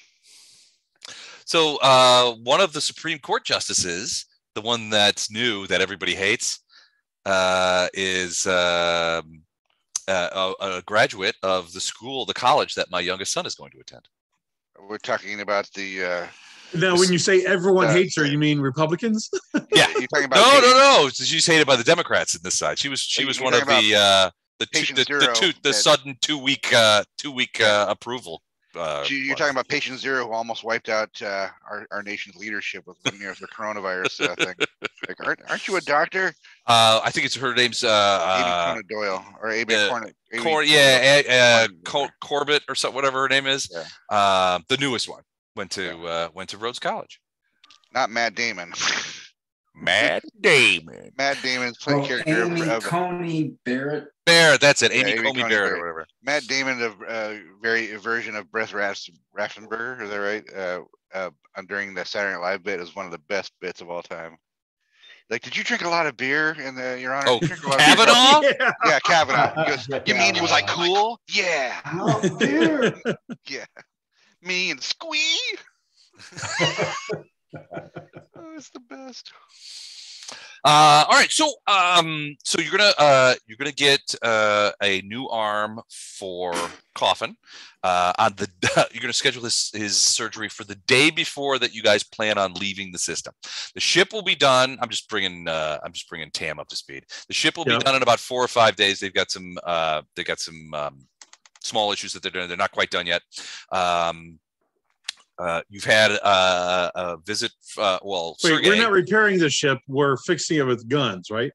So uh, one of the Supreme Court justices, the one that's new that everybody hates, uh, is um, uh, a, a graduate of the school, the college that my youngest son is going to attend. We're talking about the. Uh, Now, when you say everyone Uh, hates her, you mean Republicans? Yeah. you're talking about. No, Peyton- no, no. She's hated by the Democrats in this side. She was she was one of the uh, the two, Patient the, the Zero two the that- sudden two week uh, two week uh, approval. Uh, You- You're ones. talking about patient zero who almost wiped out uh, our, our nation's leadership with one year the coronavirus uh, thing. [laughs] Like, aren't, aren't you a doctor? Uh, I think it's her name's Amy uh, Conan Doyle or Amy uh, Corn. Amy Cor- yeah, uh, uh, Cor- Corbett or so, whatever her name is. Yeah. Uh, the newest one went to uh, went to Rhodes College. Not Matt Damon. Matt [laughs] Damon. Matt Damon's playing Oh, character of, Amy of Coney Barrett. Barrett, that's it. Yeah, Amy Amy Comey Coney Barrett Barrett. or whatever. Matt Damon of uh, very a version of Brett Raff- Raffenberger. Is that right? Uh, uh, during the Saturday Night Live bit is one of the best bits of all time. Like, did you drink a lot of beer in the Your Honor? Oh, Did you drink a lot of beer?" Kavanaugh? [laughs] yeah. Yeah, Kavanaugh. He goes, Yeah, [laughs] you mean he was like Kavanaugh. cool? Yeah, Oh, dear. [laughs] yeah. Me and Squee. Oh, it's the best. Uh, all right, so um, so you're gonna uh, you're gonna get uh, a new arm for Coffin. Uh, on the [laughs] you're gonna schedule his his surgery for the day before that you guys plan on leaving the system. The ship will be done. I'm just bringing uh, I'm just bringing Tam up to speed. The ship will Yeah. be done in about four or five days. They've got some uh, they got some um, small issues that they're doing. They're not quite done yet. Um, uh, you've had uh, a visit. Uh, well, Wait, Sergey- we're not repairing the ship. We're fixing it with guns, right?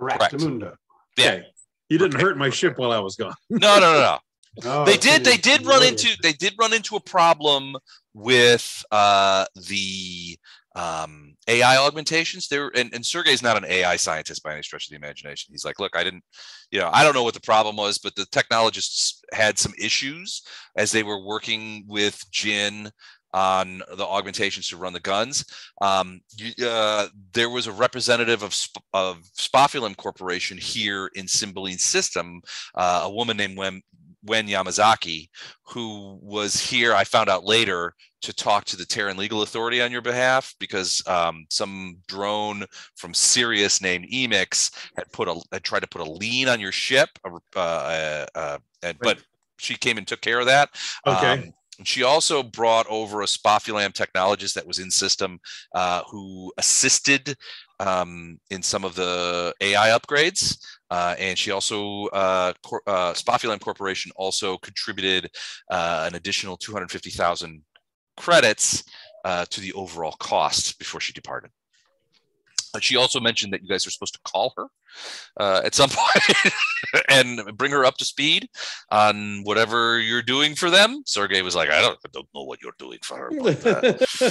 Correct. Rastamundo. Yeah. Okay. You didn't hurt my ship while I was gone. [laughs] no, no, no, no. [laughs] Oh, they did in they did run into they did run into a problem with uh the um ai augmentations there and, and sergey's not an ai scientist by any stretch of the imagination he's like look i didn't you know i don't know what the problem was but the technologists had some issues as they were working with Djinn on the augmentations to run the guns um, you- uh, there was a representative of, Sp- of Spofulam Corporation here in Cymbeline System, uh, a woman named Wen, Wen Yamazaki, who was here. I found out later to talk to the Terran Legal Authority on your behalf because um, some drone from Sirius named Emix had put a had tried to put a lien on your ship, uh, uh, uh, and, but she came and took care of that. Okay. Um, and she also brought over a Spofulam technologist that was in system uh, who assisted um, in some of the AI upgrades. Uh, and she also, uh, Cor- uh, Spofulam Corporation also contributed uh, an additional 250,000 credits uh, to the overall cost before she departed. She also mentioned that you guys are supposed to call her uh, at some [laughs] point and bring her up to speed on whatever you're doing for them. Sergey was like, I don't, I don't know what you're doing for her. But, uh, [laughs]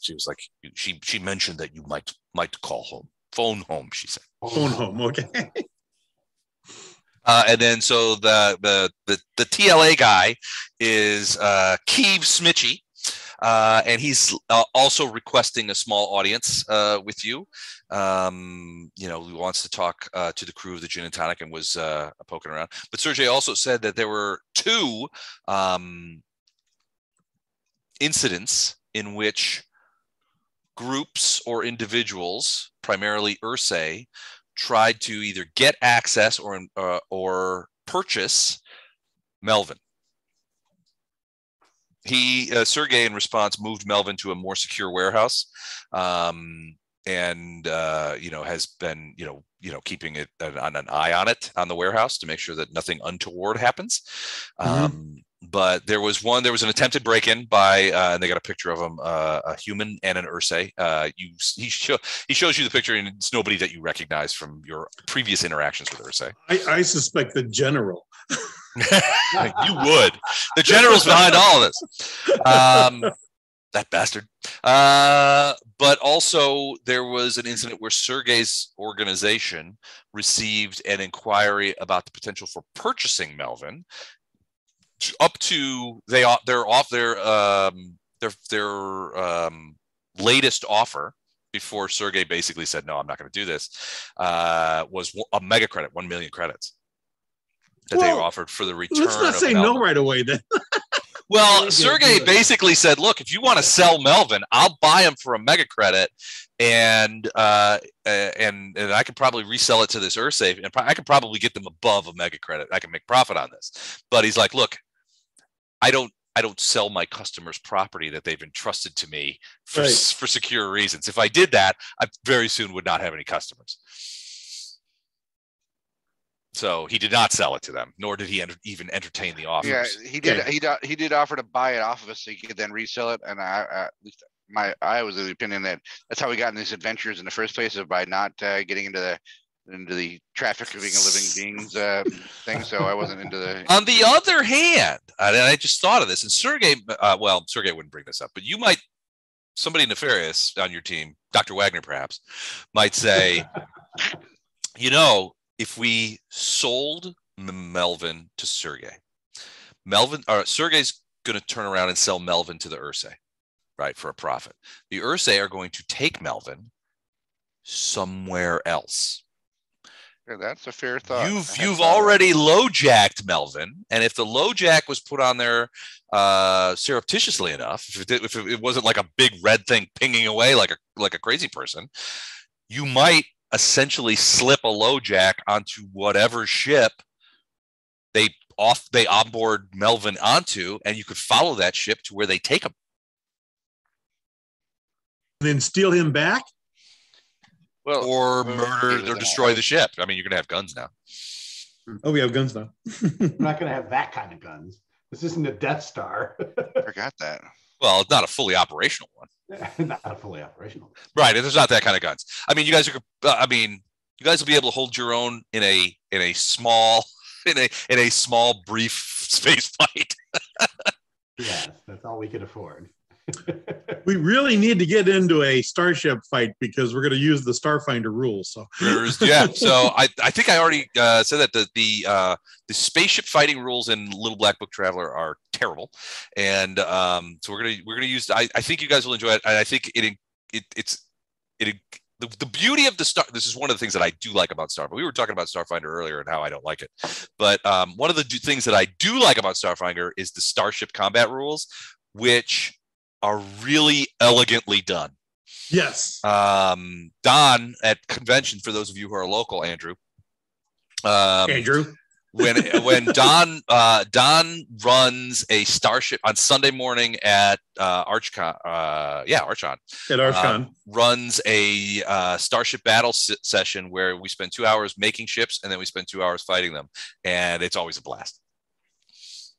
she was like, she she mentioned that you might might call home, phone home. She said. Phone home. Okay. Uh, and then so the the the, the TLA guy is uh, Keeve Smitchy. Uh, and he's uh, also requesting a small audience uh, with you. Um, you know, he wants to talk uh, to the crew of the Gin and Tonic and was uh, poking around. But Sergey also said that there were two um, incidents in which groups or individuals, primarily Ursae, tried to either get access or uh, or purchase Melvin. He uh, Sergey, in response, moved Melvin to a more secure warehouse, um, and uh, you know has been you know you know keeping it an, on an eye on it on the warehouse to make sure that nothing untoward happens. Mhm. Um, but there was one there was an attempted break-in by uh, and they got a picture of him uh, a human and an ursae uh, you he, show, he shows you the picture and it's nobody that you recognize from your previous interactions with ursae I, I suspect the general. [laughs] [laughs] you would. The general's behind all of this. Um, that bastard. Uh, but also there was an incident where sergey's organization received an inquiry about the potential for purchasing melvin. Up to they they're off their um their their um latest offer before Sergey basically said no I'm not going to do this uh was a mega credit 1 million credits that they offered for the return Let's not of say Melvin. no right away then. [laughs] Well, Sergey basically said, "Look, if you want to sell Melvin, I'll buy him for a mega credit, and uh, and and I could probably resell it to this Ursae, and I could probably get them above a mega credit. I can make profit on this." But he's like, "Look, I don't." I don't sell my customers property that they've entrusted to me for, Right. for secure reasons. If I did that, I very soon would not have any customers. So he did not sell it to them, nor did he enter, even entertain the offer. Yeah, he did. Okay. He did. He did offer to buy it off of us so he could then resell it. And I, I at least my, I was of the opinion that that's how we got in these adventures in the first place, is by not uh, getting into the into the trafficking of being a living [laughs] beings uh, thing. So I wasn't into the. On the other hand, and I just thought of this, and Sergey, uh, well, Sergey wouldn't bring this up, but you might, somebody nefarious on your team, Dr. Wagner perhaps, might say, [laughs] you know, if we sold Melvin to Sergey, Melvin, or Sergey's going to turn around and sell Melvin to the Ursae, right, for a profit. The Ursae are going to take Melvin somewhere else. Yeah, that's a fair thought. You've you've thought of that. already lowjacked Melvin, and if the lowjack was put on there uh, surreptitiously enough, if it, did, if it wasn't like a big red thing pinging away like a like a crazy person, you might essentially slip a low jack onto whatever ship they off they onboard Melvin onto, and you could follow that ship to where they take him. then steal him back. Well, or murder or that. destroy the ship. I mean, you're gonna have guns now. Oh, we have guns now. [laughs] We're not going to have that kind of guns. This isn't a Death Star. I [laughs] forgot that. Well, it's not a fully operational one. [laughs] not fully operational. Right. There's not that kind of guns. I mean, you guys are. uh, I mean, you guys will be able to hold your own in a in a small [laughs] in a in a small brief [laughs] space fight. Yes, that's all we could afford. [laughs] We really need to get into a starship fight because we're going to use the Starfinder rules. So There's- yeah, so [laughs] I, I think I already uh, said that the the uh, the spaceship fighting rules in Little Black Book Traveller are terrible, and um, so we're gonna we're gonna use. I, I think you guys will enjoy it, and I think it it it's it the, the beauty of the star. This is one of the things that I do like about Starfinder. We were talking about Starfinder earlier and how I don't like it, but um, one of the things that I do like about Starfinder is the starship combat rules, which are really elegantly done yes, um, Don at convention for those of you who are local, Andrew. Um, Andrew. [laughs] when when Don uh, Don runs a starship on Sunday morning at uh, ArchCon, uh, yeah, ArchCon At Archon. um, runs a uh, starship battle s- session where we spend two hours making ships and then we spend two hours fighting them, and it's always a blast.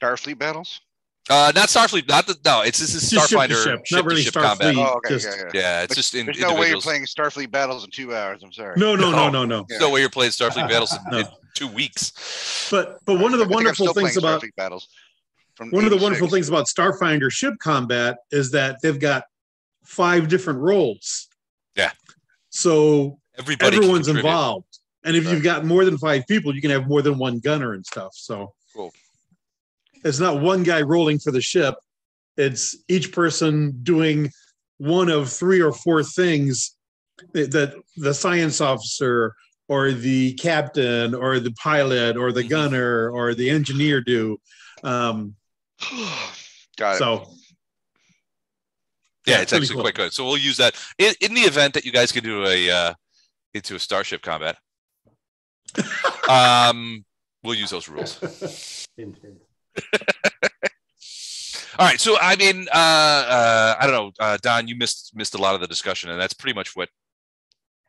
Starfleet battles. Uh, not Starfleet, not the no. It's this is Just ship Starfinder ship, ship not to really ship Starfleet. combat. Oh, okay, just- yeah, yeah. Yeah, it's But just in, There's no way you're playing Starfleet battles in two hours. I'm sorry. no, no, no, No. no, no. Yeah. no way you're playing Starfleet [laughs] battles in, No. in two weeks. But but one of the I wonderful things about Starfleet battles. From one of the wonderful things about Starfinder ship combat is that they've got five different roles. Yeah. So Everybody everyone's involved. And if Right. you've got more than five people, you can have more than one gunner and stuff. So Cool. It's not one guy rolling for the ship. It's each person doing one of three or four things that, that the science officer or the captain or the pilot or the Mhm. gunner or the engineer do. Um, [sighs] Got it. so Yeah, Yeah, it's actually cool. quite good. So we'll use that in, in the event that you guys can do a uh, into a starship combat. [laughs] um, we'll use those rules. [laughs] Hint, hint. [laughs] All right. So I mean, uh, uh, I don't know, uh, Don, you missed missed a lot of the discussion, and that's pretty much what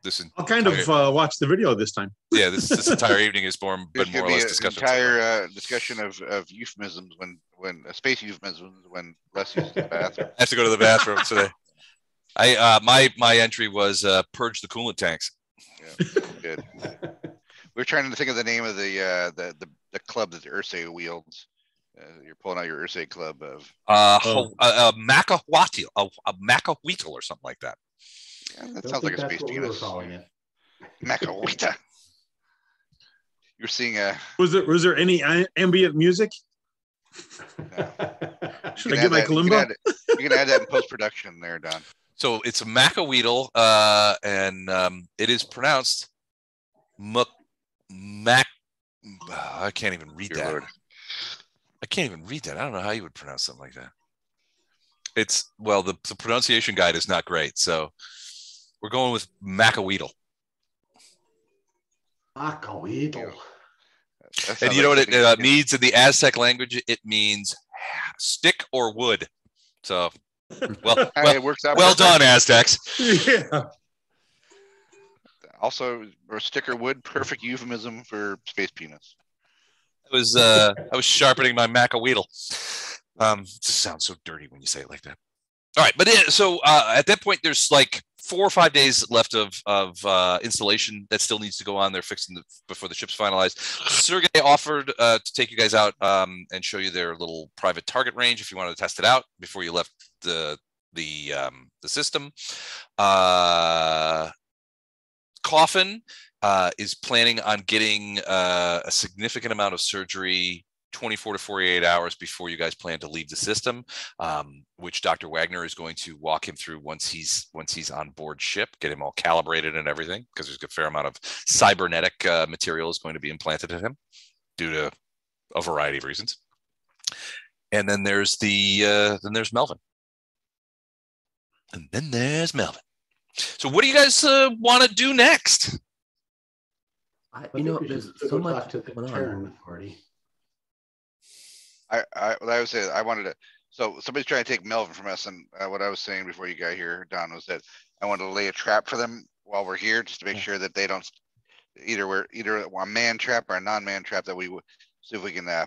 this. en- I'll kind of uh, watch the video this time. [laughs] Yeah, this this entire evening has been, There's been more or be less an discussion. entire uh, discussion of, of euphemisms when when uh, space euphemisms when Les uses the bathroom. [laughs] I have to go to the bathroom today. I uh, my my entry was uh, purge the coolant tanks. Yeah, good. We're trying to think of the name of the uh, the, the the club that the Ursae wields. Uh, you're pulling out your Ursae club of. Uh, Oh. ho- uh, uh, a, a Macahuitl or something like that. Yeah, that Don't sounds like a space what we were penis. calling it. Macawita. [laughs] You're seeing a. Was there was there any ambient music? [laughs] Should I get my You can, kalimba? add, you can add that in post production there, Don. So it's a Macahuitl, uh, and um, it is pronounced Mac. Mac I can't even read Dear that. Lord. I can't even read that. I don't know how you would pronounce something like that. It's well, the, the pronunciation guide is not great, so we're going with Macahuitl. Macahuitl. That And you know what it uh, means in the Aztec language? It means stick or wood. So, well, [laughs] well, it works out. well perfect. done, Aztecs. yeah. Also, or sticker wood, perfect euphemism for space penis. I was uh, I was sharpening my Macahuitl. Um, it just sounds so dirty when you say it like that. All right, but it, so uh, at that point, there's like four or five days left of of uh, installation that still needs to go on. They're fixing the before the ship's finalized. Sergey offered uh, to take you guys out um, and show you their little private target range if you wanted to test it out before you left the the um, the system. Uh, Coffin uh, is planning on getting uh, a significant amount of surgery 24 to 48 hours before you guys plan to leave the system, um, which Dr. Wagner is going to walk him through once he's once he's on board ship, get him all calibrated and everything, because there's a fair amount of cybernetic uh, material is going to be implanted in him due to a variety of reasons. And then there's the uh, then there's Melvin, and then there's Melvin. So what do you guys uh, want to do next? I, I you think know, there's so much talk to the going on. Terran Authority. I, I, what I was saying, I wanted to, so somebody's trying to take Melvin from us, and uh, what I was saying before you got here, Don, was that I wanted to lay a trap for them while we're here, just to make sure that they don't, either we're either a man trap or a non-man trap that we would see if we can uh,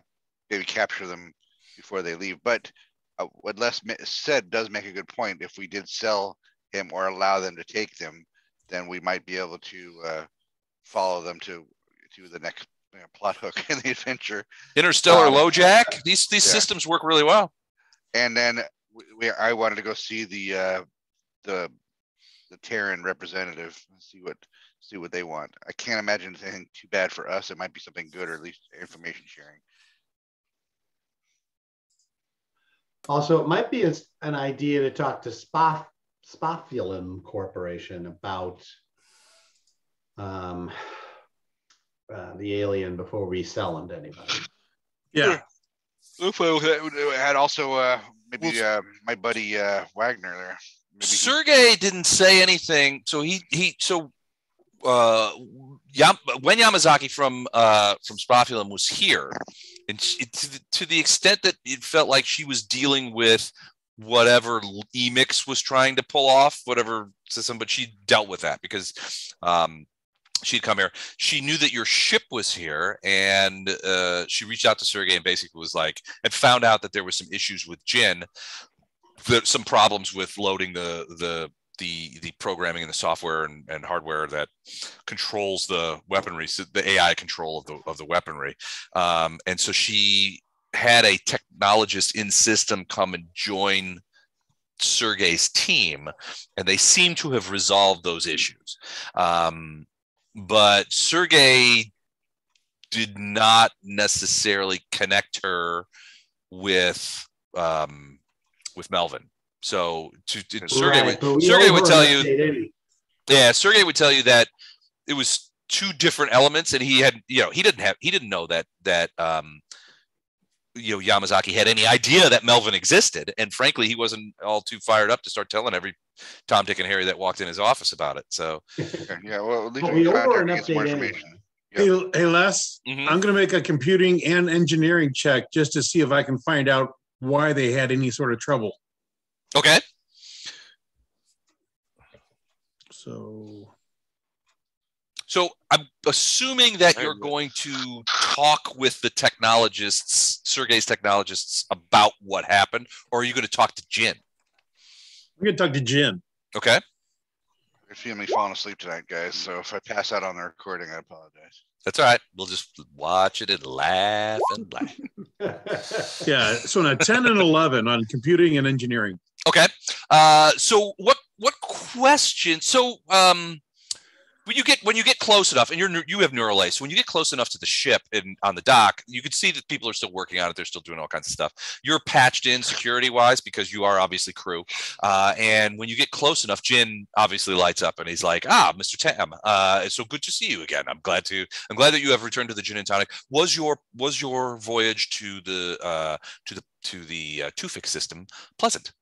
maybe capture them before they leave. But uh, what Les said does make a good point. If we did sell him or allow them to take them, then we might be able to uh, follow them to to the next you know, plot hook [laughs] in the adventure. Interstellar Um, LoJack. These these yeah. systems work really well. And then we, we I wanted to go see the uh, the the Terran representative and see what see what they want. I can't imagine it's anything too bad for us. It might be something good or at least information sharing. Also, it might be as- an idea to talk to Spa, Spofulam Corporation about um, uh, the alien before we sell him to anybody. Yeah. UFO had- had also uh, maybe Well, uh, my buddy uh, Wagner there. Maybe he- Sergey didn't say anything, so he he so uh, Yam, when Yamazaki from uh, from Spofulam was here, and she, to, the, to the extent that it felt like she was dealing with whatever Emix was trying to pull off, whatever system, but she dealt with that because um, she'd come here. She knew that your ship was here, and uh, she reached out to Sergey and basically was like, and found out that there was some issues with Djinn, there, some problems with loading the the the the programming and the software and, and hardware that controls the weaponry, so the AI control of the of the weaponry, um, and so she had a technologist in system come and join Sergey's team, and they seem to have resolved those issues. Um, but Sergey did not necessarily connect her with um, with Melvin. So to, to Sergey, would, Sergey would tell you, yeah, Sergey would tell you that it was two different elements, and he had, you know, he didn't have, he didn't know that that um, you know Yamazaki had any idea that Melvin existed, and frankly, he wasn't all too fired up to start telling every Tom, Dick, and Harry that walked in his office about it. So, yeah, well, at least But we we can owe her an and get some more update anyway. information. Hey, hey, Les, mhm. I'm going to make a computing and engineering check just to see if I can find out why they had any sort of trouble. okay, So, so I'm assuming that you're going to talk with the technologists, Sergey's technologists, about what happened, or are you going to talk to Djinn? I'm going to talk to Djinn. Okay. You're feeling me falling asleep tonight, guys. So if I pass out on the recording, I apologize. That's all right. We'll just watch it and laugh and laugh. Yeah. So, now 10 and 11 on computing and engineering. Okay. Uh, so what what question? So um, when you get when you get close enough, and you're you have neural lace, when you get close enough to the ship and on the dock, you can see that people are still working on it. They're still doing all kinds of stuff. You're patched in security wise because you are obviously crew. Uh, and when you get close enough, Djinn obviously lights up and he's like, "Ah, Mr. Tam, uh, it's so good to see you again. I'm glad to I'm glad that you have returned to the Gin and Tonic. Was your was your voyage to the uh, to the to the uh, system pleasant?"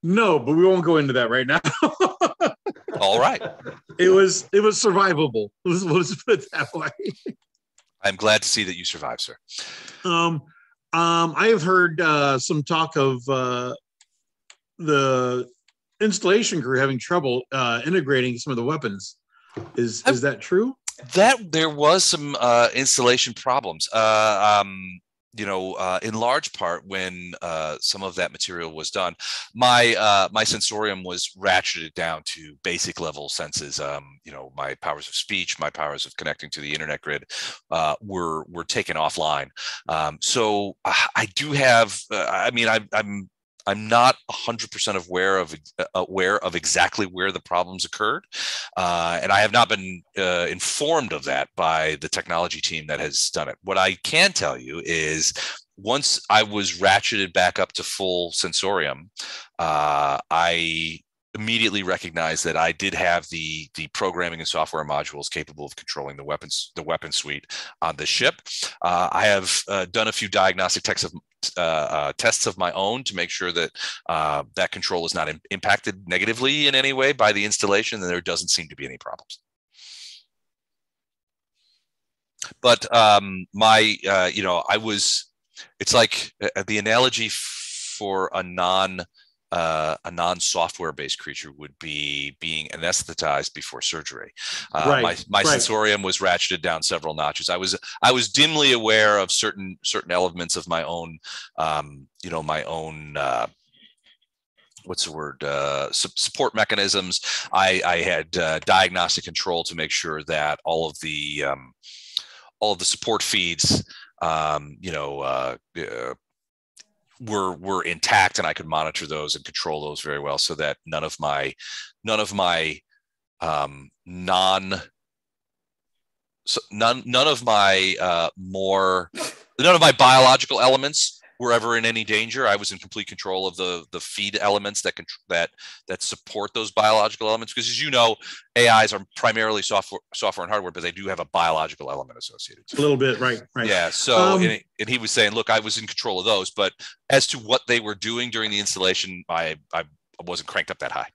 No, but we won't go into that right now. [laughs] All right. [laughs] it was it was survivable. Let's, just put it that way. I'm glad to see that you survived, sir. Um, um, I have heard uh, some talk of uh, the installation crew having trouble uh, integrating some of the weapons. Is is that true? That there was some uh, installation problems. Uh, um, you know, uh, in large part when uh, some of that material was done, my uh, my sensorium was ratcheted down to basic level senses. Um, you know, my powers of speech, my powers of connecting to the internet grid, uh, were were taken offline. Um, so uh, I do have. Uh, I mean, I, I'm I'm not 100% aware of uh, aware of exactly where the problems occurred, uh, and I have not been uh, informed of that by the technology team that has done it. What I can tell you is, once I was ratcheted back up to full sensorium, uh, I immediately recognized that I did have the the programming and software modules capable of controlling the weapons the weapon suite on the ship. Uh, I have uh, done a few diagnostic tests of uh, uh, tests of my own to make sure that uh, that control is not im- impacted negatively in any way by the installation, and there doesn't seem to be any problems. But um, my, uh, you know, I was. It's like uh, the analogy for a non uh, a non-software based creature would be being anesthetized before surgery. Uh, Right, my my right. sensorium was ratcheted down several notches. I was I was dimly aware of certain certain elements of my own, um, you know, my own uh, what's the word uh, su- support mechanisms. I, I had uh, diagnostic control to make sure that all of the um, all of the support feeds, um, you know, uh, uh, were were intact, and I could monitor those and control those very well, so that none of my none of my um, non so none none of my uh, more none of my biological elements were ever in any danger. I was in complete control of the the feed elements that can that that support those biological elements because, as you know, AIs are primarily software software and hardware, but they do have a biological element associated. A little bit, right? Right. Yeah. So, Um, and, and he was saying, look, I was in control of those, but as to what they were doing during the installation, I I wasn't cranked up that high.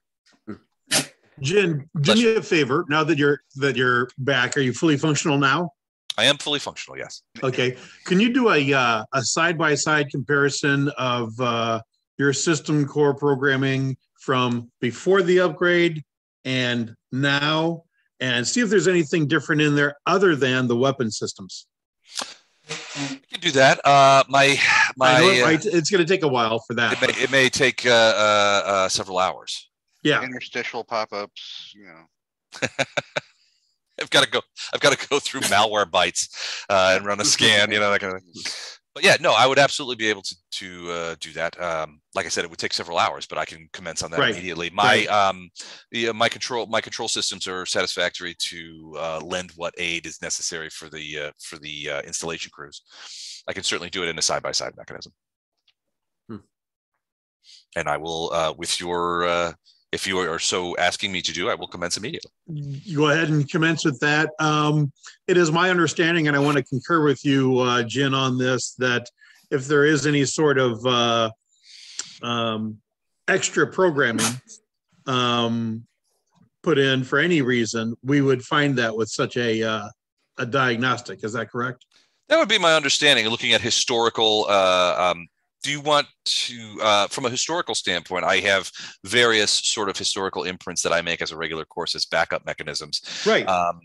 Djinn, do Bless me a favor. Now that you're that you're back, are you fully functional now? I am fully functional. Yes. Okay. Can you do a uh, a side by side comparison of uh, your system core programming from before the upgrade and now, and see if there's anything different in there other than the weapon systems? I can do that. Uh, my my. I know it, uh, right? It's going to take a while for that. it may, it may take uh, uh, uh, several hours. Yeah. Interstitial pop-ups, you know. [laughs] [laughs] I've got to go. I've got to go through Malwarebytes uh, and run a scan. You know that kind of. Thing. But yeah, no, I would absolutely be able to to uh, do that. Um, like I said, it would take several hours, but I can commence on that Right. immediately. My um, the, uh, my control my control systems are satisfactory to uh, lend what aid is necessary for the uh, for the uh, installation crews. I can certainly do it in a side by side mechanism. Hmm. And I will, uh, with your, uh, if you are so asking me to do, I will commence immediately. you go ahead and commence with that. Um, it is my understanding, and I want to concur with you, uh, Djinn, on this, that if there is any sort of uh, um, extra programming um, put in for any reason, we would find that with such a uh, a diagnostic. Is that correct? That would be my understanding. Looking at historical, uh, um, do you want to, uh, from a historical standpoint, I have various sort of historical imprints that I make as a regular course as backup mechanisms. Right. Um,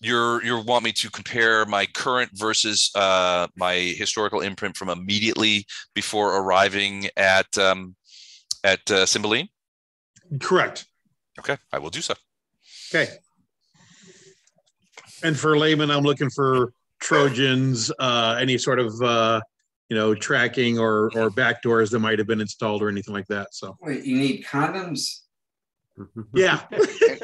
you're you want me to compare my current versus uh, my historical imprint from immediately before arriving at um, at uh, Cymbeline? correct. Okay, I will do so. Okay. And for layman, I'm looking for Trojans, uh, any sort of, uh, you know, tracking or, or backdoors that might have been installed or anything like that. So, Wait, you need condoms? [laughs] yeah,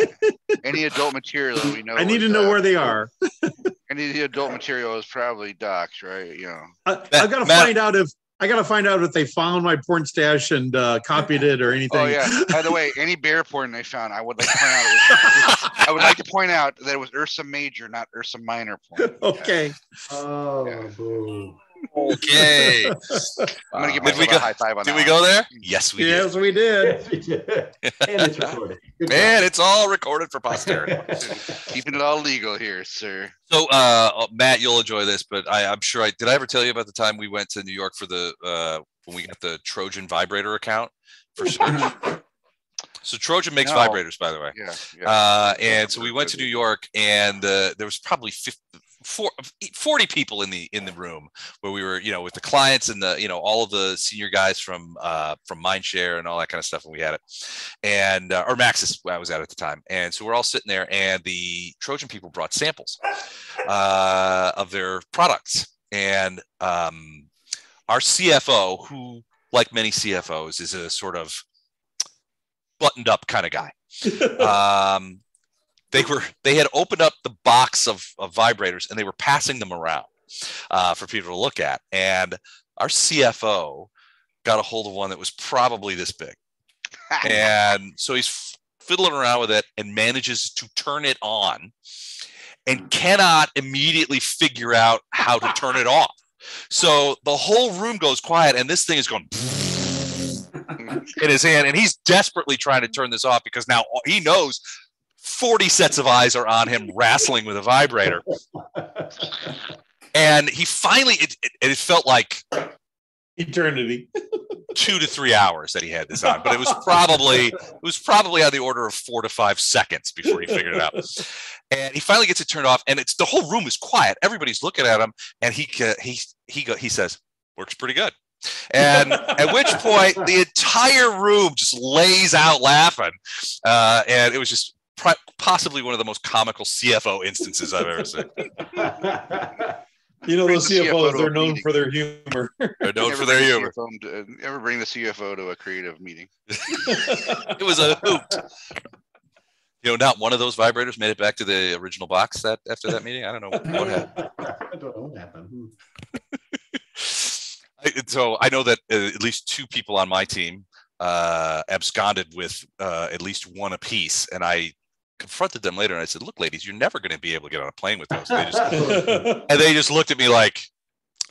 [laughs] Any adult material that we know. I need to is, know uh, where they are. [laughs] Any of the adult material is probably docs, right? You know. I, Matt- I gotta Matt- find out if, I gotta find out if they found my porn stash and, uh, copied it or anything. Oh yeah. By the way, any bear porn they found, I would like to point out. It was, I would like to point out that it was Ursa Major, not Ursa Minor porn. Okay. Oh, Yeah. Boo. Okay. [laughs] I'm gonna give Did we myself go- a high five on Did that we go there? Yes, we Yes, we did. Yes, we did. [laughs] And it's recorded. Good. Man, job. it's all recorded for posterity. [laughs] Keeping it all legal here, sir. So, uh, Matt, you'll enjoy this, but I, I'm sure I did. I ever tell you about the time we went to New York for the uh, when we got the Trojan vibrator account for search? so Trojan makes No. vibrators, by the way. Yeah. yeah. Uh, and so we went to New York, and uh, there was probably 50, four, 40 people in the in the room where we were, you know, with the clients and the, you know, all of the senior guys from uh, from Mindshare and all that kind of stuff. And we had it, and uh, or Maxus, I was at at the time, and so we're all sitting there, and the Trojan people brought samples uh, of their products, and um, our CFO, who like many CFOs, is a sort of buttoned up kind of guy. [laughs] Um, they were they had opened up the box of, of vibrators and they were passing them around uh, for people to look at. And our cfo got a hold of one that was probably this big. [laughs] And so he's fiddling around with it and manages to turn it on and cannot immediately figure out how to turn it off. So the whole room goes quiet and this thing is going [laughs] in his hand and he's desperately trying to turn this off because now he knows 40 sets of eyes are on him wrestling with a vibrator and he finally it, it, it felt like Eternity. two to three hours that he had this on but it was probably it was probably on the order of four to five seconds before he figured it out and he finally gets it turned off and it's the whole room is quiet everybody's looking at him and he he he go, he says works pretty good And at which point, the entire room just lays out laughing. Uh, and it was just possibly one of the most comical CFO instances I've ever seen. [laughs] You know, Bring those the CFOs, to they're known meeting. for their humor. They're known Ever for their bring the humor. CFO to- Ever bring the CFO to a creative meeting? [laughs] It was a hoot. You know, not one of those vibrators made it back to the original box that after that meeting. I don't know what happened. [laughs] I don't know what happened. Hmm. So I know that uh, at least two people on my team uh, absconded with uh, at least one apiece, and I confronted them later and I said, "Look, ladies, you're never going to be able to get on a plane with those." They just, [laughs] and they just looked at me like,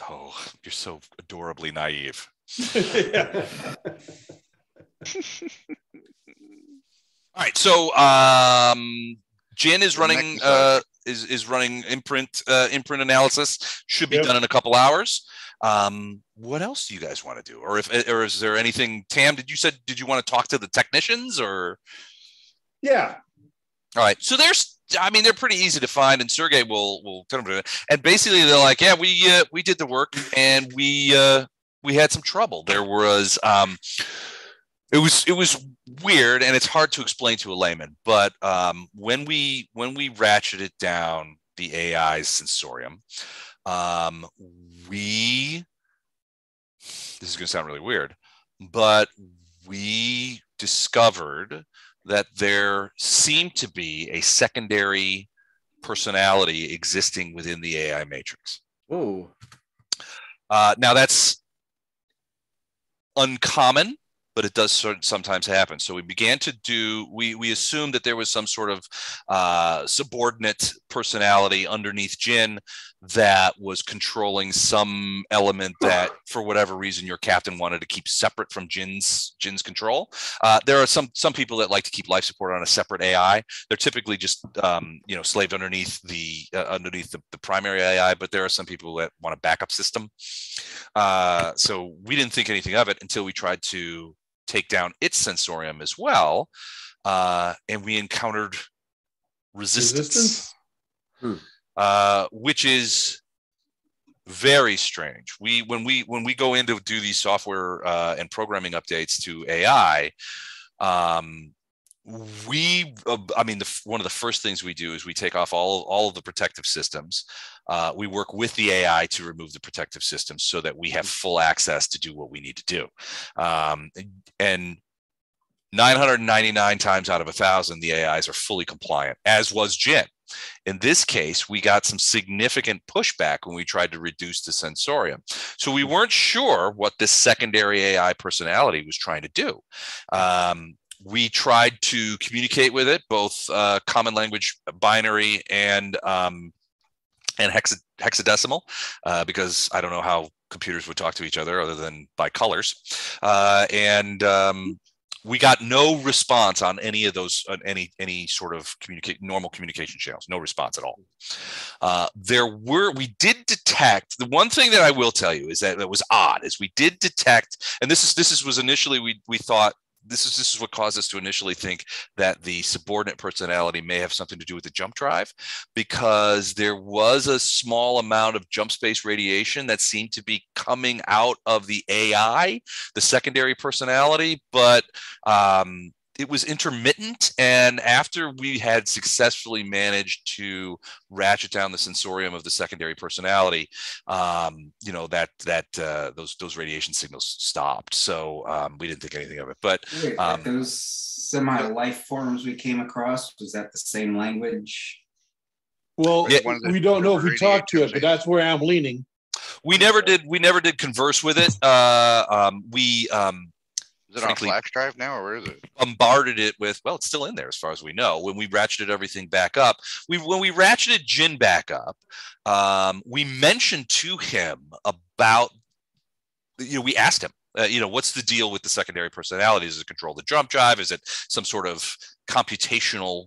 "Oh, you're so adorably naive." [laughs] All right, so um, Djinn is running uh, is is running imprint uh, imprint analysis. Should be Yep. done in a couple hours. Um, what else do you guys want to do, or if or is there anything? Tam, did you said did you want to talk to the technicians or? yeah. All right, so there's. I mean, they're pretty easy to find, and Sergey will will tell them. And basically, they're like, "Yeah, we uh, we did the work, and we uh, we had some trouble. There was um, it was it was weird, and it's hard to explain to a layman. But um, when we when we ratcheted down the AI's sensorium, um, we this is going to sound really weird, but we discovered that there seemed to be a secondary personality existing within the AI matrix. Oh, Uh, now that's uncommon, but it does sort of sometimes happen. So we began to do. We we assumed that there was some sort of uh, subordinate personality underneath Djinn that was controlling some element that, for whatever reason, your captain wanted to keep separate from Djinn's Djinn's control. Uh, there are some some people that like to keep life support on a separate AI. They're typically just um, you know slaved underneath the uh, underneath the, the primary AI, but there are some people that want a backup system. Uh, so we didn't think anything of it until we tried to take down its sensorium as well, uh, and we encountered resistance, Resistance? Hmm. Uh, which is very strange. We when we when we go in to do these software uh, and programming updates to AI, um, we uh, I mean the, one of the first things we do is we take off all all of the protective systems. Uh, we work with the AI to remove the protective systems so that we have full access to do what we need to do. Um, and 999 times out of a thousand, the AIs are fully compliant, as was Djinn. In this case, we got some significant pushback when we tried to reduce the sensorium. So we weren't sure what this secondary AI personality was trying to do. Um, we tried to communicate with it, both uh, common language binary and um, and hexa, hexadecimal, uh, because I don't know how computers would talk to each other other than by colors. Uh, and um, we got no response on any of those on any any sort of communicate normal communication channels no response at all. Uh, there were we did detect the one thing that i will tell you is that that was odd is we did detect and this is this is was initially we we thought this is this is what caused us to initially think that the subordinate personality may have something to do with the jump drive because there was a small amount of jump space radiation that seemed to be coming out of the AI, the secondary personality, but um, it was intermittent. And after we had successfully managed to ratchet down the sensorium of the secondary personality, um, you know that that uh, those those radiation signals stopped. So um, we didn't think anything of it. But Um, those semi-life forms we came across was that the same language? Well, Yeah. One of the- we don't know if we talked to it, but that's where I'm leaning. we never did we never did converse with it. Uh, um, we um, Is it on a frankly- flash drive now, or where is it? bombarded it with well it's still in there as far as we know when we ratcheted everything back up we when we ratcheted djinn back up um, we mentioned to him about you know we asked him uh, you know what's the deal with the secondary personalities? does it control the jump drive is it some sort of computational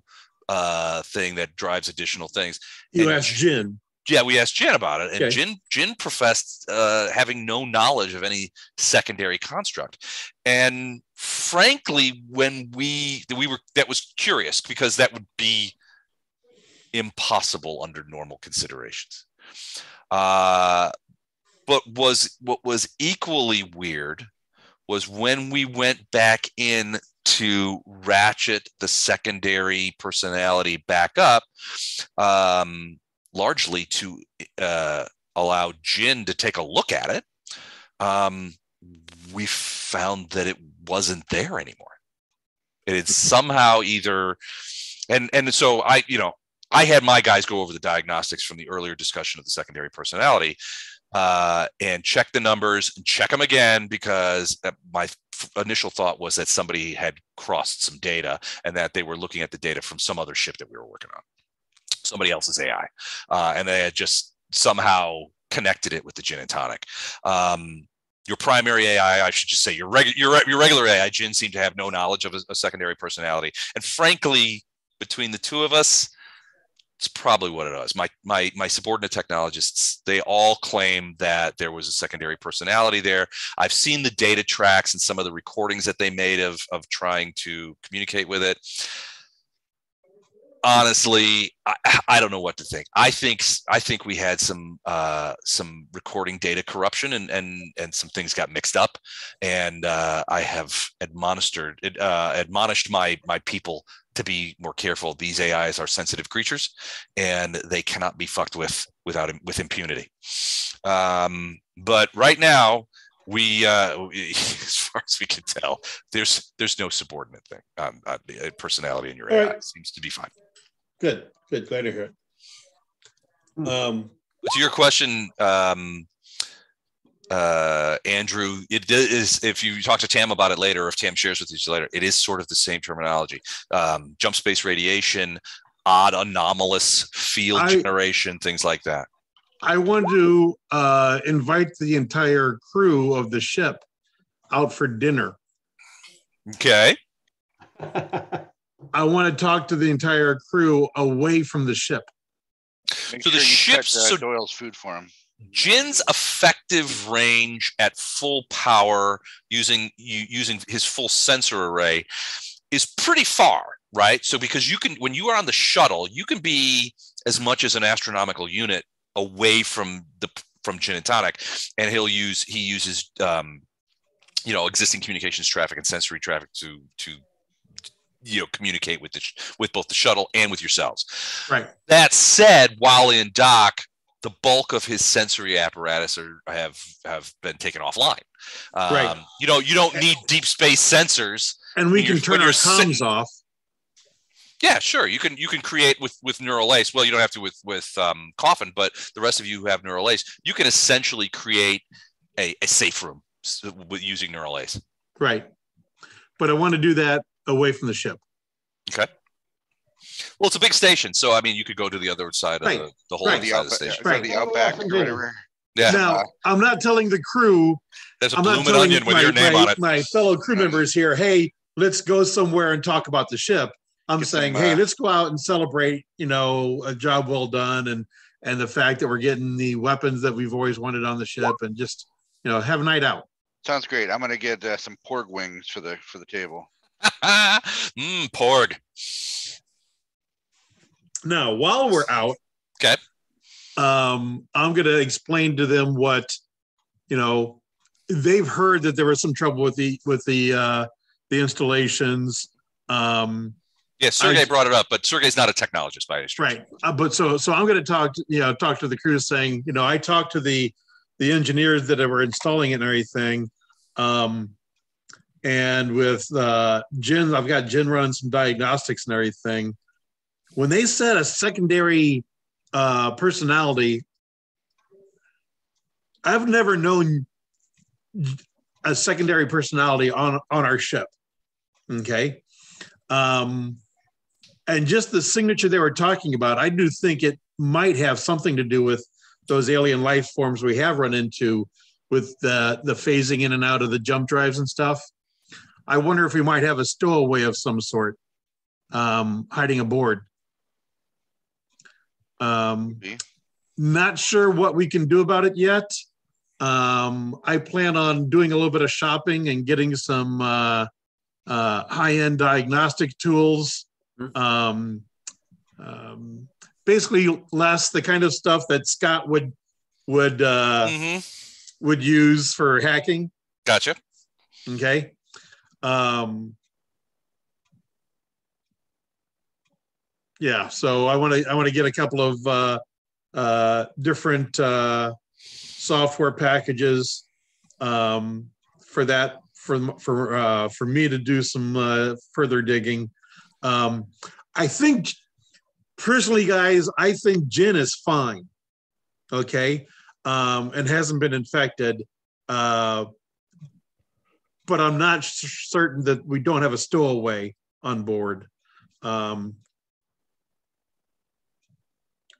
uh, thing that drives additional things You And- asked Djinn. Yeah, we asked Djinn about it, and Okay. Djinn Djinn professed uh, having no knowledge of any secondary construct. And frankly, when we we were that was curious because that would be impossible under normal considerations. Uh, but was what was equally weird was when we went back in to ratchet the secondary personality back up, um, largely to uh, allow Djinn to take a look at it. Um, we found that it wasn't there anymore. It had somehow either, and and so I, you know, I had my guys go over the diagnostics from the earlier discussion of the secondary personality uh, and check the numbers and check them again because my f- initial thought was that somebody had crossed some data and that they were looking at the data from some other ship that we were working on, somebody else's AI, uh, and they had just somehow connected it with the gin and tonic. Um, your primary AI, I should just say your, your, your regular AI, Djinn seemed to have no knowledge of a, a secondary personality. And frankly, between the two of us, it's probably what it was. My my my subordinate technologists, they all claim that there was a secondary personality there. I've seen the data tracks and some of the recordings that they made of of trying to communicate with it. Honestly, I, I don't know what to think. I think I think we had some uh, some recording data corruption and and and some things got mixed up, and uh, I have admonished uh, admonished my my people to be more careful. These AIs are sensitive creatures, and they cannot be fucked with without with impunity. Um, but right now, we, uh, [laughs] as far as we can tell, there's there's no subordinate thing. Um, uh, personality in your AI right. seems to be fine. Good, good. Glad to hear it. Um, to your question, um, uh, Andrew, it is if you talk to Tam about it later, or if Tam shares with you later, it is sort of the same terminology. Um, jump space radiation, odd anomalous field I- generation, things like that. I want to uh, invite the entire crew of the ship out for dinner. Okay. [laughs] I want to talk to the entire crew away from the ship. Make So the sure you check, ship's so- Doyle's food for him. Djinn's effective range at full power using you using his full sensor array is pretty far, right? So because you can when you are on the shuttle, you can be as much as an astronomical unit away from the from Gin and Tonic, and he'll use he uses um, you know existing communications traffic and sensory traffic to to you know communicate with the sh- with both the shuttle and with yourselves. Right. That said, while in dock, the bulk of his sensory apparatus are, have have been taken offline. Um, Right. You know, you don't need deep space sensors. And we can turn our comms sitting- off. Yeah, sure. You can you can create with with neural lace. Well, you don't have to with with um, coffin, but the rest of you who have neural lace, you can essentially create a, a safe room with using neural lace. Right. But I want to do that away from the ship. Okay. Well, it's a big station, so I mean, you could go to the other side of Right. the, the whole Right. other The, side out, of the station. uh, Right. the Outback or whatever. Yeah, Now, I'm not telling the crew, there's a I'm not blooming telling onion with my, your name my, on it. my fellow crew members here, hey, let's go somewhere and talk about the ship. I'm Get saying, some, hey, uh, let's go out and celebrate, you know, a job well done and and the fact that we're getting the weapons that we've always wanted on the ship and just, you know, have a night out. Sounds great. I'm gonna get uh, some pork wings for the for the table. Porg. Now, while we're out, Okay. um, I'm going to explain to them what, you know, they've heard that there was some trouble with the with the uh, the installations. Um, Yeah, Sergey I- brought it up, but Sergey's not a technologist by any stretch. right, uh, but so so I'm going to talk, to, you know, talk to the crew, saying, you know, I talked to the the engineers that were installing it and everything. Um, and with uh, Djinn, I've got Djinn running some diagnostics and everything. When they said a secondary uh, personality, I've never known a secondary personality on on our ship. Okay, um, and just the signature they were talking about, I do think it might have something to do with those alien life forms we have run into with the the phasing in and out of the jump drives and stuff. I wonder if we might have a stowaway of some sort um, hiding aboard. Um, not sure what we can do about it yet. Um, I plan on doing a little bit of shopping and getting some uh, uh, high-end diagnostic tools. Um, um, basically, less the kind of stuff that Scott would would uh, hmm would use for hacking. Gotcha. Okay. Um, yeah, so I want to I want to get a couple of uh, uh, different uh, software packages um, for that for for uh, for me to do some uh, further digging. Um, I think personally, guys, I think Djinn is fine. Okay, um, and hasn't been infected. Uh, but I'm not certain that we don't have a stowaway on board. Um,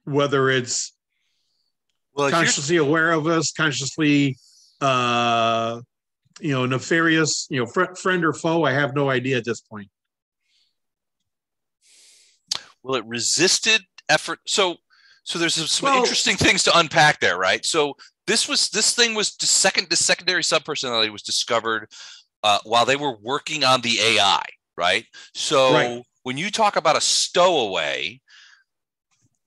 whether it's Well, consciously aware of us, consciously, uh, you know, nefarious, you know, fr- friend or foe, I have no idea at this point. well, it resisted effort. So, so there's some Well- interesting things to unpack there, right? So this was this thing was the second the secondary subpersonality was discovered uh, while they were working on the AI, right? So Right. when you talk about a stowaway,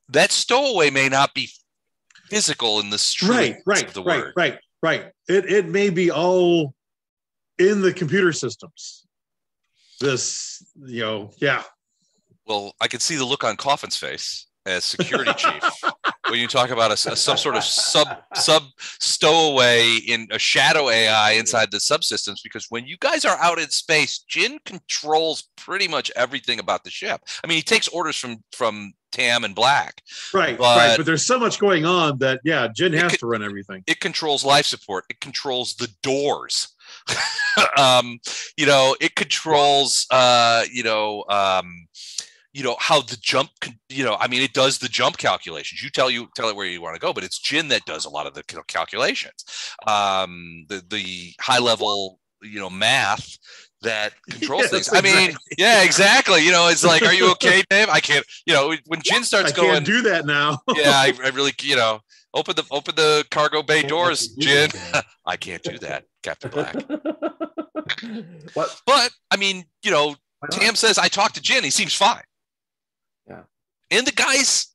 that stowaway may not be physical in the true Right, right, of the right, word. right, right. It it may be all in the computer systems. This, you know, yeah, Well, I could see the look on Coffin's face as security [laughs] chief when you talk about a, a- some sort of sub sub stowaway in a shadow AI inside the subsystems. Because when you guys are out in space, Djinn controls pretty much everything about the ship. I mean, he takes orders from from Tam and Black. right, But- right. But there's so much going on that yeah, Djinn has could- to run everything. It controls life support. It controls the doors. [laughs] um, you know, it controls. Uh, you know. Um, you know how the jump can, you know i mean it does the jump calculations you tell you tell it where you want to go but it's djinn that does a lot of the calculations um the the high level you know math that [laughs] controls things i mean [laughs] yeah exactly you know it's like are you okay [laughs] dave i can't you know when djinn I starts can't going do that now. yeah I, I really you know open the open the cargo bay doors djinn i can't do that captain black what? but i mean you know? Tam says, I talked to Djinn. He seems fine. Yeah. And the guys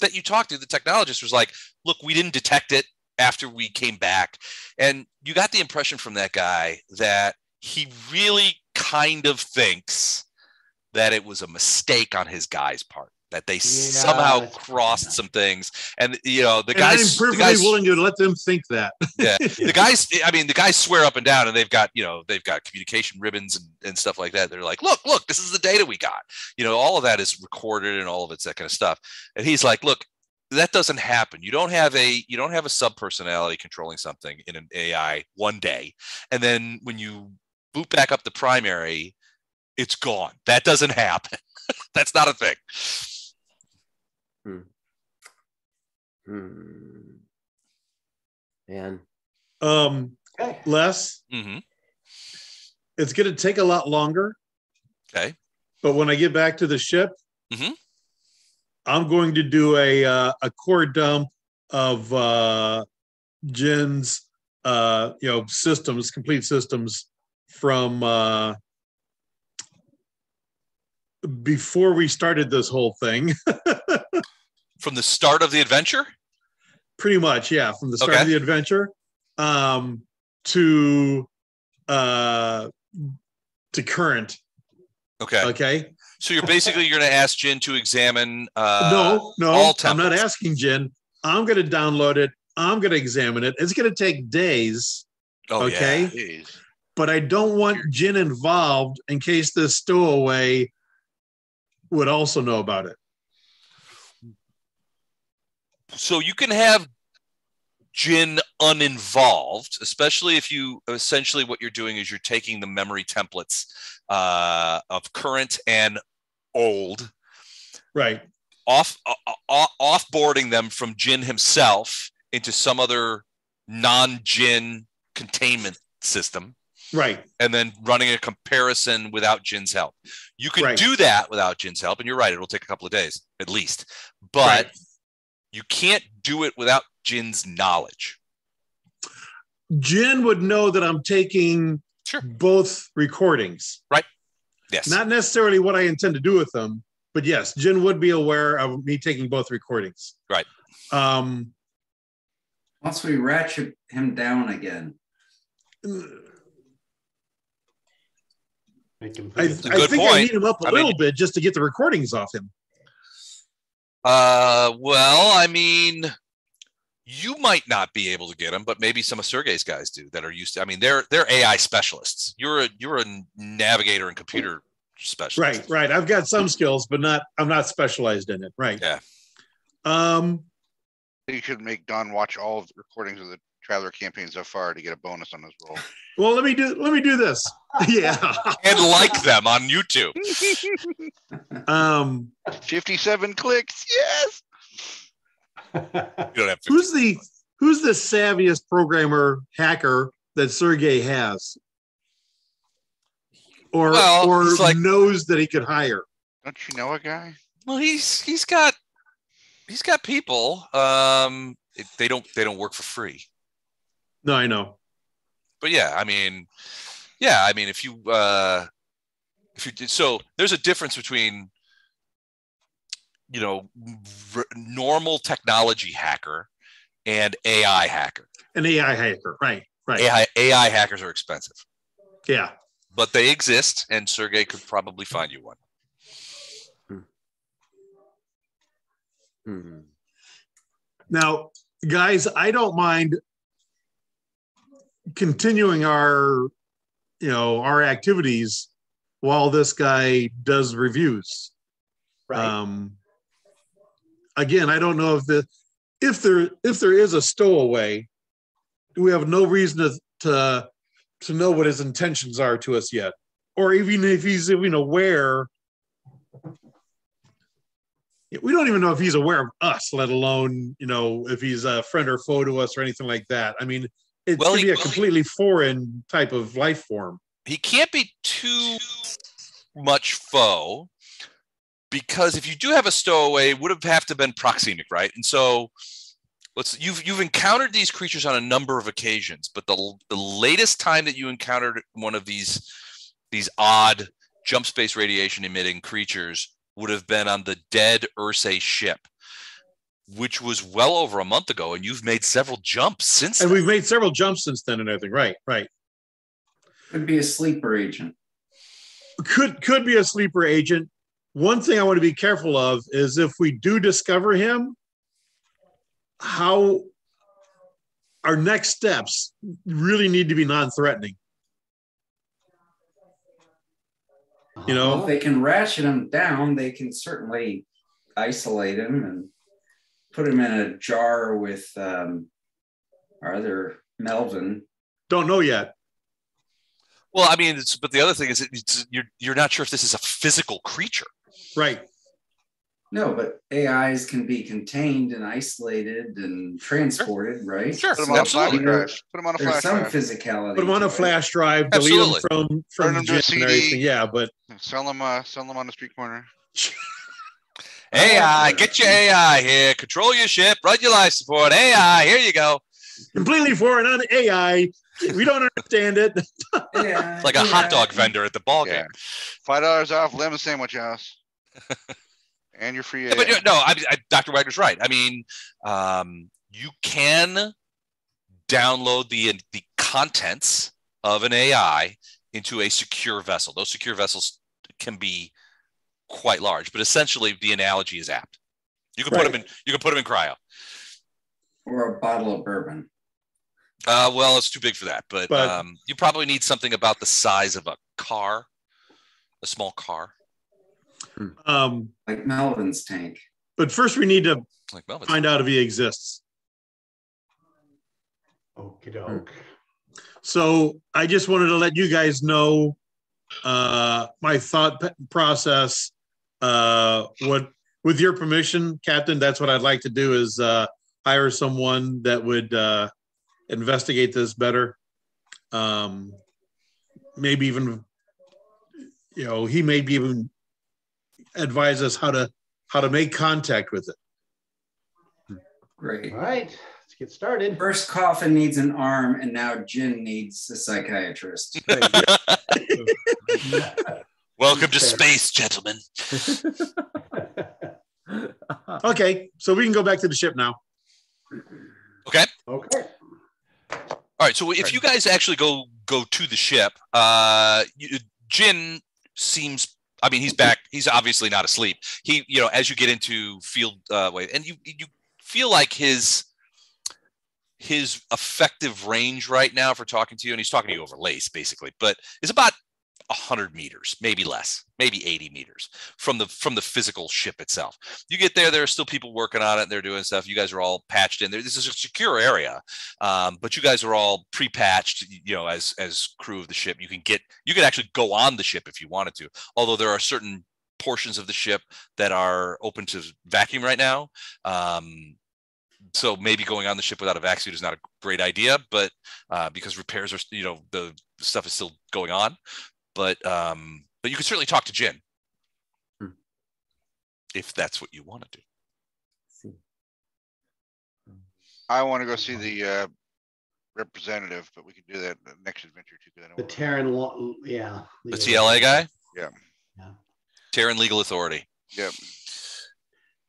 that you talked to, the technologist, was like, look, we didn't detect it after we came back. And you got the impression from that guy that he really kind of thinks that it was a mistake on his guy's part, that they somehow that's- crossed some things. And, you know, the and I'm guys, the perfectly guys, willing to let them think that. yeah, [laughs] the guys i mean the guys swear up and down and they've got you know they've got communication ribbons and, and stuff like that. They're like look look this is the data we got. You know all of that is recorded and all of it's that kind of stuff. And he's like look that doesn't happen. You don't have a you don't have a sub personality controlling something in an ai one day and then when you boot back up the primary it's gone. That doesn't happen. [laughs] That's not a thing Hmm. Hmm. Man. Um, Okay. Les, hmm it's going to take a lot longer. Okay. But when I get back to the ship, Mhm. I'm going to do a uh, a core dump of uh, Djinn's uh, you know systems, complete systems from uh, before we started this whole thing. [laughs] from the start of the adventure Pretty much, yeah, from the start Okay. of the adventure um, to uh, to current. okay Okay. So you're basically you're going to ask Djinn to examine. Uh, no, no, all I'm not asking Djinn. I'm going to download it. I'm going to examine it. It's going to take days, Oh, okay. yeah. But I don't want Djinn involved in case this stowaway would also know about it. So you can have Djinn uninvolved, especially if you essentially what you're doing is you're taking the memory templates uh, of current and old Right. off uh, uh, offboarding them from Djinn himself into some other non-Djinn containment system. Right. and then running a comparison without Djinn's help. You can Right. do that without Jin's help, and you're right, it'll take a couple of days at least. But Right. You can't do it without Djinn's knowledge. Djinn would know that I'm taking Sure. both recordings. Right. Yes. Not necessarily what I intend to do with them, but yes, Djinn would be aware of me taking both recordings. Right. Um, Once we ratchet him down again, Make him I, I think a good think I need him up a I mean- little bit just to get the recordings off him. Uh, well, I mean, you might not be able to get them, but maybe some of Sergey's guys do that are used to. I mean, they're they're AI specialists. You're a you're a navigator and computer specialist. Right, right. I've got some skills, but not. I'm not specialized in it. Right. Yeah. Um. You should make Don watch all of the recordings of the Traveller campaign so far to get a bonus on his roll. [laughs] Well, let me do. Let me do this. [laughs] Yeah. And like them on YouTube. [laughs] Um. 57 clicks. Yes. You don't have 50. Who's the Who's the savviest programmer hacker that Sergey has, or Well, or like- knows that he could hire? Don't you know a guy? Well, he's he's got he's got people. Um, they don't they don't work for free. No, I know. but yeah, I mean, yeah, I mean, if you uh, if you did so, there's a difference between you know r- normal technology hacker and AI hacker. An AI hacker. Right. Right. AI AI hackers are expensive, Yeah. but they exist, and Sergey could probably find you one. Hmm. Now, guys, I don't mind continuing our, you know, our activities while this guy does reviews. Right. Um, again, I don't know if the if there if there is a stowaway, we have no reason to to to know what his intentions are to us yet, or even if he's even aware. We don't even know if he's aware of us, let alone you know if he's a friend or foe to us or anything like that. I mean, it Well, could he- be a completely foreign type of life form. He can't be too much foe because if you do have a stowaway, it would have have to been proxemic, right? And so let's you've you've encountered these creatures on a number of occasions, but the the latest time that you encountered one of these these odd jump space radiation emitting creatures would have been on the dead Ursae ship, which was well over a month ago, and you've made several jumps since. And then. we've made several jumps since then and everything. Right, right. could be a sleeper agent. Could could be a sleeper agent. One thing I want to be careful of is if we do discover him, how our next steps really need to be non-threatening. You know, Well, if they can ratchet him down, they can certainly isolate him and put him in a jar with um, our other Melvin. don't know yet. Well, I mean, it's, but the other thing is, that it's, you're you're not sure if this is a physical creature. Right. No, but AIs can be contained and isolated and transported, right? Sure, Put him on a flash drive. Put him on a There's flash some drive. physicality. Put him on a flash drive, delete him Absolutely. from Turn from him the to a gym and everything. CD. Yeah, but Sell them. uh, sell him on the street corner. [laughs] AI, get your AI here. Control your ship. Run your life support. AI, here you go. completely foreign on AI. We don't understand it. [laughs] [laughs] Yeah, It's like a hot dog vendor at the ball Yeah. game. Five dollars off lemon sandwich house. [laughs] and you're free. Yeah, but no, I, I, Dr. Wagner's right. I mean, um, you can download the the contents of an AI into a secure vessel. Those secure vessels can be quite large, but essentially the analogy is apt. You can put them in. You can put them in cryo. Or a bottle of bourbon. Uh, well, it's too big for that, but, But- um, you probably need something about the size of a car, a small car, Um, Like Melvin's tank. but first, we need to like Melvin's. find out if he exists. Okie doke. So I just wanted to let you guys know uh, my thought process. Uh, what, with your permission, Captain, that's what I'd like to do is uh, hire someone that would uh, investigate this better. Um, maybe even, you know, he may be even advise us how to how to make contact with it. Great. All right, let's get started. First, Coffin needs an arm, and now Djinn needs a psychiatrist. [laughs] [laughs] Welcome to space, gentlemen. [laughs] Okay, so we can go back to the ship now. Okay. Okay. All right. So if you guys actually go go to the ship, uh, you, Djinn seems. I mean, he's back. He's obviously not asleep. He, you know, as you get into field uh, way, and you you feel like his his effective range right now for talking to you, and he's talking to you over lace basically, but it's about 100 meters maybe less maybe 80 meters from the from the physical ship itself. You get there there are still people working on it they're doing stuff. You guys are all patched in there. This is a secure area um, but you guys are all pre-patched you know as as crew of the ship. You can get you can actually go on the ship if you wanted to although there are certain portions of the ship that are open to vacuum right now. Um, so maybe going on the ship without a vac suit is not a great idea, but uh, because repairs are, you know, the stuff is still going on but um, but you could certainly talk to Djinn Hmm. if that's what you want to do. See. I want to go see the uh, representative, but we can do that next adventure too. 'cause I know The we're- Terran, law, yeah. The TLA guy, Yeah. Yeah. Terran Legal Authority. Yeah,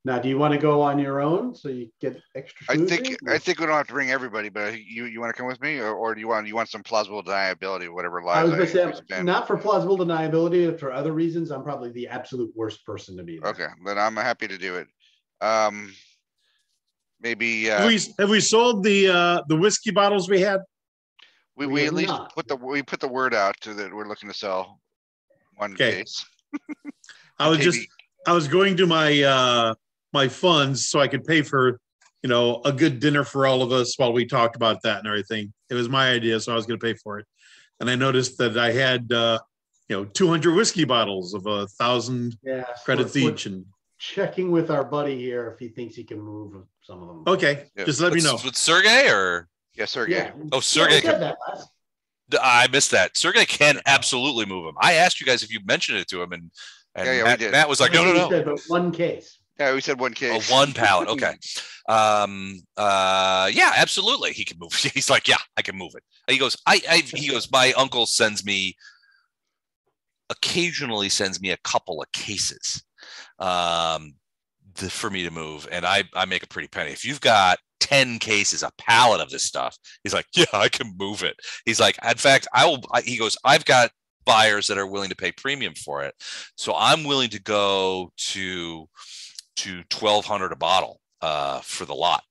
Now, do you want to go on your own so you get extra? I think schmoozing? I think we don't have to bring everybody, but you you want to come with me, or, or do you want you want some plausible deniability, whatever I was gonna say, spend? not for plausible deniability, for other reasons, I'm probably the absolute worst person to be there. Okay, then I'm happy to do it. Um, maybe uh, Have we have we sold the uh the whiskey bottles we had? we, we we at least not. put the we put the word out to that we're looking to sell one Okay. case. I [laughs] was just I was going to my uh my funds so I could pay for you know a good dinner for all of us while we talked about that and everything. It was my idea, so I was going to pay for it. And I noticed that I had uh you know 200 whiskey bottles of a thousand Yeah. credits we're- we're each and Checking with our buddy here if he thinks he can move some of them. okay Yeah. just let me know with Sergey or Yes, Sergey. Yeah. Oh, Sergey we can- said that last. I missed that. Sergey can absolutely move him. I asked you guys if you mentioned it to him, and and Yeah, yeah, Matt. Matt was like, no, no, no. said, But one case. Yeah, we said one case. one pallet. [laughs] Okay. Um, uh, yeah, absolutely. He can move. [laughs] He's like, yeah, I can move it. He goes, I, I, he goes, my uncle sends me, occasionally sends me a couple of cases, um, the, for me to move. And I, I make a pretty penny. If you've got 10 cases, a pallet of this stuff, he's like, yeah, I can move it. He's like, in fact, I will, I, he goes, I've got buyers that are willing to pay premium for it. So I'm willing to go to, to 1200 a bottle uh, for the lot.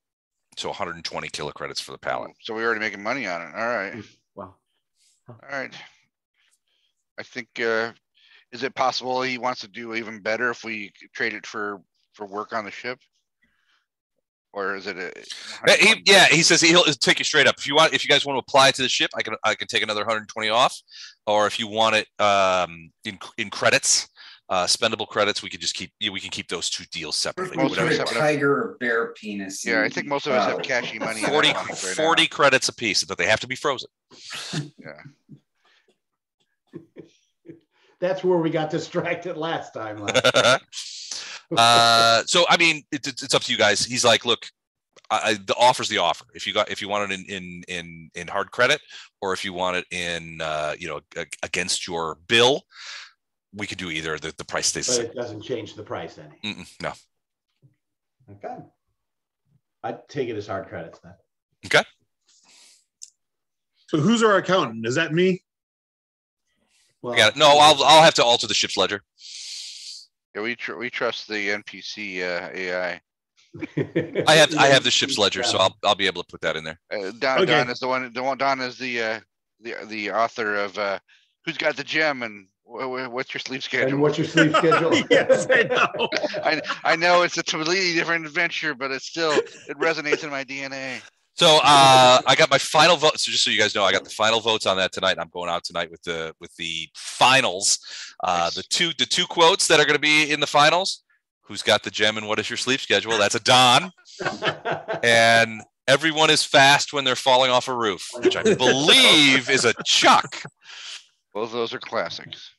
So 120 kilo credits for the pallet. So we're already making money on it. All right. Wow. All right. I think, uh, is it possible he wants to do even better if we trade it for, for work on the ship? Or is it a? Yeah, he, yeah, he says he'll take you straight up. If you want, if you guys want to apply to the ship, I can I can take another 120 off, or if you want it um, in in credits, uh, spendable credits, we could just keep we can keep those two deals separately. Most of Put us have- tiger or bear penis. Yeah, I think most of us have cashy money. in 40, right 40 credits a piece, but they have to be frozen. [laughs] Yeah. [laughs] That's where we got distracted last time. Last. [laughs] uh, so I mean, it, it's it's up to you guys. He's like, look, I, I, the offer's the offer. If you got if you want it in in in in hard credit, or if you want it in uh, you know against your bill, we could do either. The, the price stays the but same. it doesn't change the price any. Mm-mm, no. Okay. I'd take it as hard credits then. Okay. So who's our accountant is that me Well, I got it. No, I'll I'll have to alter the ship's ledger. Yeah, we tr- we trust the NPC uh, AI. I have I have the [laughs] ship's ledger, so I'll I'll be able to put that in there. Uh, Don, Okay. Don is the one. The one. Don is the uh, the the author of uh, "Who's Got the Gem" and wh- wh- "What's Your Sleep Schedule." And what's [laughs] your sleep schedule? yes i know [laughs] I I know it's a completely different adventure, but it's still it resonates in my DNA. So uh, I got my final vote. So just so you guys know, I got the final votes on that tonight. I'm going out tonight with the with the finals. Uh, Nice. the two the two quotes that are going to be in the finals. Who's got the gem and what is your sleep schedule? That's a Don. [laughs] And everyone is fast when they're falling off a roof, which I believe is a Chuck. Both of those are classics.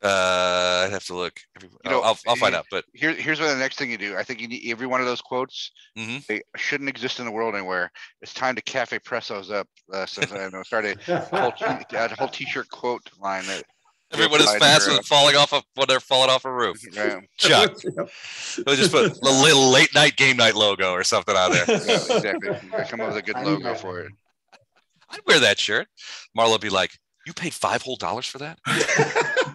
Uh, I have to look. You know, I'll, I'll find eh, out. But Here, here's what the next thing you do. I think you need every one of those quotes. Mhm. They shouldn't exist in the world anywhere. It's time to cafe press those up. Uh, so I know, start a whole, t- [laughs] a whole t-shirt quote line that Everyone is fast through. with falling off of when they're falling off a roof. [laughs] Yeah, Chuck, we'll just put a little late night game night logo or something on there. yeah, exactly. Come up with a good logo for it. I'd wear that shirt. Marlo would be like, "You paid five whole dollars for that?" [laughs]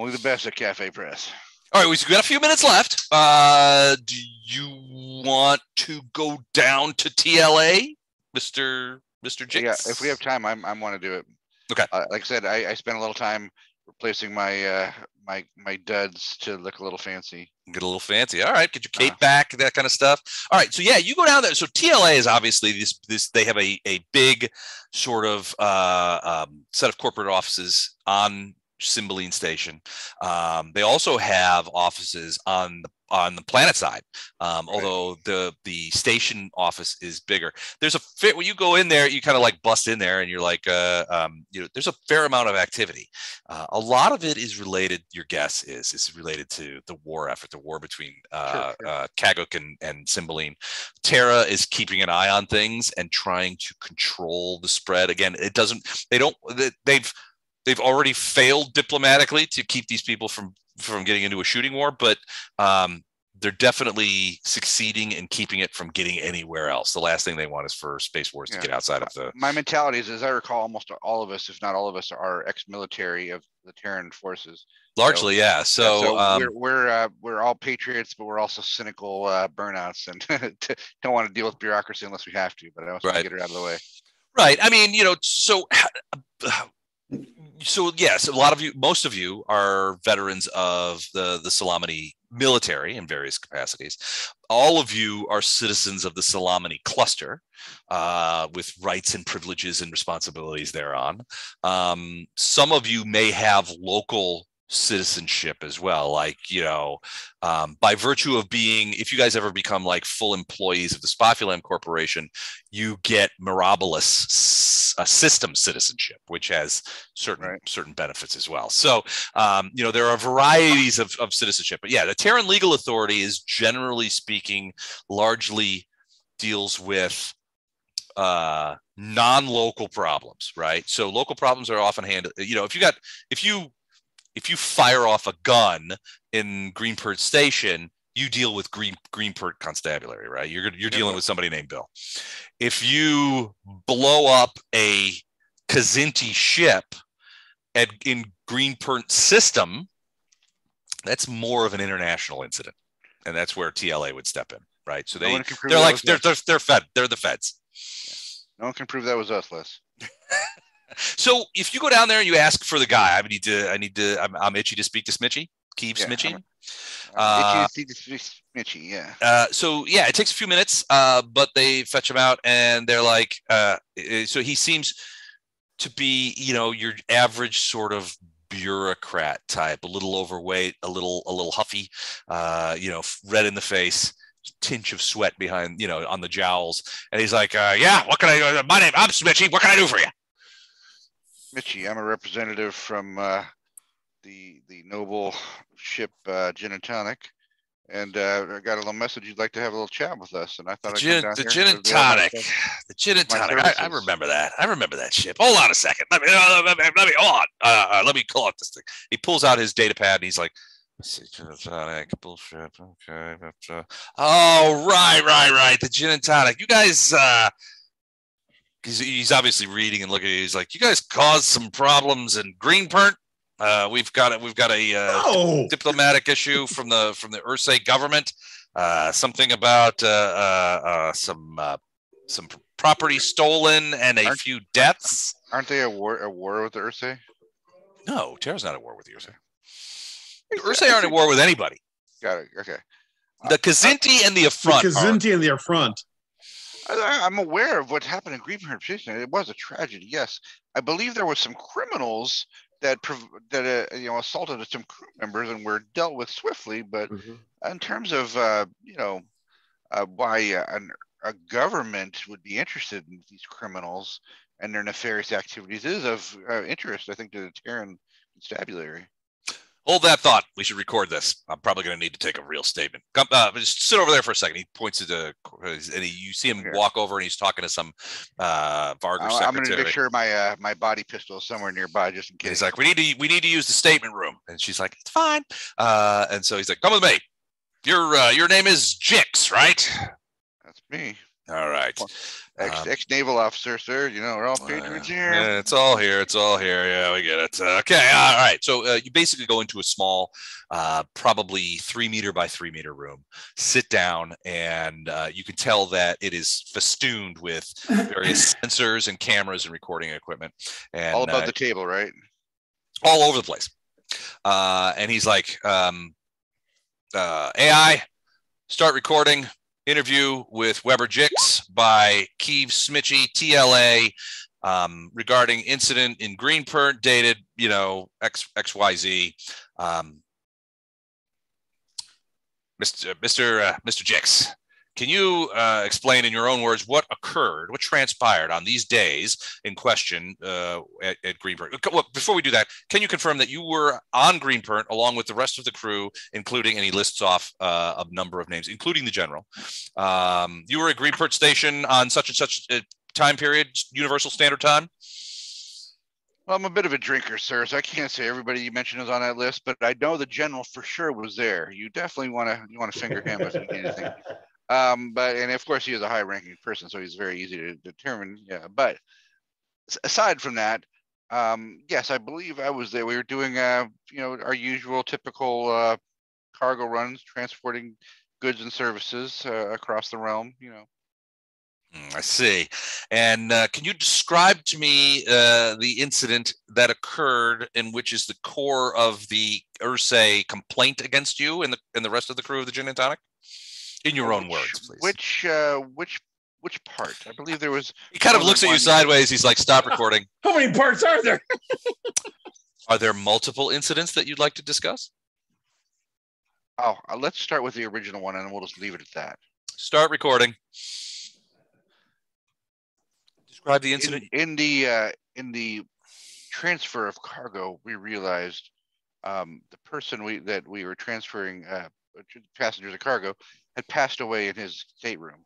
Only the best at Cafe Press. All right, we've got a few minutes left. Uh, do you want to go down to TLA, Mister Mister Jinx? Yeah, if we have time, I'm I want to do it. Okay. Uh, like I said, I, I spent a little time replacing my uh my my duds to look a little fancy. get a little fancy. All right, get your cape Uh. back, that kind of stuff. All right, so yeah, you go down there. So TLA is obviously this this they have a a big sort of uh, um, set of corporate offices on Cymbeline Station. Um, they also have offices on the on the planet side, um, Right. although the the station office is bigger. There's a fit when you go in there, you kind of like bust in there, and you're like, uh, um, you know, there's a fair amount of activity. Uh, a lot of it is related. Your guess is is related to the war effort, the war between uh, sure. uh, Kaguk and and Cymbeline. Terra is keeping an eye on things and trying to control the spread. Again, it doesn't. They don't. they- They've they've already failed diplomatically to keep these people from from getting into a shooting war, but um, they're definitely succeeding in keeping it from getting anywhere else. The last thing they want is for space wars Yeah. to get outside of the. My mentality is, as I recall, almost all of us, if not all of us, are ex-military of the Terran forces. Largely, yeah. Yeah, So, um, we're we're uh, we're all patriots, but we're also cynical uh, burnouts and [laughs] don't want to deal with bureaucracy unless we have to. But I also want Right. to get it out of the way. Right. I mean, you know, so so yes, a lot of you, most of you are veterans of the the Solomani military in various capacities. All of you are citizens of the Solomani cluster, uh, with rights and privileges and responsibilities thereon. Um, some of you may have local citizenship as well like you know um, by virtue of being if you guys ever become like full employees of the spofulam corporation you get Mirabilis uh, system citizenship, which has certain Right. certain benefits as well. So, um, you know, there are varieties of, of citizenship. But yeah, the Terran Legal Authority is generally speaking largely deals with uh, non-local problems, right? So local problems are often handled. You know, if you got if you if you fire off a gun in Greenport Station, you deal with Green Greenport Constabulary, right? You're you're Yeah. dealing with somebody named Bill. If you blow up a Kazinti ship at in Greenport system, that's more of an international incident, and that's where TLA would step in, right? So they prove they're like they're, they're they're fed they're the feds. No one can prove that was us, Les. [laughs] So if you go down there and you ask for the guy, I need to I need to I'm, I'm itchy to speak to Smitchy, Keeve Yeah, Smitchy. I'm- Uh, Itchy, itchy, itchy, itchy, yeah. Uh, so yeah, it takes a few minutes, uh, but they fetch him out and they're like, uh, uh, so he seems to be, you know, your average sort of bureaucrat type, a little overweight, a little, a little huffy, uh, you know, red in the face, tinge of sweat behind, you know, on the jowls. And he's like, uh, yeah, what can I, uh, my name, I'm Smitchy. What can I do for you? Mitchy, I'm a representative from uh, the the noble ship uh, Gin and Tonic, and uh, I got a little message you'd like to have a little chat with us, and I thought The I'd gin, the here gin and tonic, the gin and tonic. I, I remember that. I remember that ship. Hold on a second. Let me, uh, let me, let me hold on. Uh, uh, let me call up this thing. He pulls out his data pad and he's like, gin and tonic, bullshit. Okay. Uh, oh, right, right, right. The gin and tonic. You guys, uh, he's, he's obviously reading and looking. He's like, you guys caused some problems in Greenport. Uh, we've got it. We've got a uh, Oh, diplomatic issue from the from the Ursae government. Uh, something about uh, uh, uh, some uh, some property stolen and a Aren't- few deaths. Aren't they at war a war with the Ursae? No, Terra's not at war with the Ursae. Ursae aren't at war with anybody. Got it. Okay. The Kazinti and the the Affront. are- Kazinti and the front. I, I'm aware of what happened in Greenport Station. It was a tragedy. Yes, I believe there was some criminals that that uh, you know assaulted some crew members and were dealt with swiftly. But Mhm. in terms of uh, you know uh, why uh, an, a government would be interested in these criminals and their nefarious activities is of uh, interest, I think, to the Terran constabulary. Hold that thought. We should record this. I'm probably going to need to take a real statement. Come, uh, just sit over there for a second. He points to the, and he, you see him walk over, and he's talking to some uh, Vargas I'm, I'm going to make sure my uh, my body pistol is somewhere nearby just in And He's case. like, we need to we need to use the statement room, and she's like, it's fine. Uh, and so he's like, come with me. Your uh, your name is Jix, right? That's me, All right. Ex Um, ex naval officer, sir. You know, we're all Uh, patriots here. yeah, it's all here. It's all here. Yeah, we get it. Uh, okay. All right. So uh, you basically go into a small, uh, probably three meter by three meter room, sit down, and uh, you can tell that it is festooned with various [laughs] sensors and cameras and recording equipment, and all above uh, the table, right? all over the place. Uh, and he's like, um, uh, AI, start recording interview with Weber Jix by Keeve Smitchy, TLA, um, regarding incident in Greenport dated, you know, X, XYZ. Um, Mr. Mr. Uh, Mr. Jix, can you uh, explain in your own words what occurred, what transpired on these days in question uh, at, at Greenport? Well, before we do that, can you confirm that you were on Greenport along with the rest of the crew, including, and he lists off uh, a number of names, including the general. Um, you were at Greenport Station on such and such a time period, Universal Standard Time. Well, I'm a bit of a drinker, sir, so I can't say everybody you mentioned is on that list, but I know the general for sure was there. You definitely want to you want to finger him if you need anything. [laughs] Um, but and of course he is a high-ranking person, so he's very easy to determine. Yeah, but aside from that, um, yes, I believe I was there. We were doing uh, you know, our usual typical uh, cargo runs, transporting goods and services uh, across the realm. You know, Mm, I see. And uh, can you describe to me uh, the incident that occurred, in which is the core of the Ursae complaint against you and the and the rest of the crew of the Gin and Tonic? In your own which, words, please. Which uh, which which part? I believe there was. he kind of looks at you sideways. He's like, "Stop recording." [laughs] How many parts are there? [laughs] Are there multiple incidents that you'd like to discuss? Oh, uh, let's start with the original one, and we'll just leave it at that. Start recording. Describe the in, incident. in the uh, in the transfer of cargo, we realized um, the person we that we were transferring uh, passengers of cargo had passed away in his stateroom.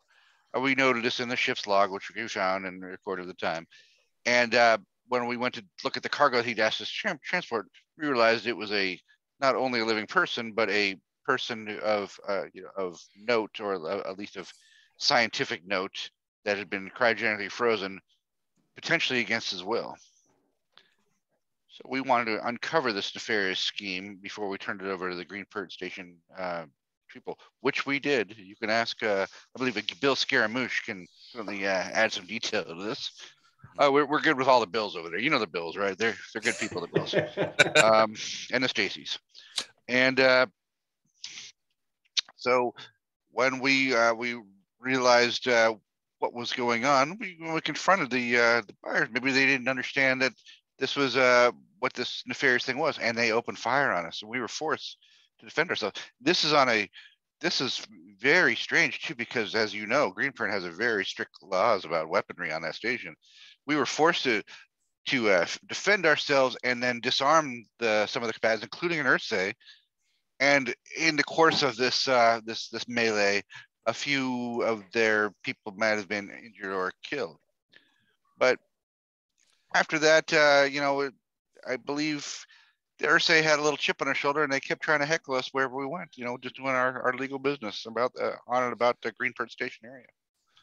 Uh, we noted this in the ship's log, which we found and recorded the time. And uh, when we went to look at the cargo he'd asked us to transport, we realized it was a not only a living person, but a person of uh, you know of note, or uh, at least of scientific note, that had been cryogenically frozen, potentially against his will. So we wanted to uncover this nefarious scheme before we turned it over to the Greenport Station uh, people, which we did. You can ask, uh, I believe, Bill Scaramouche can certainly uh, add some detail to this. Uh, we're, we're good with all the bills over there. You know the bills, right? They're they're good people, the bills, [laughs] um, and the Stacys. And uh, so when we uh, we realized uh, what was going on, we, we confronted the uh, the buyers. Maybe they didn't understand that this was uh, what this nefarious thing was, and they opened fire on us, and we were forced to defend ourselves. This is on a this is very strange too, because as you know, Greenprint has a very strict laws about weaponry on that station. We were forced to to uh, defend ourselves and then disarm the some of the combatants, including an Ursae. And in the course of this uh, this this melee, a few of their people might have been injured or killed. But after that, uh, you know, I believe Ursae had a little chip on her shoulder, and they kept trying to heckle us wherever we went. You know, just doing our, our legal business about uh, on and about the Greenport Station area.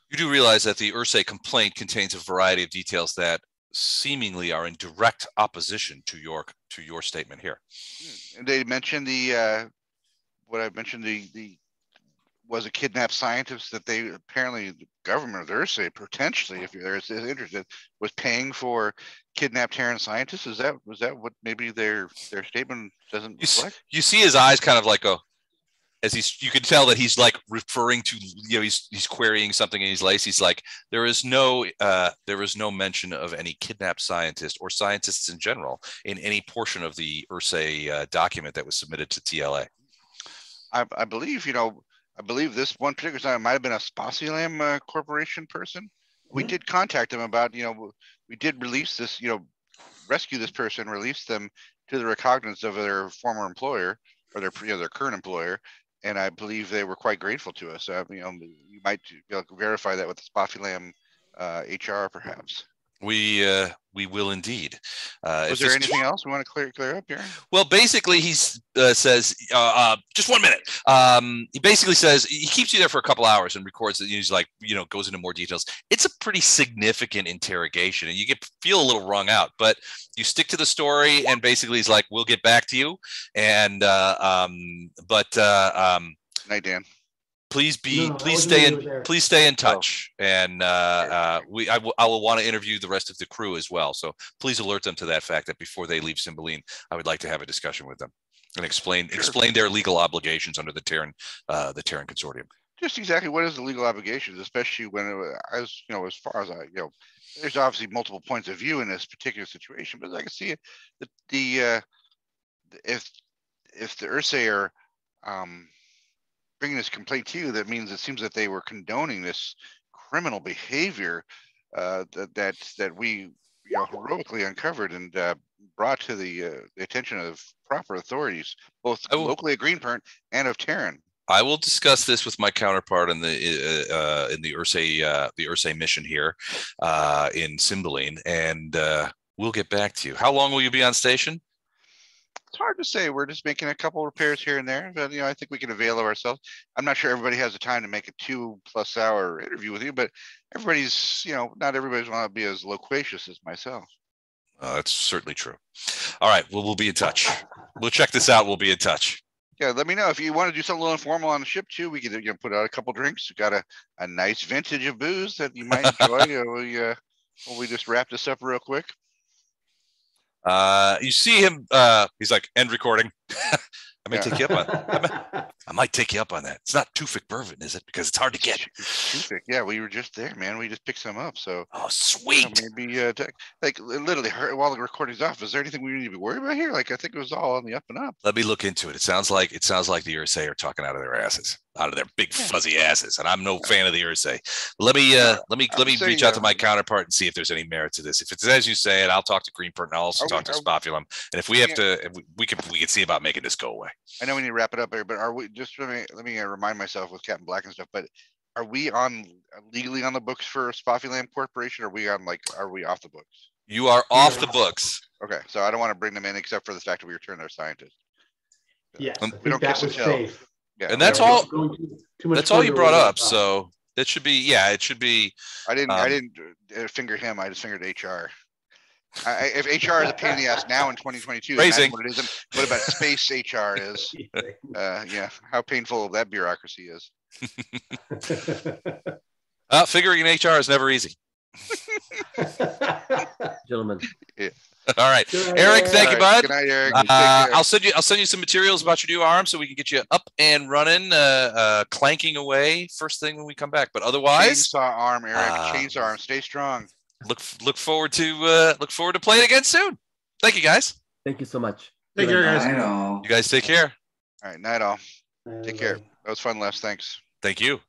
You do realize that the Ursae complaint contains a variety of details that seemingly are in direct opposition to your to your statement here. And they mentioned the uh, what I mentioned the the was a kidnapped scientist that they apparently the government of Ursae potentially, if you're interested, was paying for kidnapped Terran scientists. Is that was that what maybe their their statement doesn't You, reflect? you see his eyes kind of like a as he's you can tell that he's like referring to you know he's he's querying something in his lace he's like there is no uh there is no mention of any kidnapped scientist or scientists in general in any portion of the ursae uh, document that was submitted to tla I, I believe you know I believe this one particular time might have been a Spofulam uh, Corporation person. We Mhm. did contact them about you know we did release this you know rescue this person, release them to the recognizance of their former employer or their you know, their current employer, and I believe they were quite grateful to us. Uh, you know, you might be able to verify that with the Spoffy uh, HR, perhaps. We uh, we will indeed. Uh, Was there anything else we want to clear clear up here? Well, basically, he uh, says, uh, uh, just one minute. Um, he basically says he keeps you there for a couple hours and records it. He's like, you know, goes into more details. It's a pretty significant interrogation, and you get feel a little wrung out. But you stick to the story, and basically, he's like, we'll get back to you. And uh, um, but uh, um, Night, Dan. Please be No, please stay in there. please stay in touch and uh, uh, we I will- want to interview the rest of the crew as well so please alert them to that fact that before they leave Cymbeline I would like to have a discussion with them and explain Sure. explain their legal obligations under the Terran uh, the Terran consortium Just exactly what is the legal obligations, especially when, it, as you know, as far as I, you know, there's obviously multiple points of view in this particular situation, but I can see it, that the, uh, if, if the Ursae are, um, bringing this complaint to you, that means it seems that they were condoning this criminal behavior, uh, that, that, that we, you know, heroically uncovered and, uh, brought to the, uh, the attention of proper authorities, both will- locally at Greenport and of Terran. I will discuss this with my counterpart in the uh, uh, in the Ursae uh, the Ursae mission here uh, in Cymbeline and uh, we'll get back to you how long will you be on station it's hard to say. We're just making a couple repairs here and there, but you know, I think we can avail of ourselves. I'm not sure everybody has the time to make a two plus hour interview with you, but everybody's, you know, not everybody's want to be as loquacious as myself. uh, that's certainly true all right well we'll be in touch we'll check this out we'll be in touch Yeah, let me know if you want to do something a little informal on the ship too. We could, you know, put out a couple drinks. We got a, a nice vintage of booze that you might [laughs] enjoy. you know, we, uh, well, we just wrap this up real quick. Uh, you see him. Uh, he's like, end recording. [laughs] I may Yeah. take you up on. [laughs] I might take you up on that. It's not Tufik Bourbon, is it? Because it's hard to get. Terrific. Yeah, we were just there, man. We just picked some up. So Oh, you know, sweet. maybe uh, like literally while the recording's off, is there anything we need to be worried about here? Like I think it was all on the up and up. Let me look into it. It sounds like it sounds like the Ursae are talking out of their asses, out of their big Yeah. fuzzy asses, and I'm no fan of the Ursae. Let me uh, let me I let me say, reach out to uh, my counterpart and see if there's any merit to this. If it's as you say it, I'll talk to Greenport and I'll also Are we- talk to are- Spofulam. And if we have to, if we, we can we can see about making this go away. I know we need to wrap it up here, but are we just let me let me uh, remind myself with Captain Black and stuff. But are we on legally on the books for Spofulam Corporation? Or are we on like are we off the books? You are off the books. Okay, so I don't want to bring them in except for the fact that we returned our scientists. Yes, Um, we don't that was safe. Yeah, And that's all- too- too much That's all you brought up. So that should be yeah. It should be I didn't I um, didn't uh, finger him. I just fingered HR. I, I- if HR is a pain in the ass now in 2022, imagine what it isn't. What about space HR [laughs] is? Uh, yeah, how painful that bureaucracy is. [laughs] [laughs] uh, figuring in HR is never easy. [laughs] Gentlemen, All right, Good Eric. Thank you, All right, bud. Good night, Eric. Uh. I'll send you. I'll send you some materials about your new arm so we can get you up and running, uh, uh, clanking away first thing when we come back. But otherwise, Chainsaw arm, Eric. Ah. Chainsaw arm. Stay strong. look look forward to uh, look forward to playing again soon. Thank you, guys. thank you so much. Take care, guys. I know. You guys take care. All right, night all. Uh, Take care. That was fun, Les. Thanks. Thank you.